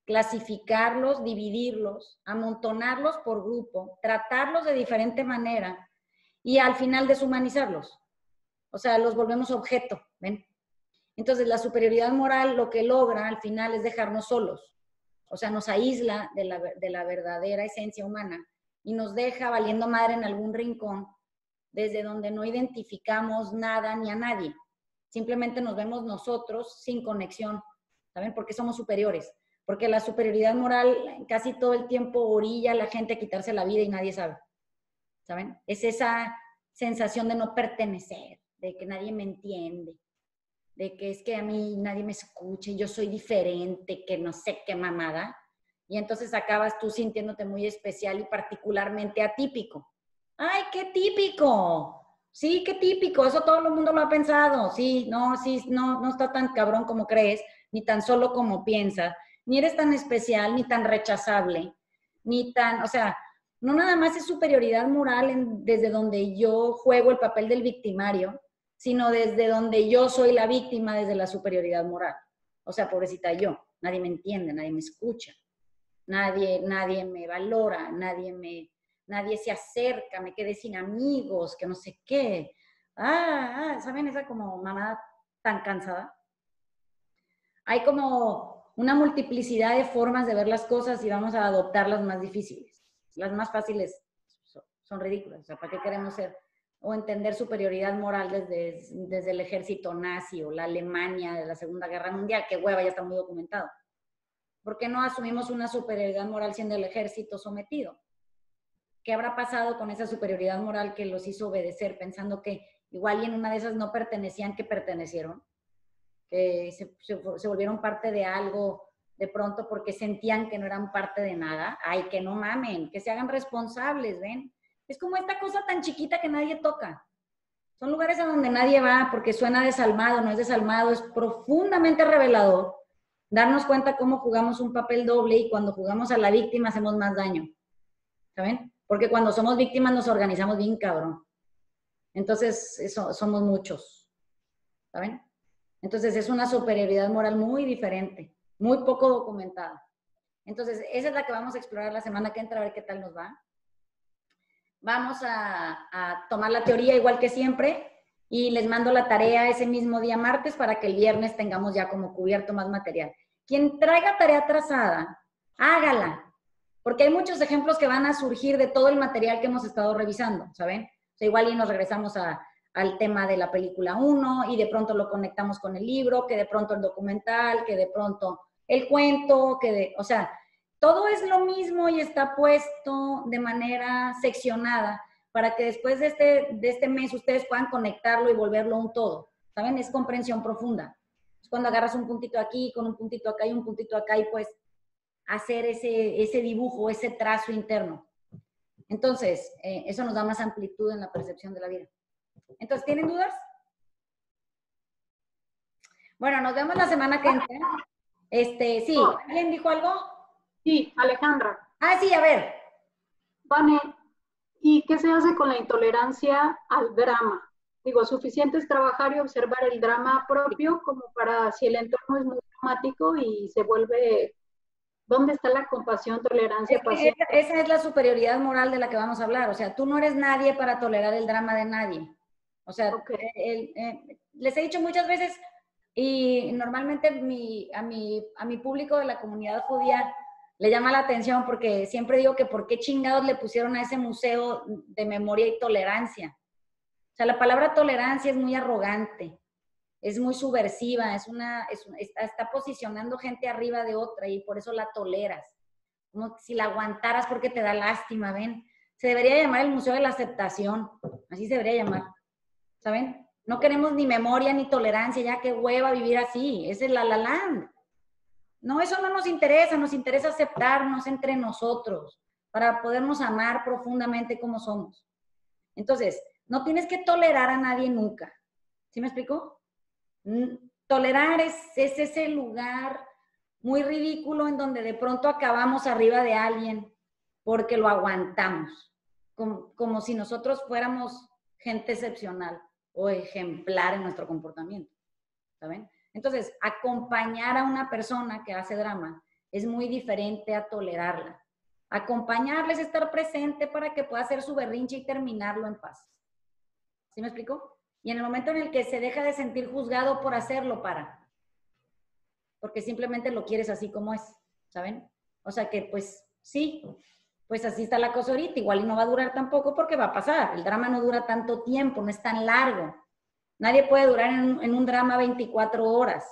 clasificarlos, dividirlos, amontonarlos por grupo, tratarlos de diferente manera y al final deshumanizarlos. O sea, los volvemos objeto, ¿ven? Entonces, la superioridad moral lo que logra al final es dejarnos solos. O sea, nos aísla de la, de la verdadera esencia humana y nos deja valiendo madre en algún rincón desde donde no identificamos nada ni a nadie. Simplemente nos vemos nosotros sin conexión, ¿saben? Porque somos superiores porque la superioridad moral casi todo el tiempo orilla a la gente a quitarse la vida y nadie sabe. ¿Saben? Es esa sensación de no pertenecer, de que nadie me entiende, de que es que a mí nadie me escucha, yo soy diferente, que no sé qué mamada. Y entonces acabas tú sintiéndote muy especial y particularmente atípico. ¡Ay, qué típico! Sí, qué típico, eso todo el mundo lo ha pensado. Sí, no, sí, no, no está tan cabrón como crees, ni tan solo como piensas, ni eres tan especial, ni tan rechazable, ni tan, o sea, no nada más es superioridad moral desde donde yo juego el papel del victimario, sino desde donde yo soy la víctima desde la superioridad moral. O sea, pobrecita yo, nadie me entiende, nadie me escucha, nadie, nadie me valora, nadie me, nadie se acerca, me quedé sin amigos, que no sé qué. Ah, ah ¿saben esa como mamá tan cansada? Hay como una multiplicidad de formas de ver las cosas y vamos a adoptar las más difíciles. Las más fáciles son, ridículas. O sea, ¿para qué queremos ser? O entender superioridad moral desde, desde el ejército nazi o la Alemania de la Segunda Guerra Mundial, que hueva, ya está muy documentado. ¿Por qué no asumimos una superioridad moral siendo el ejército sometido? ¿Qué habrá pasado con esa superioridad moral que los hizo obedecer pensando que igual y en una de esas no pertenecían que pertenecieron? Que se, se volvieron parte de algo de pronto porque sentían que no eran parte de nada. Ay, que no mamen, que se hagan responsables, ¿ven? Es como esta cosa tan chiquita que nadie toca. Son lugares a donde nadie va porque suena desalmado, no es desalmado, es profundamente revelador. Darnos cuenta cómo jugamos un papel doble y cuando jugamos a la víctima hacemos más daño. ¿Saben? Porque cuando somos víctimas nos organizamos bien cabrón. Entonces, eso, somos muchos. ¿Saben? Entonces, es una superioridad moral muy diferente muy poco documentada. Entonces, esa es la que vamos a explorar la semana que entra, a ver qué tal nos va. Vamos a, tomar la teoría igual que siempre y les mando la tarea ese mismo día martes para que el viernes tengamos ya como cubierto más material. Quien traiga tarea trazada, hágala, porque hay muchos ejemplos que van a surgir de todo el material que hemos estado revisando, ¿saben? O igual y nos regresamos a, al tema de la película 1 y de pronto lo conectamos con el libro, que de pronto el documental, que de pronto el cuento, que de, o sea, todo es lo mismo y está puesto de manera seccionada para que después de este, de este mes ustedes puedan conectarlo y volverlo un todo. ¿Saben? Es comprensión profunda. Es cuando agarras un puntito aquí, con un puntito acá y un puntito acá y pues hacer ese, ese dibujo, ese trazo interno. Entonces, eh, eso nos da más amplitud en la percepción de la vida. Entonces, ¿tienen dudas? Bueno, nos vemos la semana que entra. Este, sí, ¿alguien dijo algo? Sí, Alejandra. Ah, sí, a ver. Vane, ¿y qué se hace con la intolerancia al drama? Digo, suficiente es trabajar y observar el drama propio como para si el entorno es muy dramático y se vuelve ¿Dónde está la compasión, tolerancia, paciencia? Esa es la superioridad moral de la que vamos a hablar. O sea, tú no eres nadie para tolerar el drama de nadie. O sea, eh, les he dicho muchas veces, y normalmente mi, a, mi, a mi público de la comunidad judía le llama la atención porque siempre digo que por qué chingados le pusieron a ese museo de memoria y tolerancia. O sea, la palabra tolerancia es muy arrogante, es muy subversiva, es una, está, posicionando gente arriba de otra y por eso la toleras. Como si la aguantaras porque te da lástima, ¿ven? Se debería llamar el Museo de la Aceptación, así se debería llamar. ¿saben? No queremos ni memoria ni tolerancia, ya que hueva vivir así, es la la land. No, eso no nos interesa, nos interesa aceptarnos entre nosotros para podernos amar profundamente como somos. Entonces, no tienes que tolerar a nadie nunca. ¿Sí me explico? Tolerar es, es ese lugar muy ridículo en donde de pronto acabamos arriba de alguien porque lo aguantamos, como, como si nosotros fuéramos gente excepcional o ejemplar en nuestro comportamiento. ¿Saben? Entonces, acompañar a una persona que hace drama es muy diferente a tolerarla. Acompañarles, estar presente para que pueda hacer su berrinche y terminarlo en paz. ¿Sí me explico? Y en el momento en el que se deja de sentir juzgado por hacerlo, para. Porque simplemente lo quieres así como es, ¿saben? O sea que, pues, sí, pues así está la cosa ahorita, igual y no va a durar tampoco porque va a pasar. El drama no dura tanto tiempo, no es tan largo. Nadie puede durar en, un drama 24 horas.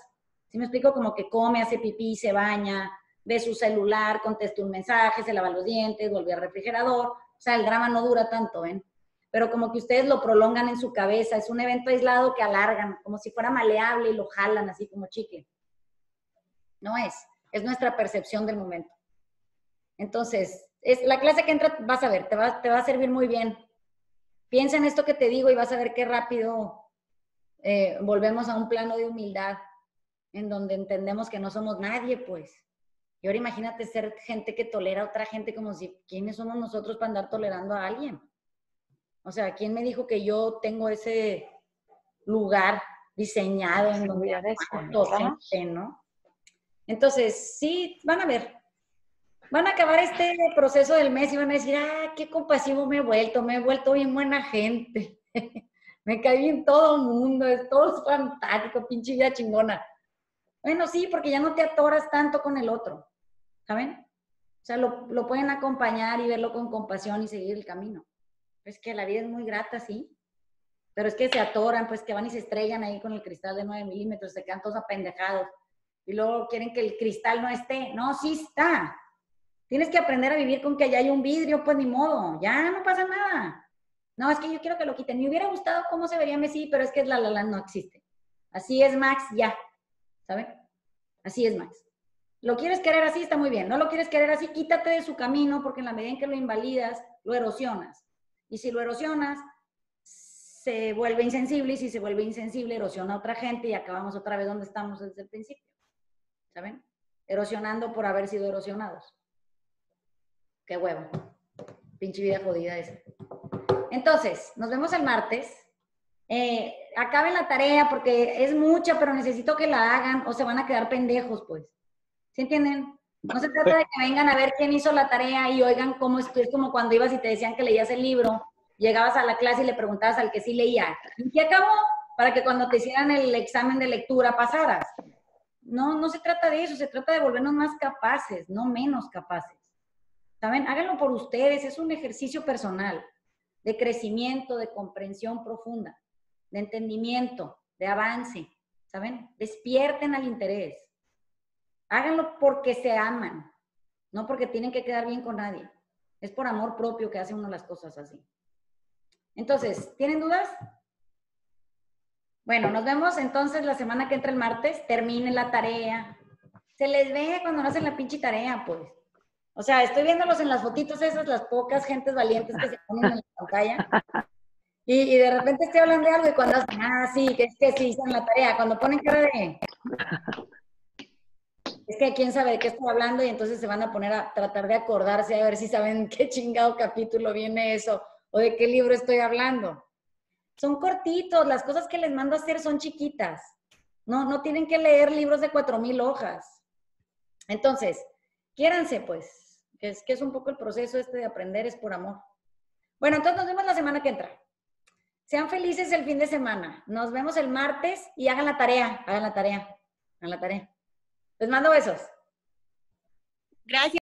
Si me explico, como que come, hace pipí, se baña, ve su celular, contesta un mensaje, se lava los dientes, vuelve al refrigerador. O sea, el drama no dura tanto, ¿ven? Pero como que ustedes lo prolongan en su cabeza, es un evento aislado que alargan, como si fuera maleable y lo jalan así como chicle. No es, es nuestra percepción del momento. Entonces, es la clase que entra, vas a ver, te va, te va a servir muy bien. piensa en esto que te digo y vas a ver qué rápido eh, volvemos a un plano de humildad en donde entendemos que no somos nadie, pues. Y ahora imagínate ser gente que tolera a otra gente como si, ¿quiénes somos nosotros para andar tolerando a alguien? O sea, ¿quién me dijo que yo tengo ese lugar diseñado en donde gente, ¿no? Entonces, sí, van a ver. Van a acabar este proceso del mes y van a decir, ah, qué compasivo me he vuelto, me he vuelto bien buena gente. me caí bien todo mundo, es todo fantástico, pinche vida chingona. Bueno, sí, porque ya no te atoras tanto con el otro, ¿saben? O sea, lo, lo pueden acompañar y verlo con compasión y seguir el camino. Es que la vida es muy grata, sí, pero es que se atoran, pues que van y se estrellan ahí con el cristal de 9 milímetros, se quedan todos apendejados. Y luego quieren que el cristal no esté. No, sí está. Tienes que aprender a vivir con que allá hay un vidrio, pues ni modo, ya no pasa nada. No, es que yo quiero que lo quiten. Me hubiera gustado cómo se vería Messi, pero es que la la la no existe. Así es Max, ya. ¿Saben? Así es Max. Lo quieres querer así, está muy bien. No lo quieres querer así, quítate de su camino porque en la medida en que lo invalidas, lo erosionas. Y si lo erosionas, se vuelve insensible y si se vuelve insensible, erosiona a otra gente y acabamos otra vez donde estamos desde el principio. ¿Saben? Erosionando por haber sido erosionados. Qué huevo. Pinche vida jodida esa. Entonces, nos vemos el martes. Eh, acaben la tarea porque es mucha, pero necesito que la hagan o se van a quedar pendejos, pues. ¿Sí entienden? No se trata de que vengan a ver quién hizo la tarea y oigan cómo es, es como cuando ibas y te decían que leías el libro llegabas a la clase y le preguntabas al que sí leía, ¿y qué acabó? Para que cuando te hicieran el examen de lectura pasaras. No, no se trata de eso, se trata de volvernos más capaces, no menos capaces. ¿Saben? Háganlo por ustedes, es un ejercicio personal de crecimiento, de comprensión profunda, de entendimiento, de avance, ¿saben? Despierten al interés. Háganlo porque se aman, no porque tienen que quedar bien con nadie. Es por amor propio que hace uno las cosas así. Entonces, ¿tienen dudas? Bueno, nos vemos entonces la semana que entra el martes. Terminen la tarea. Se les ve cuando no hacen la pinche tarea, pues. O sea, estoy viéndolos en las fotitos esas, las pocas gentes valientes que se ponen en la pantalla. Y, de repente estoy hablando de algo y cuando hacen, ah, sí, que es que sí hicieron la tarea. Cuando ponen cara de... Es que quién sabe de qué estoy hablando y entonces se van a poner a tratar de acordarse a ver si saben qué chingado capítulo viene eso o de qué libro estoy hablando. Son cortitos, las cosas que les mando a hacer son chiquitas. No, no tienen que leer libros de cuatro mil hojas. Entonces, quiéranse pues, es, que es un poco el proceso este de aprender es por amor. Bueno, entonces nos vemos la semana que entra. Sean felices el fin de semana. Nos vemos el martes y hagan la tarea, hagan la tarea, hagan la tarea. Les mando besos. Gracias.